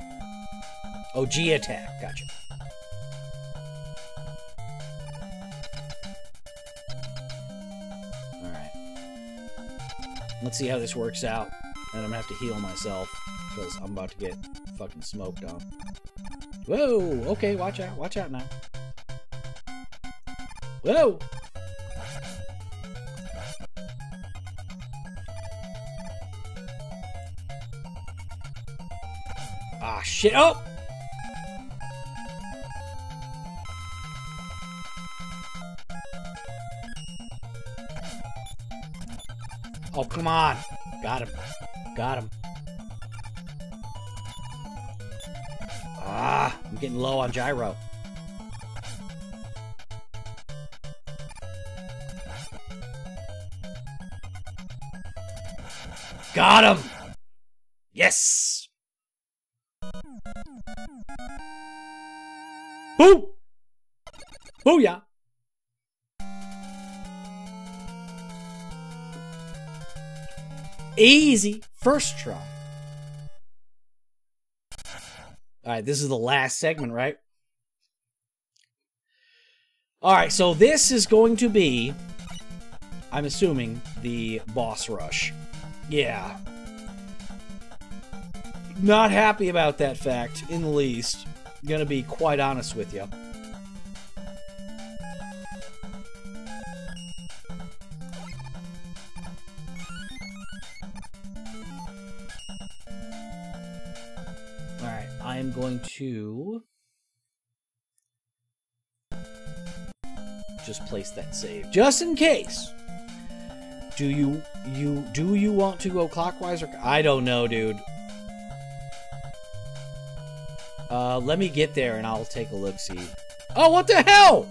Oh, G attack. Gotcha. Alright. Let's see how this works out. And I'm gonna have to heal myself because I'm about to get fucking smoked on. Whoa! Okay, watch out. Watch out now. Whoa! Ah, shit. Oh! Oh, come on. Got him. Got him. Ah, I'm getting low on gyro. Got him! Yes! Boo! Booyah! Easy. First try. Alright, this is the last segment, right? Alright, so this is going to be, I'm assuming, the boss rush. Yeah. Not happy about that fact, in the least. I'm Gonna be quite honest with you. Alright, I am going to just place that save. Just in case. Do you you do you want to go clockwise or I don't know, dude. Uh let me get there and I'll take a look see. Oh, what the hell?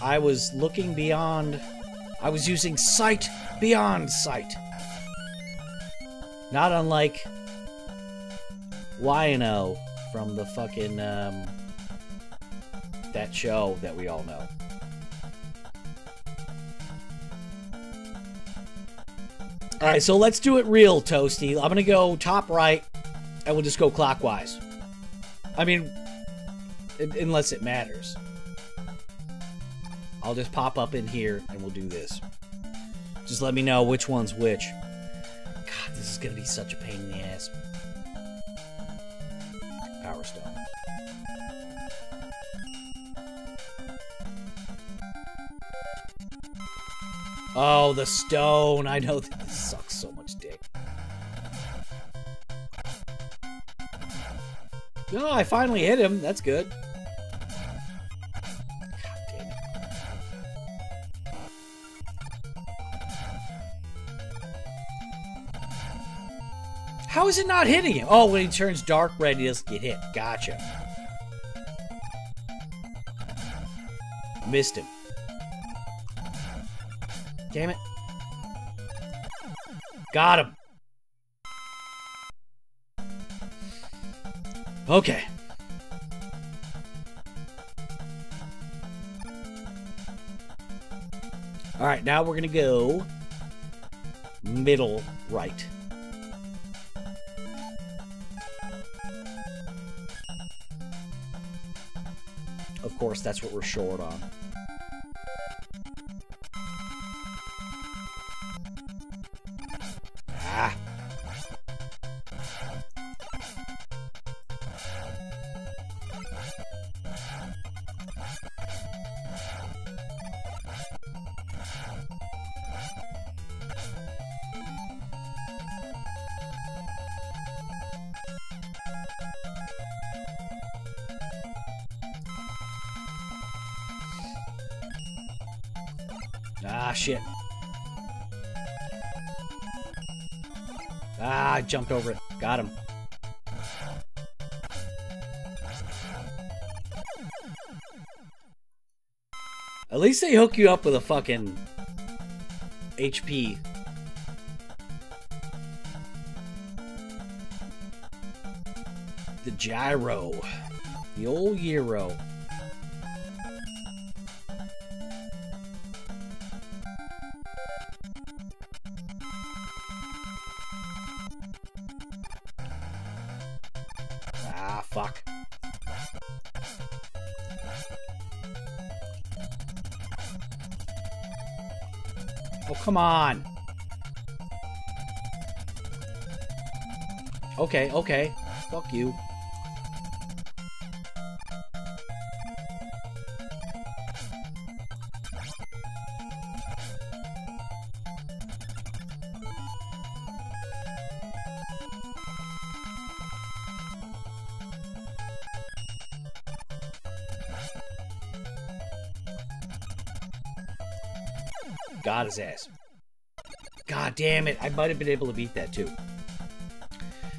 I was looking beyond I was using sight beyond sight. Not unlike Lion-O from the fucking um that show that we all know. Alright, so let's do it real, Toasty. I'm gonna go top right, and we'll just go clockwise. I mean, un- unless it matters. I'll just pop up in here, and we'll do this. Just let me know which one's which. God, this is gonna be such a pain in the ass. Power Stone. Oh, the stone. I know this sucks No, I finally hit him. That's good. How is it not hitting him? Oh, when he turns dark red, he doesn't get hit. Gotcha. Missed him. Damn it. Got him. Okay. All right, now we're going to go middle right. Of course, that's what we're short on. Hook you up with a fucking HP. The gyro. The old gyro. Come on. Okay, okay. Fuck you. Got his ass. Damn it. I might have been able to beat that too.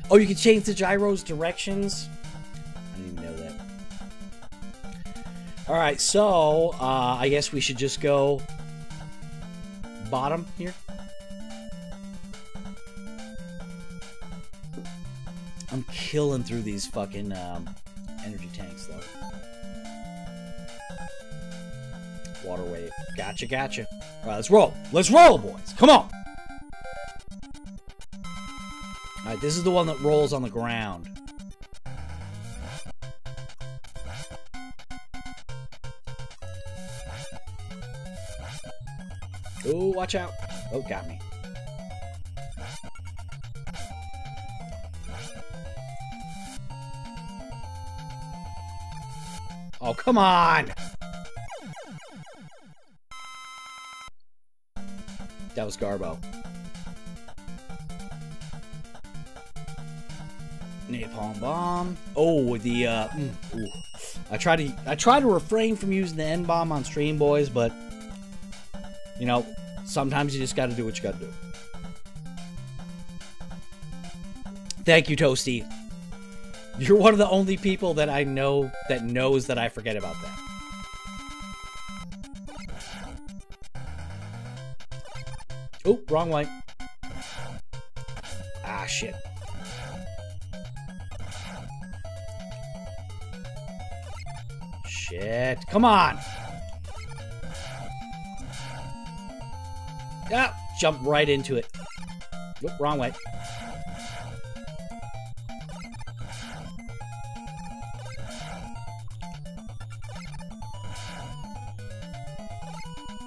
Oh, you can change the gyro's directions? I didn't even know that. Alright, so uh, I guess we should just go bottom here. I'm killing through these fucking um, energy tanks though. Water wave. Gotcha, gotcha. Alright, let's roll. Let's roll, boys. Come on. This is the one that rolls on the ground. Oh, watch out. Oh, got me. Oh, come on! That was Garbo. Napalm bomb. Oh, the uh, mm. I try to I try to refrain from using the N bomb on stream, boys, but you know, sometimes you just got to do what you got to do. Thank you, Toasty. You're one of the only people that I know that knows that I forget about that. Oh, wrong way. Come on. Ah, jump right into it. Oop, wrong way.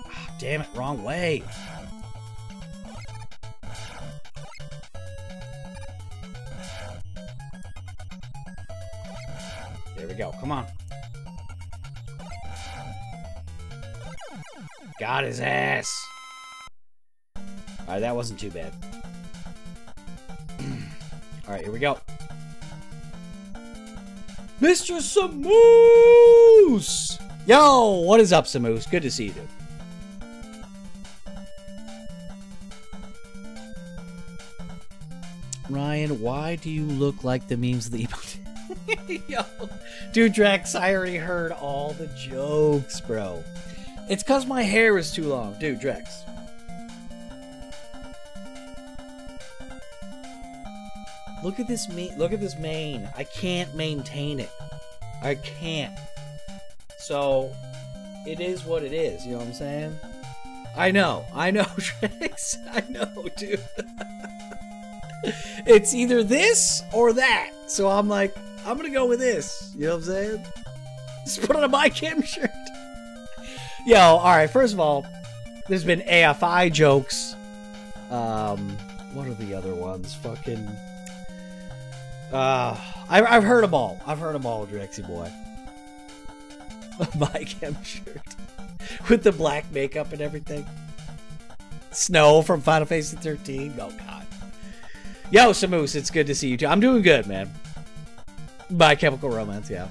Ah, damn it, wrong way. Wasn't too bad. Alright, here we go. Mr. Samoose! Yo, what is up, Samoose? Good to see you, dude. Ryan, why do you look like the memes of the emote? Yo, dude, Drax, I already heard all the jokes, bro. It's because my hair is too long. Dude, Drex. Look at this me. Look at this mane. I can't maintain it. I can't. So, it is what it is. You know what I'm saying? I know. I know, Trix. I know, dude. it's either this or that. So I'm like, I'm gonna go with this. You know what I'm saying? Just put on a my Chem shirt. Yo, all right. First of all, there's been AFI jokes. Um, what are the other ones? Fucking. Uh, I, I've heard them all. I've heard them all, Drexy boy. my Chem shirt with the black makeup and everything. Snow from Final Fantasy 13. Oh God. Yo, Samus, it's good to see you too. I'm doing good, man. My Chemical Romance, yeah.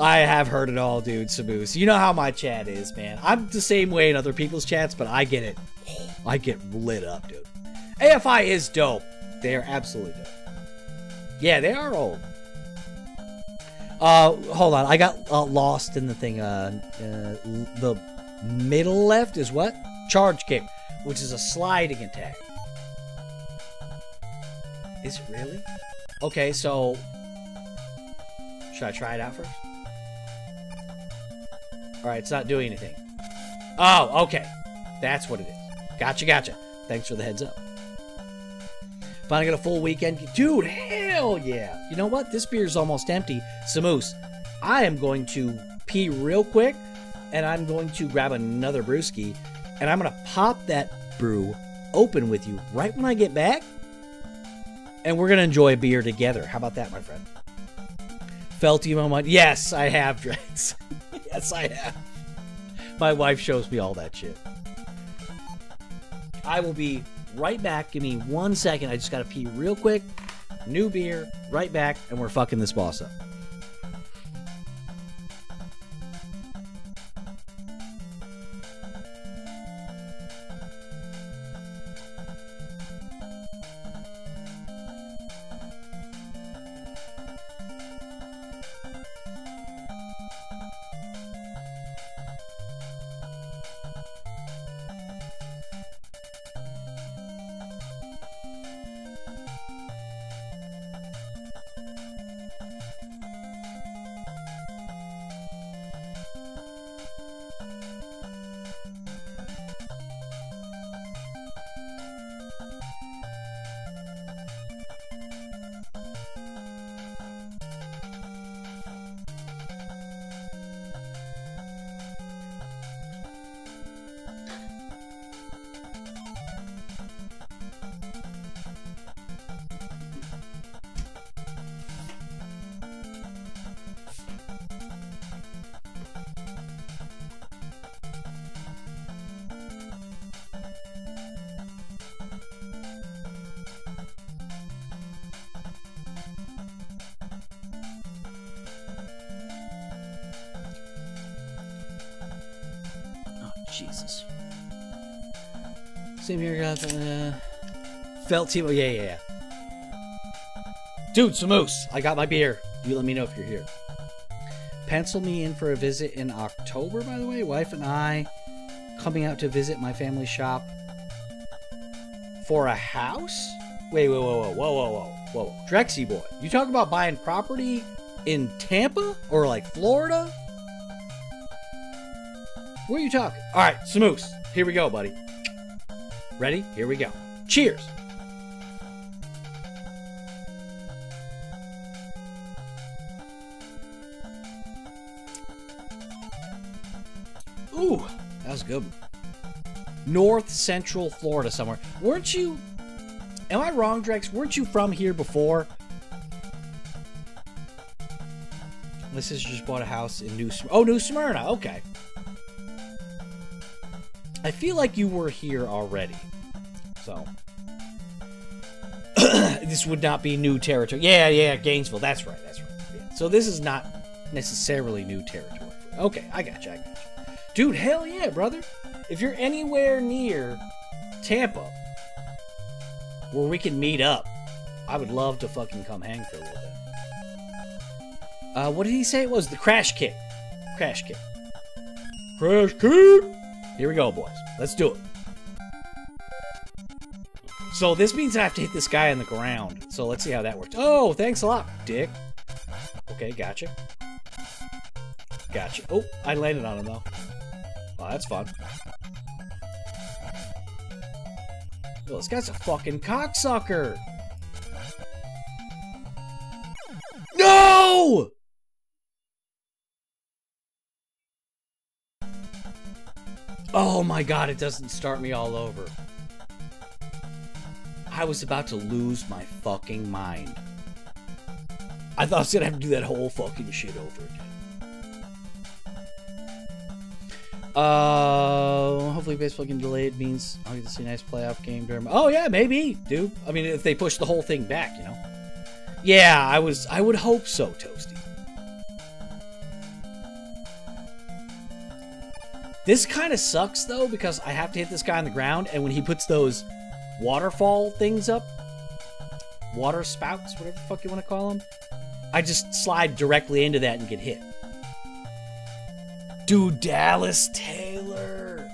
I have heard it all, dude, Samus. You know how my chat is, man. I'm the same way in other people's chats, but I get it. I get lit up, dude. AFI is dope. They are absolutely dope. Yeah, they are old. Uh, hold on. I got uh, lost in the thing. Uh, uh, the middle left is what? Charge kick, which is a sliding attack. Is it really? Okay, so should I try it out first? All right, it's not doing anything. Oh, okay. That's what it is. Gotcha, gotcha. Thanks for the heads up. Finally got a full weekend. Dude, yeah. You know what? This beer is almost empty. Samoose, I am going to pee real quick, and I'm going to grab another brewski, and I'm going to pop that brew open with you right when I get back, and we're going to enjoy a beer together. How about that, my friend? Felt you moment. Yes, I have, drinks. yes, I have. My wife shows me all that shit. I will be right back. Give me one second. I just got to pee real quick. New beer, right back, and we're fucking this boss up. Team. Oh, yeah, yeah, yeah. Dude, Samoose, I got my beer. You let me know if you're here. Pencil me in for a visit in October, by the way. Wife and I coming out to visit my family shop for a house? Wait, wait, whoa, whoa, whoa, whoa, whoa, whoa. Drexy boy, you talk about buying property in Tampa or like Florida? What are you talking? All right, Samoose, here we go, buddy. Ready? Here we go. Cheers. Good. North Central Florida somewhere. Weren't you? Am I wrong, Drex? Weren't you from here before? This is just bought a house in New. Sm- oh, New Smyrna. Okay. I feel like you were here already. So. this would not be new territory. Yeah, yeah, Gainesville. That's right. That's right. Yeah. So this is not necessarily new territory. Okay, I. I got you. Dude, hell yeah, brother. If you're anywhere near Tampa where we can meet up, I would love to fucking come hang for a little bit. Uh, what did he say it was? The crash kick. Crash kick. Crash kick! Here we go, boys. Let's do it. So this means I have to hit this guy on the ground. So let's see how that works. Oh, thanks a lot, dick. Okay, gotcha. Gotcha. Oh, I landed on him though. Oh, that's fun. Well, this guy's a fucking cocksucker. No! Oh my god, it doesn't start me all over. I was about to lose my fucking mind. I thought I was gonna have to do that whole fucking shit over again. Uh, hopefully baseball getting delayed means I'll get to see a nice playoff game during. Oh yeah, maybe, dude. I mean, if they push the whole thing back, you know. Yeah, I was. I would hope so, Toasty. This kind of sucks though because I have to hit this guy on the ground, and when he puts those waterfall things up, water spouts, whatever the fuck you want to call them, I just slide directly into that and get hit. Dude, Dallas Taylor.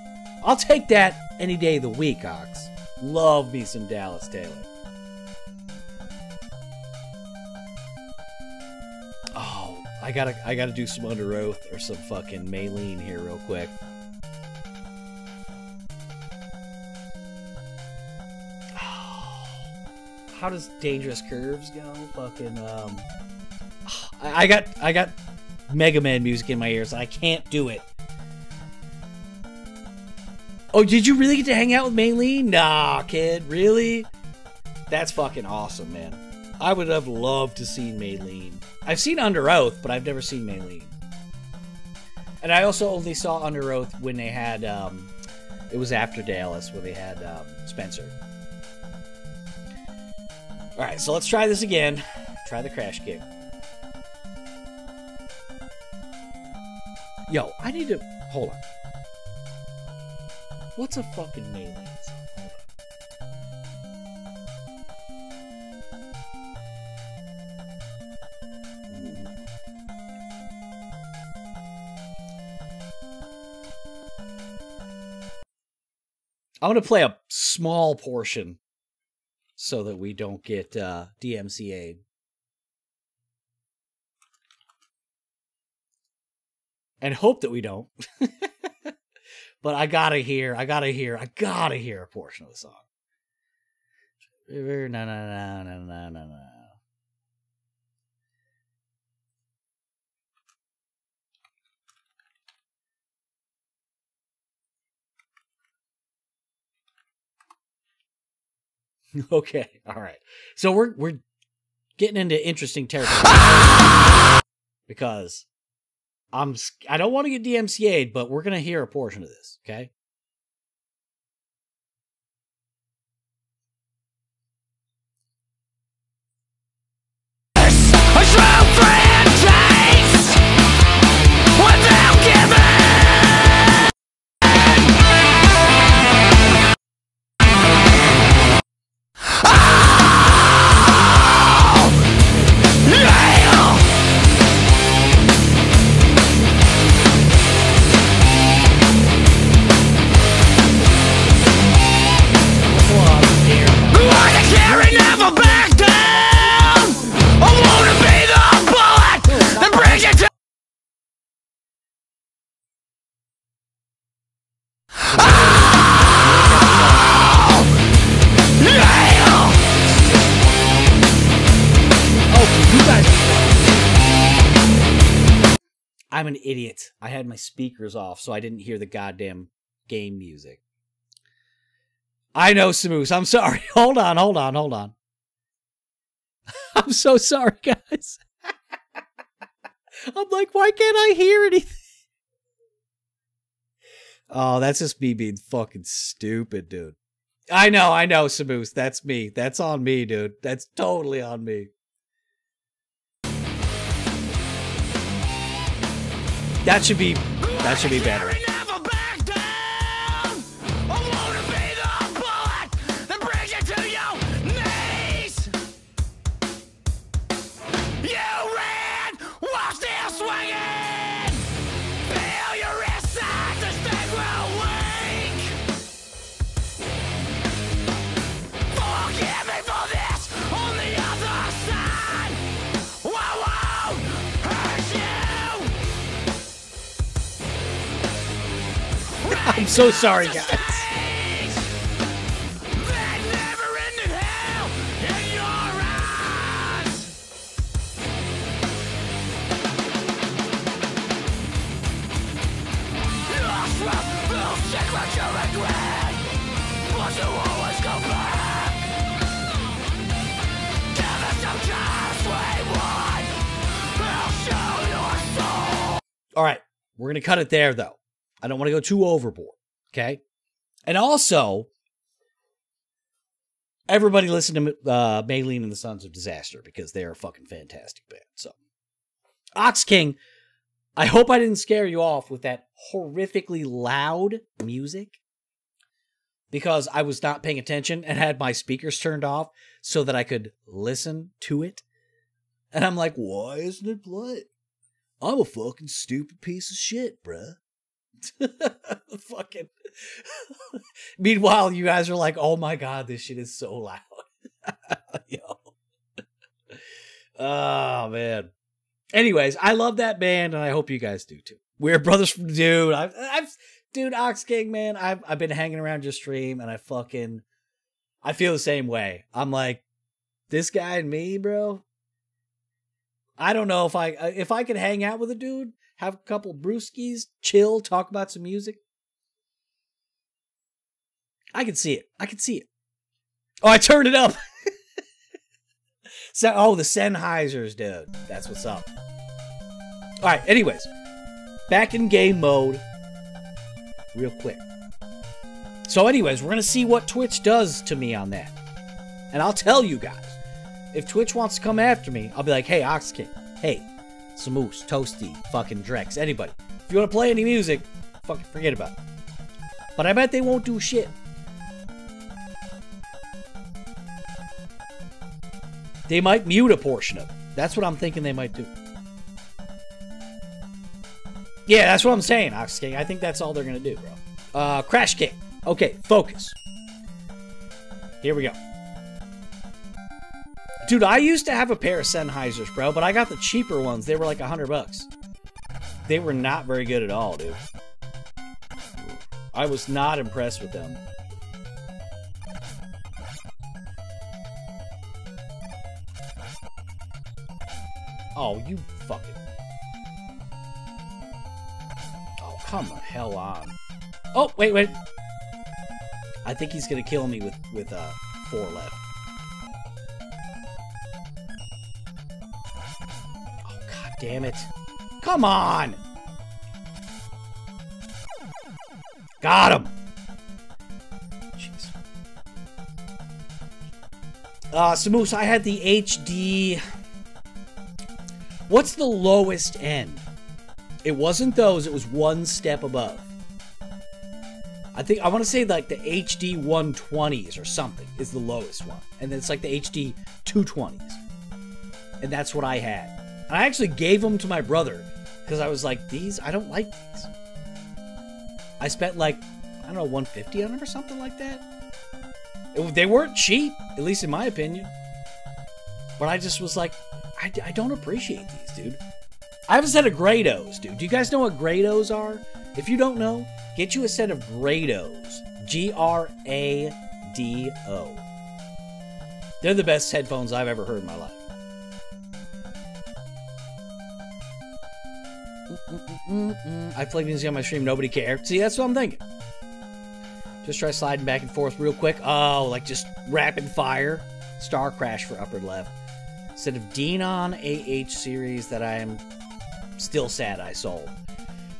I'll take that any day of the week, Ox. Love me some Dallas Taylor. Oh, I gotta I gotta do some Underoath or some fucking Maylene here real quick. How does dangerous curves go? Fucking um I got I got Mega Man music in my ears. I can't do it. Oh, did you really get to hang out with Maylene? Nah, kid, really? That's fucking awesome, man. I would have loved to see Maylene. I've seen Underoath, but I've never seen Maylene. And I also only saw Underoath when they had, um, it was after Dallas, where they had um, Spencer. Alright, so let's try this again. Try the crash kick. Yo, I need to. Hold on. What's a fucking melee. I'm gonna play a small portion so that we don't get uh, DMCA'd. And hope that we don't. but I gotta hear, I gotta hear, I gotta hear a portion of the song. River, no, no, no, no, no, no, no. okay, all right. So we're we're getting into interesting territory because I'm I don't want to get DMCA'd, but we're gonna hear a portion of this, okay? I had my speakers off, so I didn't hear the goddamn game music. I know, Samoose. I'm sorry. Hold on, hold on, hold on. I'm so sorry, guys. I'm like, why can't I hear anything? Oh, that's just me being fucking stupid, dude. I know, I know, Samoose. That's me. That's on me, dude. That's totally on me. That should be that should be better. So sorry, guys. All right, we're gonna cut it there though. I don't want to go too overboard. Okay, and also everybody listen to uh, Maylene and the Sons of Disaster because they are a fucking fantastic band. So, Ox King, I hope I didn't scare you off with that horrifically loud music because I was not paying attention and had my speakers turned off so that I could listen to it. And I'm like, why isn't it playing? I'm a fucking stupid piece of shit, bruh. fucking. Meanwhile, you guys are like, oh my god, this shit is so loud. Yo. Oh, man. Anyways, I love that band, and I hope you guys do too. We're brothers from dude. I've, I've, dude, Ox King, man. I've, I've been hanging around your stream, and I fucking, I feel the same way. I'm like, this guy and me, bro. I don't know if I uh, if I could hang out with a dude, have a couple brewskis, chill, talk about some music. I can see it. I can see it. Oh, I turned it up. so, oh, the Sennheisers, dude. That's what's up. All right. Anyways, back in game mode, real quick. So, anyways, we're gonna see what Twitch does to me on that, and I'll tell you guys. If Twitch wants to come after me, I'll be like, hey, Ox King, hey, Samoose, Toasty, fucking Drex, anybody. If you want to play any music, fucking forget about it. But I bet they won't do shit. They might mute a portion of it. That's what I'm thinking they might do. Yeah, that's what I'm saying, Ox King. I think that's all they're gonna do, bro. Uh, Crash King. Okay, focus. Here we go. Dude, I used to have a pair of Sennheisers, bro, but I got the cheaper ones. They were like a hundred bucks. They were not very good at all, dude. I was not impressed with them. Oh, you fucking... Oh, come the hell on. Oh, wait, wait. I think he's gonna kill me with, with, uh, four left. Damn it. Come on! Got him! Jeez. Uh, Samoose, I had the HD... What's the lowest end? It wasn't those, it was one step above. I think, I want to say like the HD 120s or something is the lowest one. And then it's like the HD 220s. And that's what I had. I actually gave them to my brother because I was like, these, I don't like these. I spent like, I don't know, 150 on them or something like that. It- they weren't cheap, at least in my opinion. But I just was like, I, I don't appreciate these, dude. I have a set of Grados, dude. Do you guys know what Grados are? If you don't know, get you a set of Grados. G R A D O. They're the best headphones I've ever heard in my life. Mm-mm-mm-mm. I played music on my stream, nobody cared. See, that's what I'm thinking. Just try sliding back and forth real quick. Oh, like just rapid fire. Star Crash for upper left. Instead of Denon AH series that I am still sad I sold.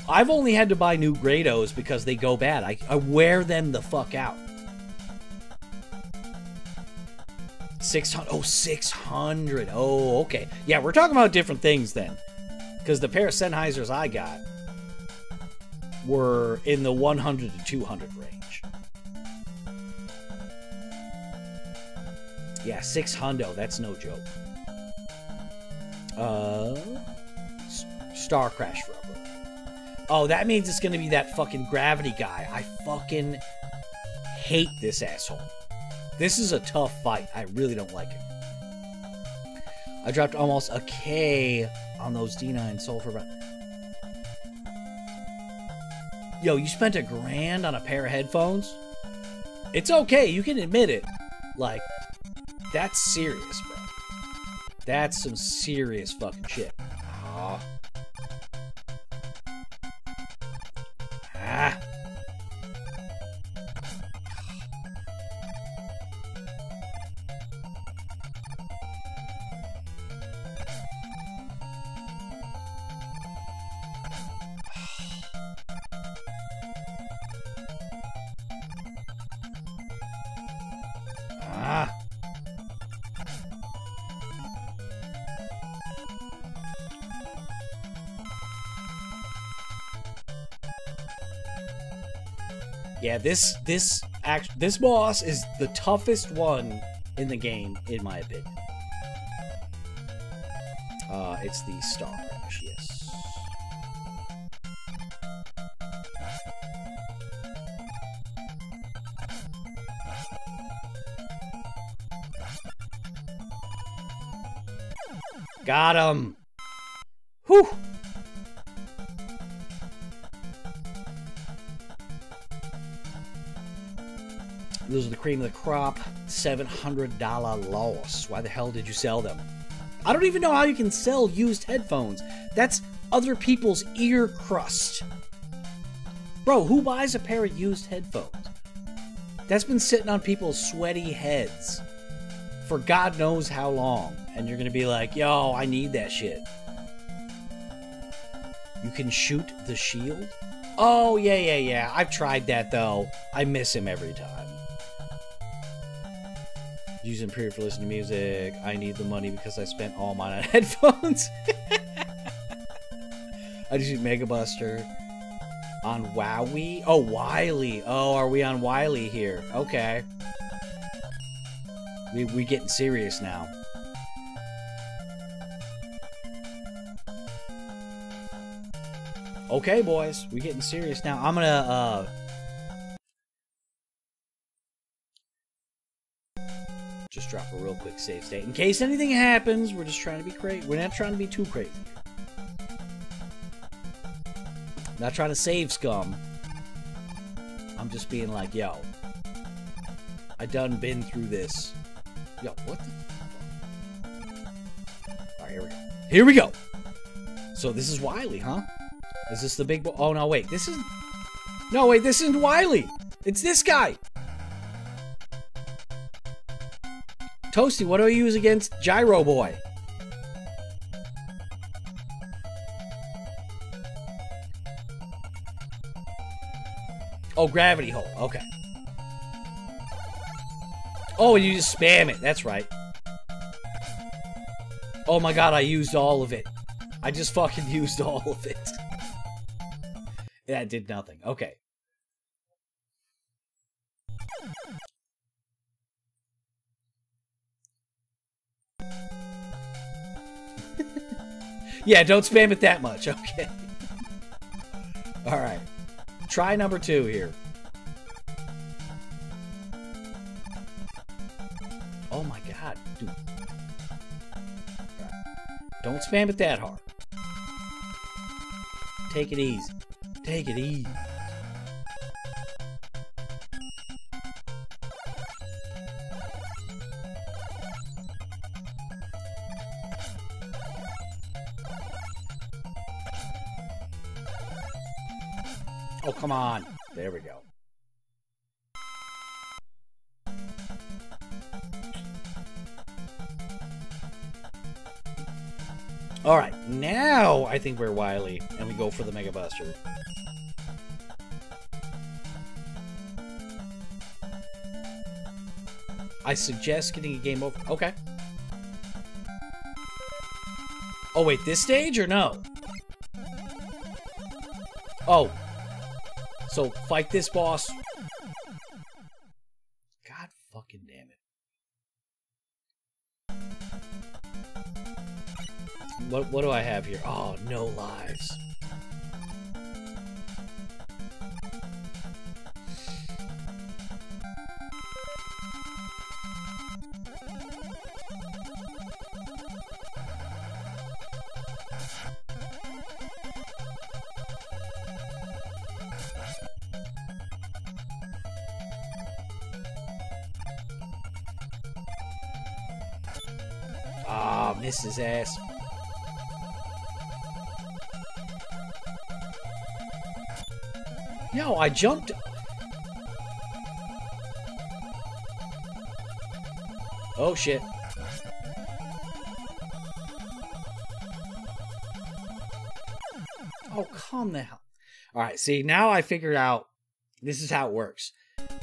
I've only had to buy new Grados because they go bad. I, I wear them the fuck out. 600. Oh, 600. Oh, okay. Yeah, we're talking about different things then. Because the pair of Sennheisers I got were in the 100 to 200 range. Yeah, 600. That's no joke. Uh, Star Crash Rubber. Oh, that means it's gonna be that fucking gravity guy. I fucking hate this asshole. This is a tough fight. I really don't like it. I dropped almost a K on those D9 sulfur. Bra- Yo, you spent a grand on a pair of headphones? It's okay, you can admit it. Like, that's serious, bro. That's some serious fucking shit. Aw. This this act this boss is the toughest one in the game, in my opinion. Uh, it's the Star Crash, yes. Got him. Whew. Those are the cream of the crop. $700 loss. Why the hell did you sell them? I don't even know how you can sell used headphones. That's other people's ear crust. Bro, who buys a pair of used headphones? That's been sitting on people's sweaty heads for God knows how long. And you're going to be like, yo, I need that shit. You can shoot the shield? Oh, yeah, yeah, yeah. I've tried that, though. I miss him every time. Using period for listening to music. I need the money because I spent all mine on headphones. I just use Mega Buster on Wowie. Oh, Wily. Oh, are we on Wily here? Okay. We we getting serious now. Okay, boys, we getting serious now. I'm gonna uh just drop a real quick save state in case anything happens. We're just trying to be crazy. We're not trying to be too crazy. Not trying to save scum. I'm just being like, yo, I done been through this. Yo, what the? All right, here we go. Here we go. So this is Wily, huh? Is this the big? Oh no, wait. This is. No, wait. This isn't Wily. It's this guy. Toasty, what do I use against Gyro Boy? Oh, gravity hold. Okay. Oh, you just spam it. That's right. Oh my god, I used all of it. I just fucking used all of it. that did nothing. Okay. Yeah, don't spam it that much. Okay. All right. Try number two here. Oh my god, dude. Don't spam it that hard. Take it easy. Take it easy. Oh, come on. There we go. Alright, now I think we're Wily, and we go for the Mega Buster. I suggest getting a game over. Okay. Oh, wait, this stage or no? Oh. So, fight this boss. God fucking damn it. What, what do I have here? Oh, no lives. Missed his ass. Yo, I jumped. Oh shit. Oh, calm the hell. All right, see, now I figured out this is how it works.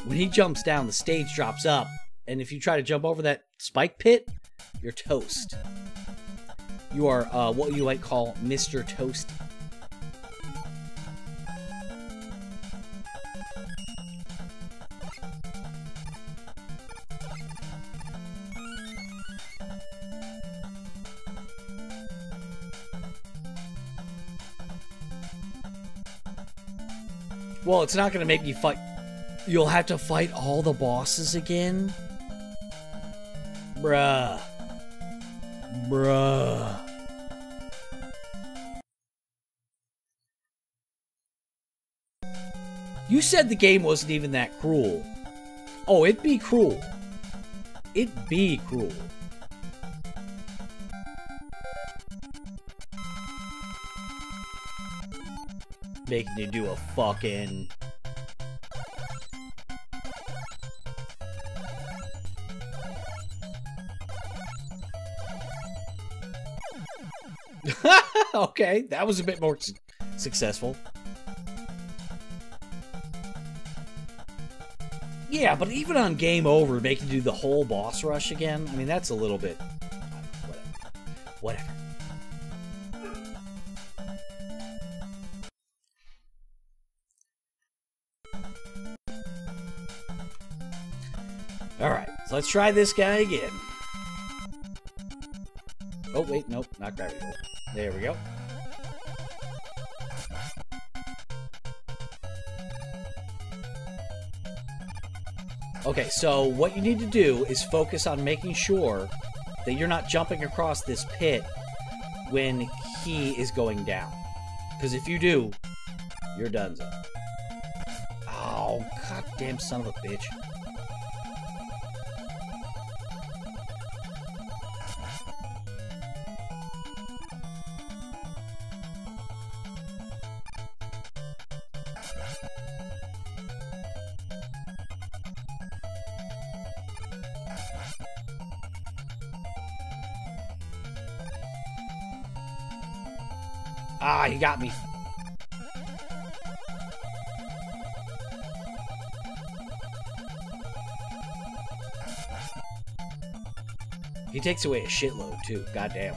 When he jumps down, the stage drops up, and if you try to jump over that spike pit, you're toast. You are uh, what you might call Mr. Toasty. Well, it's not gonna make me fight. You'll have to fight all the bosses again? Bruh. Bruh. You said the game wasn't even that cruel. Oh, it'd be cruel. It'd be cruel. Making you do a fucking... okay, that was a bit more su- successful. Yeah, but even on game over, making you do the whole boss rush again, I mean, that's a little bit. Whatever. Whatever. Alright, so let's try this guy again. Oh, wait, nope, not gravity. There we go. Okay, so what you need to do is focus on making sure that you're not jumping across this pit when he is going down. Because if you do, you're done. Oh, goddamn son of a bitch. Got me. He takes away a shitload too. Goddamn.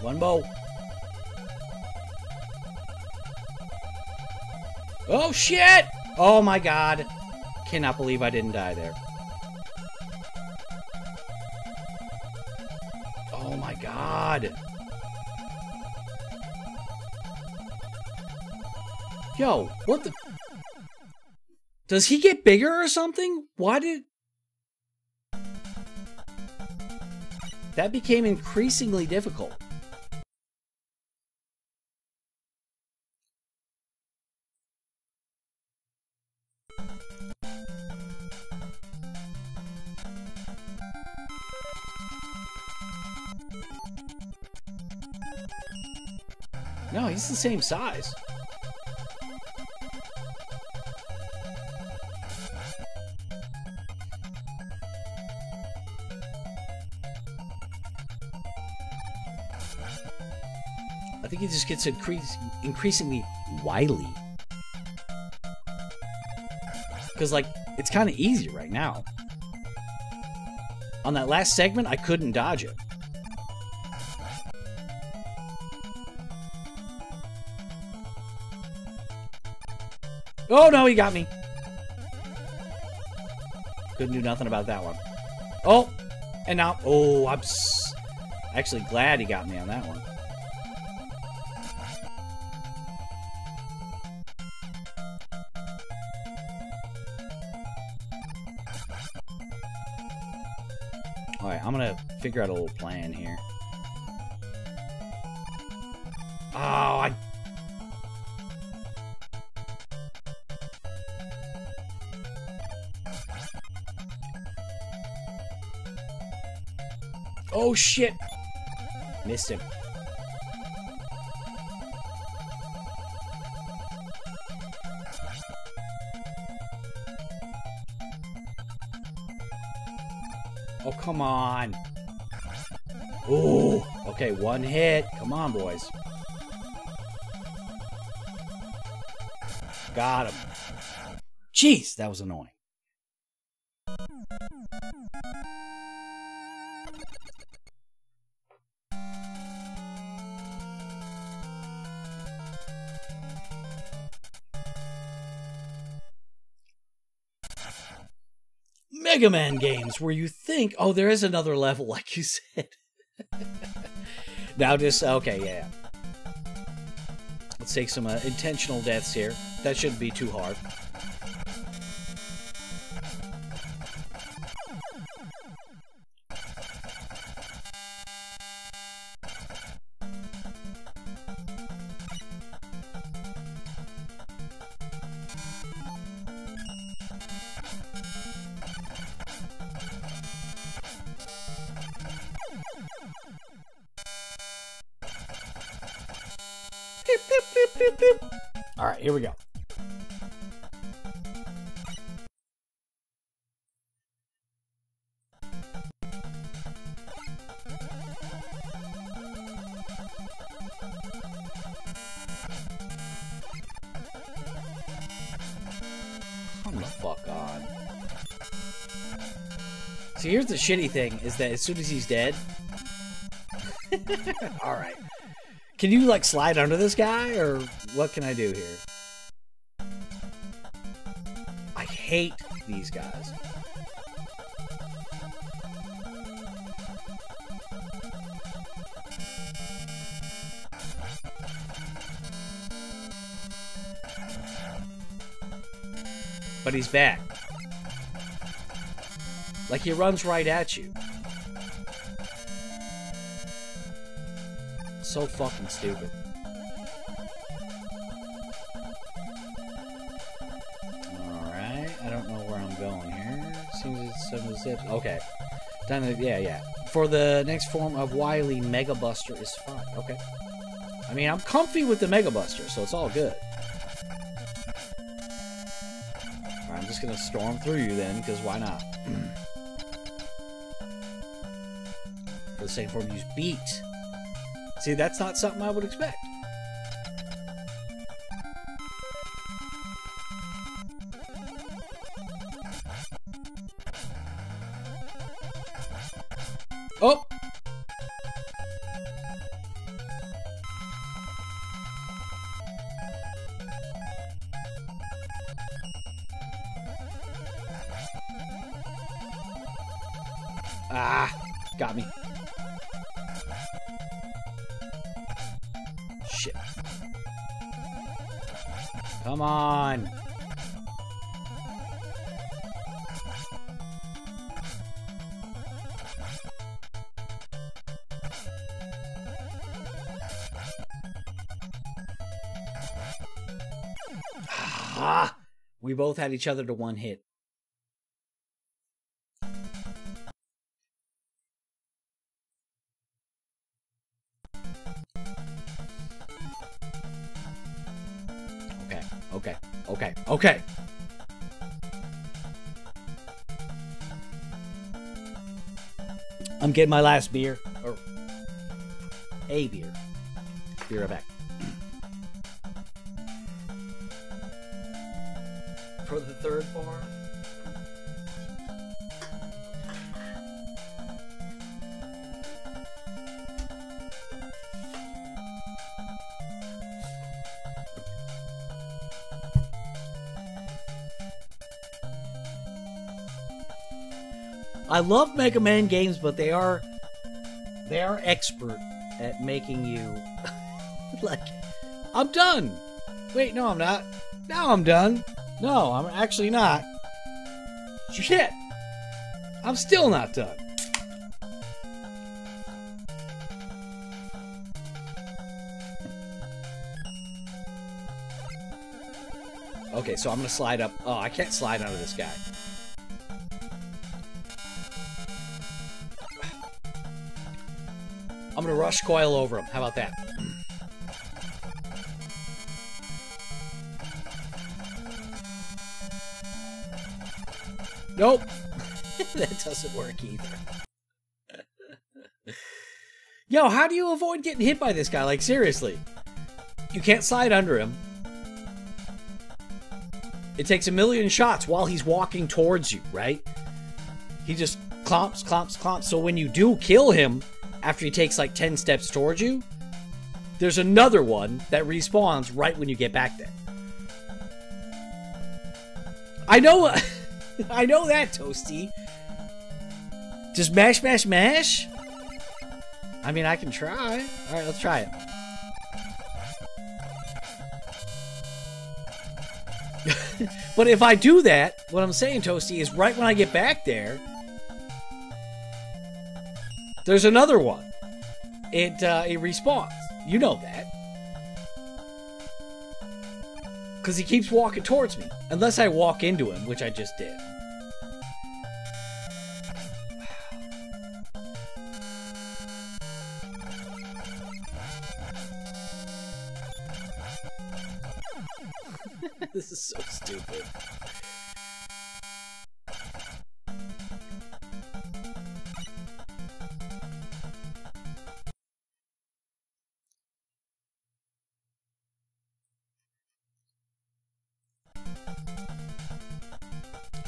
One bow. Oh shit! Oh my god. I cannot believe I didn't die there. Oh my god. Yo, what the? Does he get bigger or something? Why did... That became increasingly difficult. Same size. I think he just gets increase, increasingly wily. Because, like, it's kind of easy right now. On that last segment, I couldn't dodge it. Oh no, he got me. Couldn't do nothing about that one. Oh, and now, oh, I'm s- actually glad he got me on that one. Alright, I'm gonna figure out a little plan here. Oh shit! Missed him. Oh, come on. Ooh. Okay, one hit. Come on, boys. Got him. Jeez, that was annoying. Mega Man games where you think, oh, there is another level, like you said. now just, okay, yeah. Let's take some uh, intentional deaths here. That shouldn't be too hard. All right, here we go. Come the fuck on. See, here's the shitty thing: is that as soon as he's dead, all right. Can you like slide under this guy, or what can I do here? I hate these guys. But he's back. Like he runs right at you. So fucking stupid. Alright, I don't know where I'm going here. Seems it's zips. Okay. Done yeah, yeah. For the next form of Wily, Mega Buster is fine. Okay. I mean, I'm comfy with the Mega Buster, so it's all good. Alright, I'm just gonna storm through you then, because why not? For the same form, use Beat. See, that's not something I would expect. Both had each other to one hit. Okay, okay, okay, okay. I'm getting my last beer. Or a beer. Be right back. Third form. I love Mega Man games, but they are they are expert at making you like I'm done. Wait, no, I'm not. Now I'm done. No, I'm actually not. Shit. I'm still not done. Okay, so I'm gonna slide up. Oh, I can't slide under this guy. I'm gonna rush coil over him. How about that? Nope. that doesn't work either. Yo, how do you avoid getting hit by this guy? Like, seriously. You can't slide under him. It takes a million shots while he's walking towards you, right? He just clomps, clomps, clomps. So when you do kill him, after he takes like 10 steps towards you, there's another one that respawns right when you get back there. I know, I know that, Toasty. Just mash, mash, mash? I mean, I can try. Alright, let's try it. but if I do that, what I'm saying, Toasty, is right when I get back there, there's another one. It uh, it respawns. You know that. Because he keeps walking towards me. Unless I walk into him, which I just did.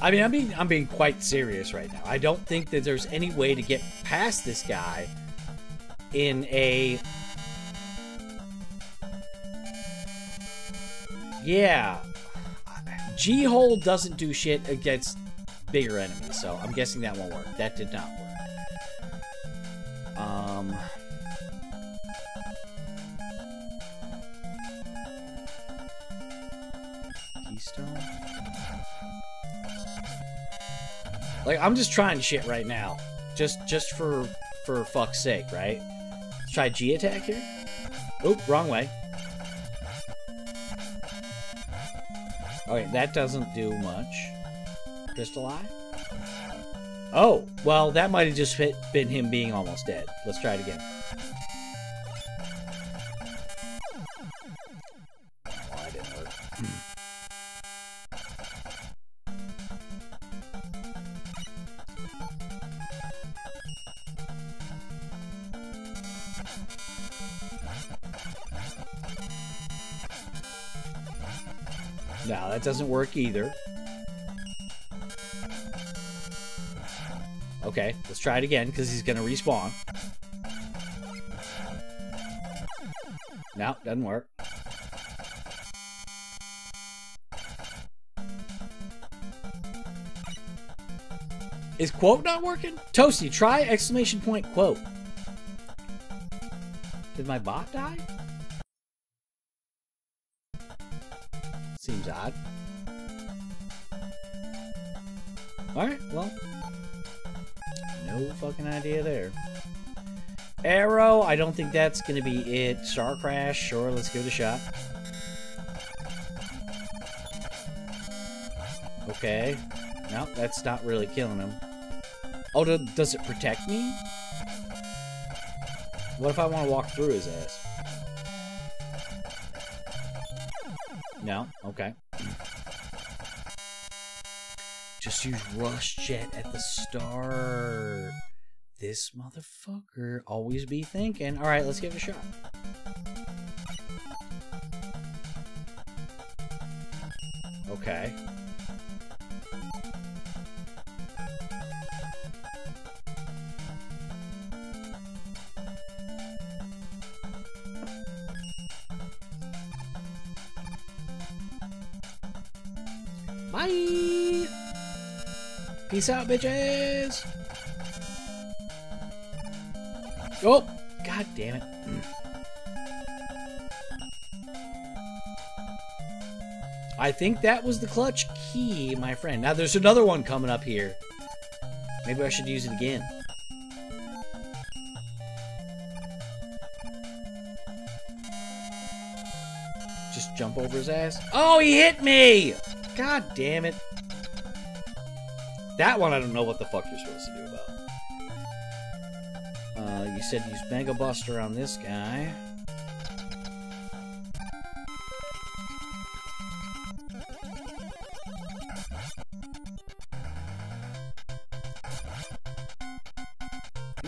I mean, I'm being I'm being quite serious right now. I don't think that there's any way to get past this guy in a Yeah. G-hold doesn't do shit against bigger enemies, so I'm guessing that won't work. That did not work. Um Like I'm just trying shit right now. Just just for for fuck's sake, right? Let's try G attack here. Oop, wrong way. Okay, that doesn't do much. Crystal Eye? Oh, well, that might have just been him being almost dead. Let's try it again. Doesn't work either. Okay, let's try it again because he's going to respawn. No, doesn't work. Is quote not working? Toasty, try exclamation point quote. Did my bot die? Seems odd. Alright, well. No fucking idea there. Arrow, I don't think that's gonna be it. Star Crash, sure, let's give it a shot. Okay. No, that's not really killing him. Oh, does it protect me? What if I want to walk through his ass? No? Okay. Use Rush Jet at the start. This motherfucker always be thinking. Alright, let's give it a shot. Peace out, bitches! Oh! God damn it. I think that was the clutch key, my friend. Now there's another one coming up here. Maybe I should use it again. Just jump over his ass. Oh, he hit me! God damn it. That one I don't know what the fuck you're supposed to do Uh, you said use Mega Buster on this guy.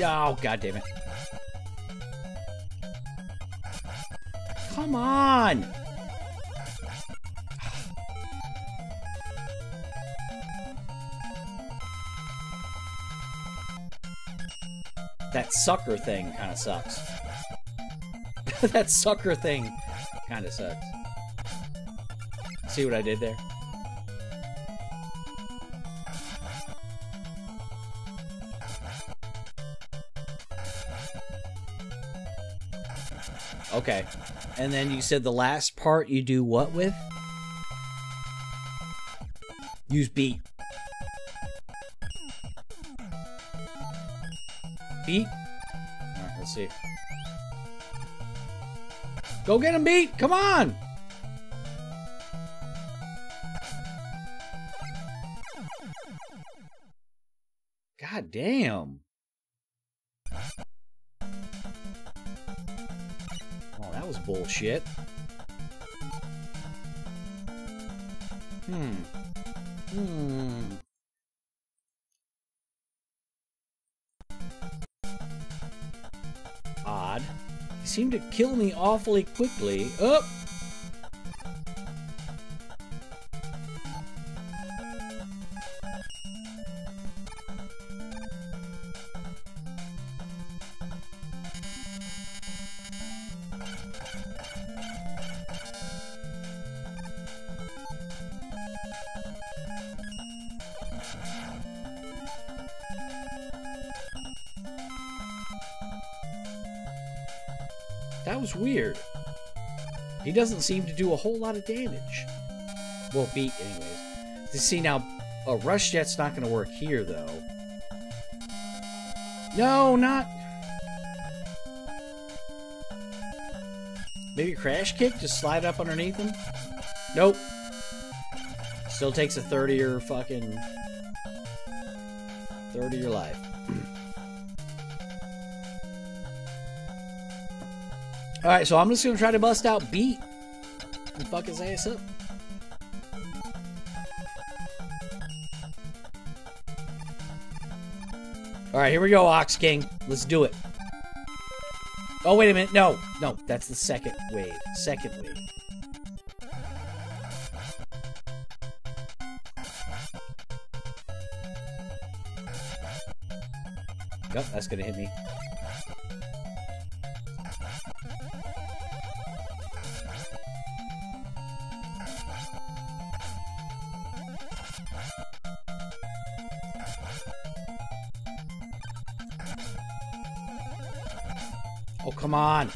Oh, god damn it. Come on! Sucker thing kind of sucks. that sucker thing kind of sucks. See what I did there? Okay. And then you said the last part you do what with? Use beat. Beat? See. Go get him, beat! Come on! God damn. Oh, that was bullshit. Hmm. Hmm. He seemed to kill me awfully quickly. Oh! Doesn't seem to do a whole lot of damage. Well, beat, anyways. To see now, a rush jet's not going to work here, though. No, not. Maybe crash kick? Just slide up underneath him? Nope. Still takes a third of your fucking. Third of your life. Alright, so I'm just gonna try to bust out beat fuck his ass up. Alright, here we go, Ox King. Let's do it. Oh, wait a minute. No, no, that's the second wave. Second wave. Yep, that's gonna hit me. On.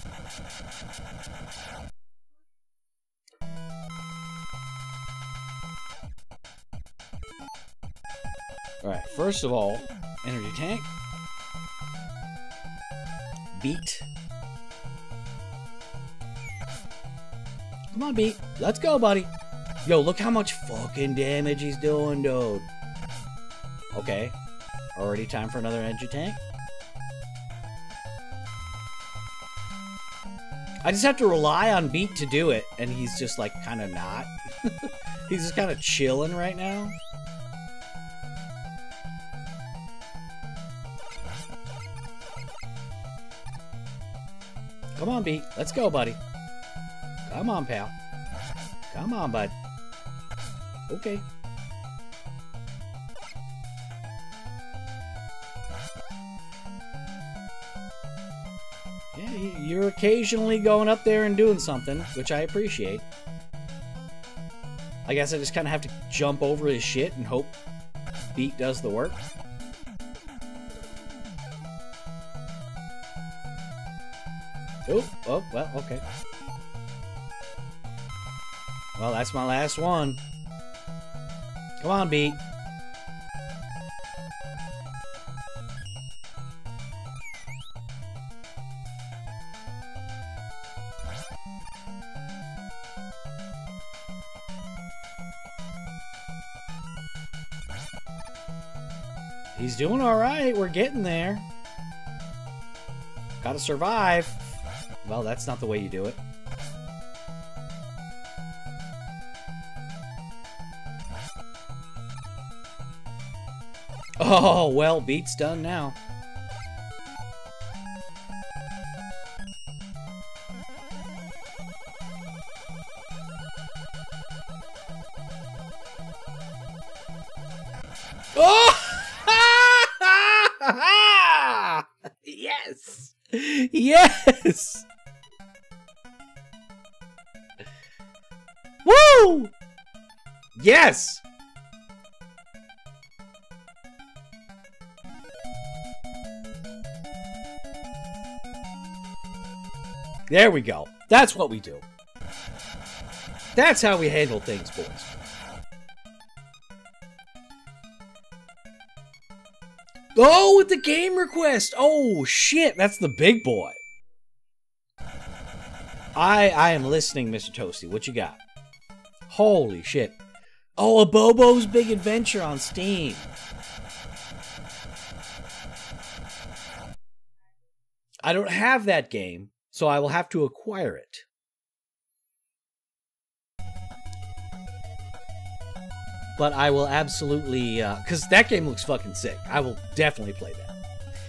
Alright, first of all, energy tank. Beat. Come on, Beat. Let's go, buddy. Yo, look how much fucking damage he's doing, dude. Okay. Already time for another energy tank? I just have to rely on Beat to do it, and he's just like kind of not. he's just kind of chilling right now. Come on, Beat. Let's go, buddy. Come on, pal. Come on, bud. Okay. Occasionally going up there and doing something, which I appreciate. I guess I just kind of have to jump over his shit and hope Beat does the work. Oh, oh, well, okay. Well, that's my last one. Come on, Beat. Doing all right. We're getting there. Gotta survive. Well, that's not the way you do it. Oh, well, beat's done now. There we go. That's what we do. That's how we handle things, boys. Oh, with the game request. Oh shit, that's the big boy. I I am listening, Mr. Toasty. What you got? Holy shit. Oh, Abobo's Big Adventure on Steam. I don't have that game, so I will have to acquire it. But I will absolutely, uh, because that game looks fucking sick. I will definitely play that.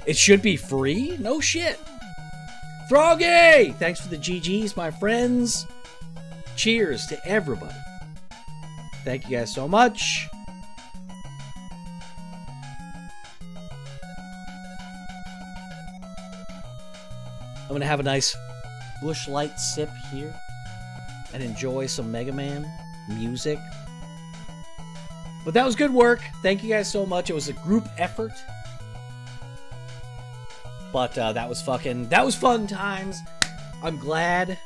It should be free? No shit. Throggy! Thanks for the GGs, my friends. Cheers to everybody. Thank you guys so much. I'm gonna have a nice Busch Light sip here and enjoy some Mega Man music. But that was good work. Thank you guys so much. It was a group effort. But uh, that was fucking that was fun times. I'm glad.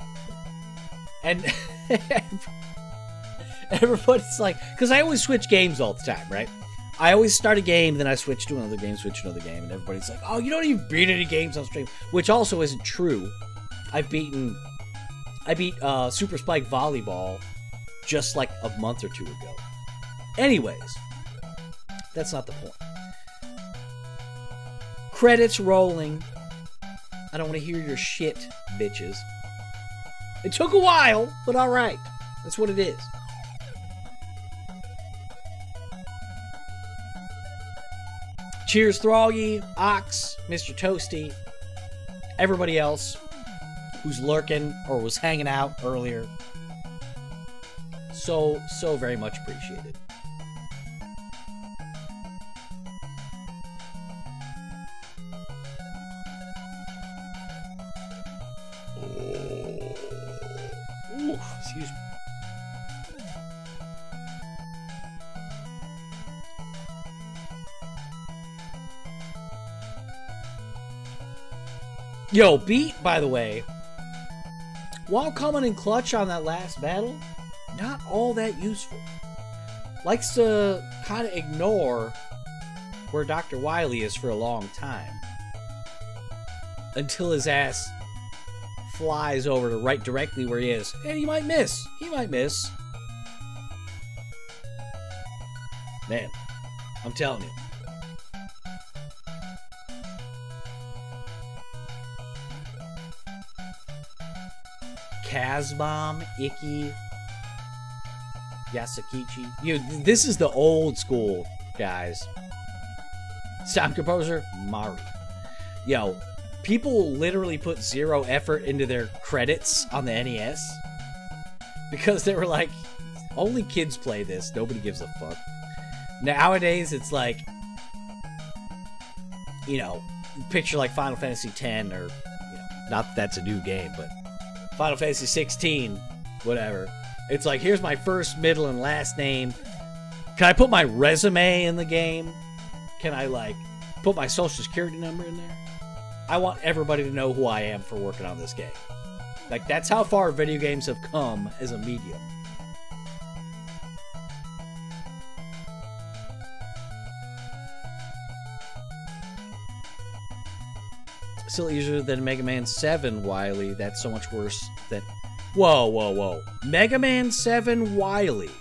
And everybody's like, because I always switch games all the time, right? I always start a game, then I switch to another game, switch to another game, and everybody's like, "Oh, you don't even beat any games on stream," which also isn't true. I've beaten, I beat uh, Super Spike Volleyball just like a month or two ago. Anyways, that's not the point. Credits rolling. I don't want to hear your shit, bitches. It took a while, but alright. That's what it is. Cheers, Throggy, Ox, Mr. Toasty, everybody else who's lurking or was hanging out earlier. So, so very much appreciated. Yo, beat, by the way, while coming in clutch on that last battle, not all that useful. Likes to kind of ignore where Dr. Wily is for a long time. Until his ass flies over to right directly where he is. And he might miss. He might miss. Man, I'm telling you. Kazbomb, Icky, Yasukichi. You, this is the old school, guys. Sound composer, Mari. Yo, people literally put zero effort into their credits on the NES because they were like, only kids play this. Nobody gives a fuck. Nowadays, it's like, you know, picture like Final Fantasy X or, you know, not that that's a new game, but Final Fantasy 16, whatever. It's like, here's my first, middle, and last name. Can I put my resume in the game? Can I, like, put my social security number in there? I want everybody to know who I am for working on this game. Like, that's how far video games have come as a medium. Still easier than Mega Man 7, Wily. That's so much worse than. Whoa, whoa, whoa. Mega Man 7 Wily,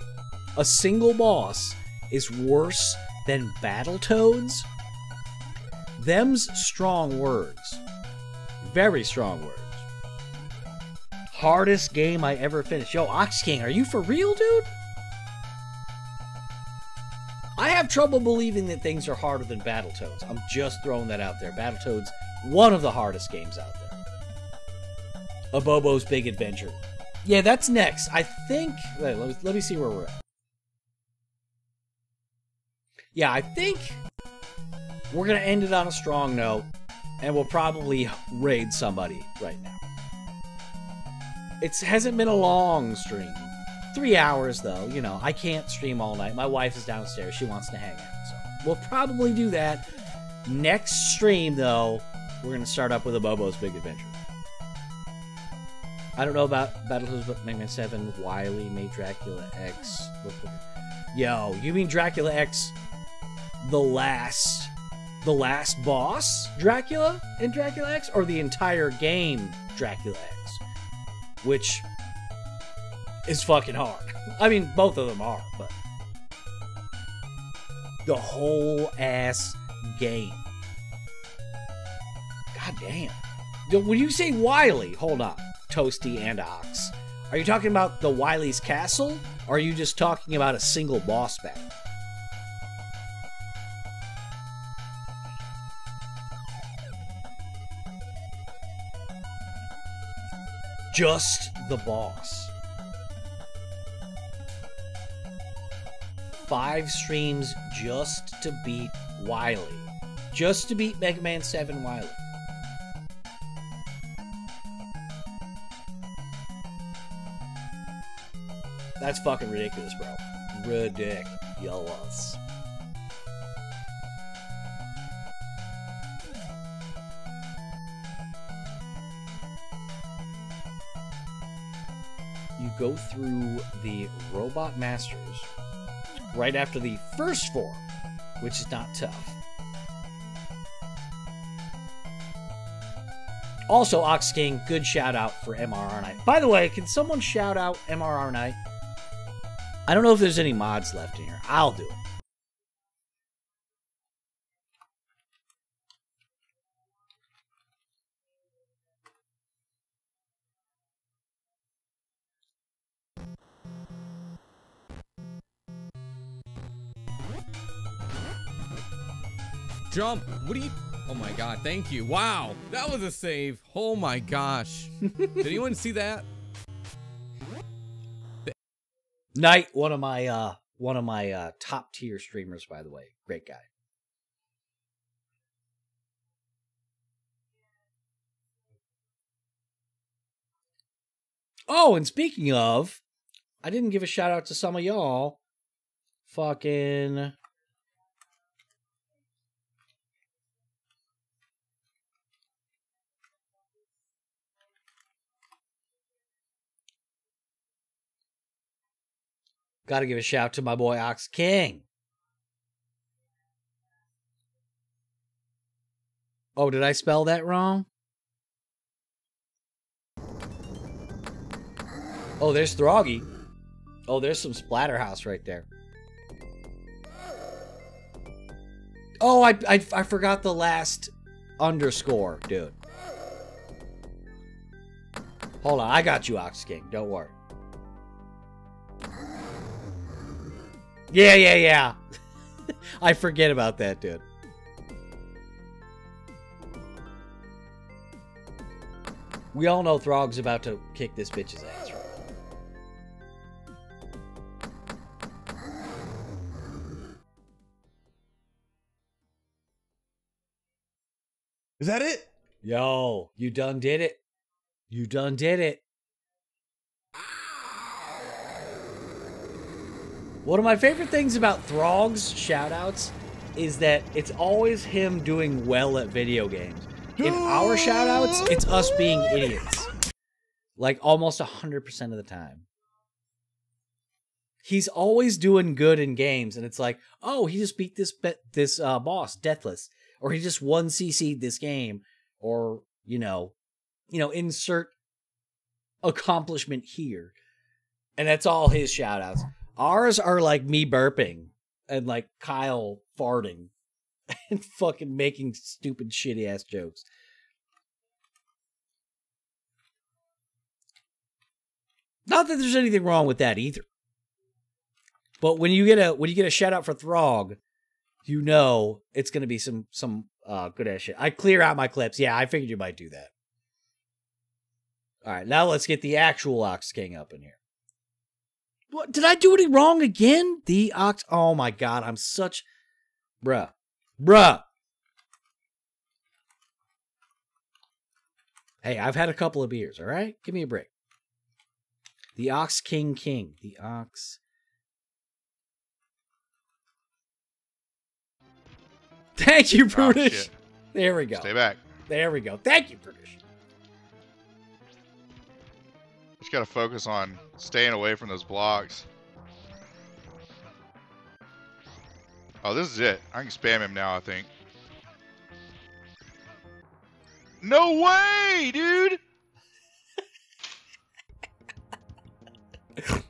a single boss, is worse than Battletoads? Them's strong words. Very strong words. Hardest game I ever finished. Yo, Ox King, are you for real, dude? I have trouble believing that things are harder than Battletoads. I'm just throwing that out there. Battletoads, one of the hardest games out there. Abobo's Big Adventure. Yeah, that's next. I think. Let, me, let me see where we're at. Yeah, I think we're going to end it on a strong note, and we'll probably raid somebody right now. It hasn't been a long stream. Three hours, though. You know, I can't stream all night. My wife is downstairs. She wants to hang out. So we'll probably do that. Next stream, though, we're going to start up with Abobo's Big Adventure. I don't know about but Mega Man 7, Wily made Dracula X. Yo, you mean Dracula X, the last, the last boss Dracula in Dracula X, or the entire game Dracula X, which is fucking hard. I mean, both of them are, but the whole ass game. God damn. When you say Wily, hold on. Toasty, and Ox. Are you talking about the Wily's Castle? Or are you just talking about a single boss battle? Just the boss. Five streams just to beat Wily. Just to beat Mega Man 7 Wily. That's fucking ridiculous, bro. Ridiculous. You go through the Robot Masters right after the first form, which is not tough. Also, Ox King, good shout out for MRR Knight. By the way, can someone shout out MRR Knight? I don't know if there's any mods left in here. I'll do it. Jump! What are you? Oh my god, thank you. Wow, that was a save. Oh my gosh. Did anyone see that? Knight, one of my uh one of my uh top tier streamers, by the way. Great guy. Oh, and speaking of, I didn't give a shout out to some of y'all. Fucking Got to give a shout to my boy Ox King. Oh, did I spell that wrong? Oh, there's Throggy. Oh, there's some Splatterhouse right there. Oh, I, I, I forgot the last underscore, dude. Hold on, I got you, Ox King. Don't worry. Yeah, yeah, yeah. I forget about that, dude. We all know Throg's about to kick this bitch's ass right Is that it? Yo, you done did it. You done did it. One of my favorite things about Throg's shoutouts is that it's always him doing well at video games. In our shoutouts, it's us being idiots. Like almost 100% of the time. He's always doing good in games, and it's like, oh, he just beat this this uh, boss, Deathless, or he just one CC'd this game, or you know, you know, insert accomplishment here, and that's all his shoutouts. Ours are like me burping and like Kyle farting and fucking making stupid shitty ass jokes. Not that there's anything wrong with that either. But when you get a when you get a shout out for Throg, you know it's gonna be some some uh, good ass shit. I clear out my clips. Yeah, I figured you might do that. All right, now let's get the actual Ox King up in here. What did I do any wrong again? The Ox Oh my god, I'm such bruh. Bruh. Hey, I've had a couple of beers, all right? Give me a break. The Ox King King. The Ox. Thank you, Oh, there we go. Stay back. There we go. Thank you, Prudish. Just gotta focus on staying away from those blocks. Oh, this is it. I can spam him now, I think. No way, dude!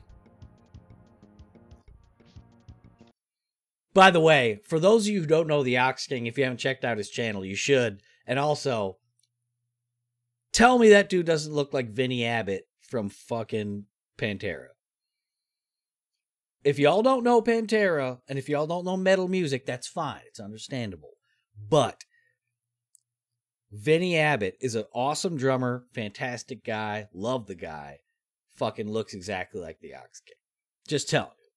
By the way, for those of you who don't know the Ox King, if you haven't checked out his channel, you should. And also, tell me that dude doesn't look like Vinnie Abbott from fucking Pantera. If y'all don't know Pantera, and if y'all don't know metal music, that's fine. It's understandable. But Vinnie Abbott is an awesome drummer, fantastic guy, love the guy. Fucking looks exactly like the Ox King. Just telling you.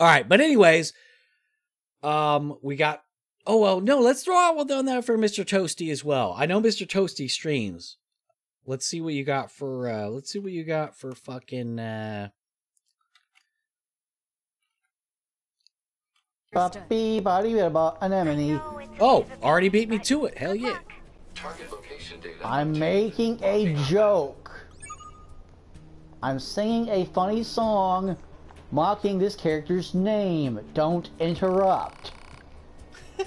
All right, but anyways, um, we got. Oh well, no, let's throw out one on that for Mr. Toasty as well. I know Mr. Toasty streams. Let's see what you got for. uh Let's see what you got for fucking. uh Puppy body about anemone. Oh, already beat me to it. Hell yeah. I'm making a joke. I'm singing a funny song mocking this character's name. Don't interrupt.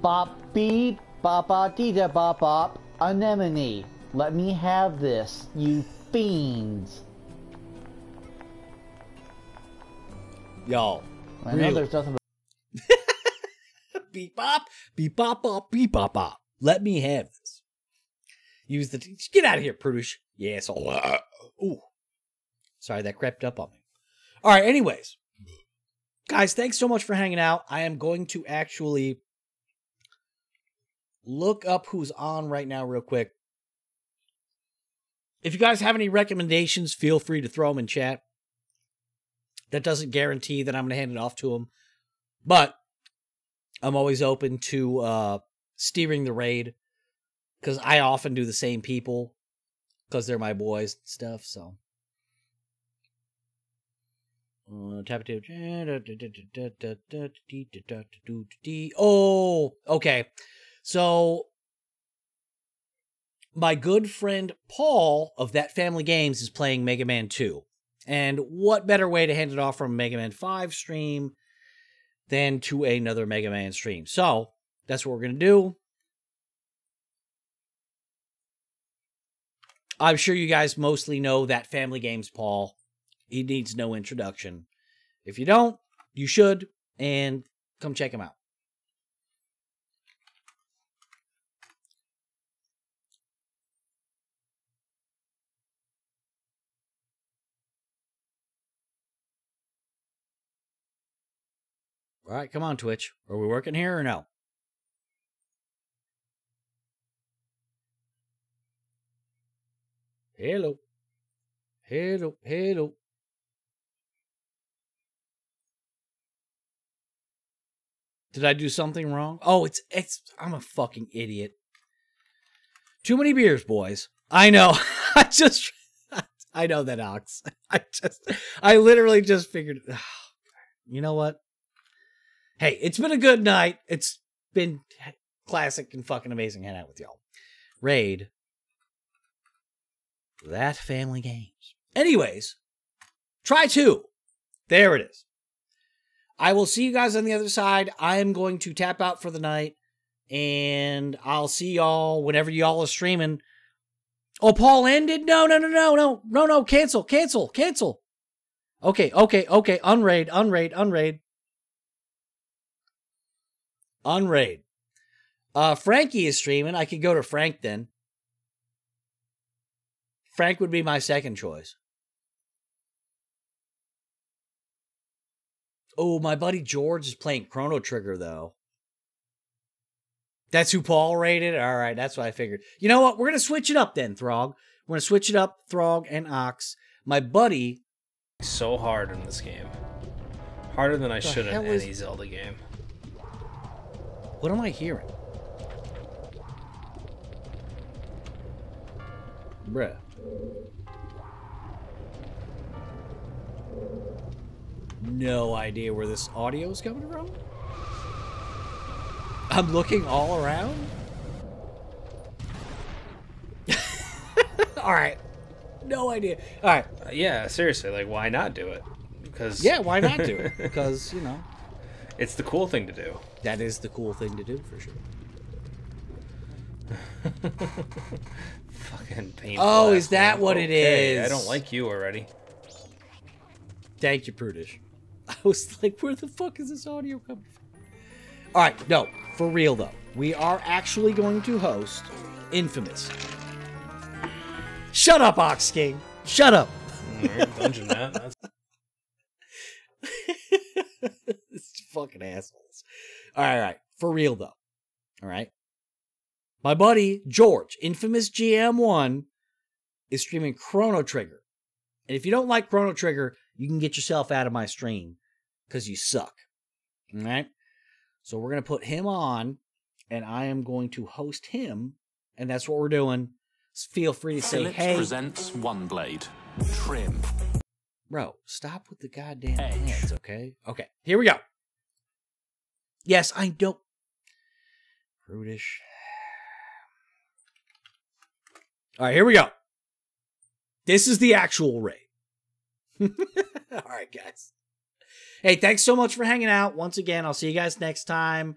bop beep bop bop dee da bop bop anemone. Let me have this, you fiends. Y'all. I know Really? there's nothing beep bop, beep bop bop, beep bop bop. Let me have this. Use the t- get out of here, prudish. Yes. Oh, uh, ooh. Sorry, that crept up on me. All right. Anyways, guys, thanks so much for hanging out. I am going to actually look up who's on right now, real quick. If you guys have any recommendations, feel free to throw them in chat. That doesn't guarantee that I'm going to hand it off to them, but I'm always open to uh, steering the raid because I often do the same people because they're my boys and stuff. So. Uh. Oh, okay. So my good friend Paul of That Family Games is playing Mega Man 2. And what better way to hand it off from Mega Man 5 stream than to another Mega Man stream? So that's what we're going to do. I'm sure you guys mostly know that Family Games Paul. He needs no introduction. If you don't, you should, and come check him out. All right, come on, Twitch. Are we working here or no? Hello. Hello. Hello. Did I do something wrong? Oh, it's it's I'm a fucking idiot. Too many beers, boys. I know. I just I know that ox. I just I literally just figured You know what? Hey, it's been a good night. It's been classic and fucking amazing hanging out with y'all. Raid. That family games. Anyways, try two. There it is. I will see you guys on the other side. I am going to tap out for the night. And I'll see y'all whenever y'all are streaming. Oh, Paul ended? No, no, no, no, no, no, no. Cancel, cancel, cancel. Okay, okay, okay. Unraid, unraid, unraid. Unraid. Uh, Frankie is streaming. I could go to Frank then. Frank would be my second choice. Oh, my buddy George is playing Chrono Trigger though. That's who Paul rated? All right, that's what I figured. You know what? We're going to switch it up then, Throg. We're going to switch it up, Throg and Ox. My buddy. So hard in this game. Harder than I should in any is- Zelda game. What am I hearing? Bruh. No idea where this audio is coming from. I'm looking all around. all right. No idea. All right. Uh, yeah, seriously, like why not do it? Because Yeah, why not do it? Because, you know, it's the cool thing to do. that is the cool thing to do for sure. Fucking painful. Oh, is that what it Okay, I don't like you already. Thank you, Prudish. I was like, where the fuck is this audio coming from? All right, no, for real though. We are actually going to host Infamous. Shut up, Ox King. Shut up. Dungeon that. Fucking assholes. All right, all right. For real though. All right. My buddy George, Infamous GM1, is streaming Chrono Trigger. And if you don't like Chrono Trigger, you can get yourself out of my stream because you suck. All right. So we're going to put him on, and I am going to host him. And that's what we're doing. S- Feel free to say, Philips hey, presents One Blade. Trim. bro, stop with the goddamn hands, okay? Okay, here we go. Yes, I don't. Prudish. All right, here we go. This is the actual raid. All right, guys. Hey, thanks so much for hanging out. Once again, I'll see you guys next time.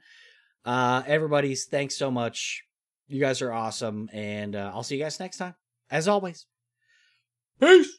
Uh, everybody's thanks so much. You guys are awesome, and uh, I'll see you guys next time. As always. Peace.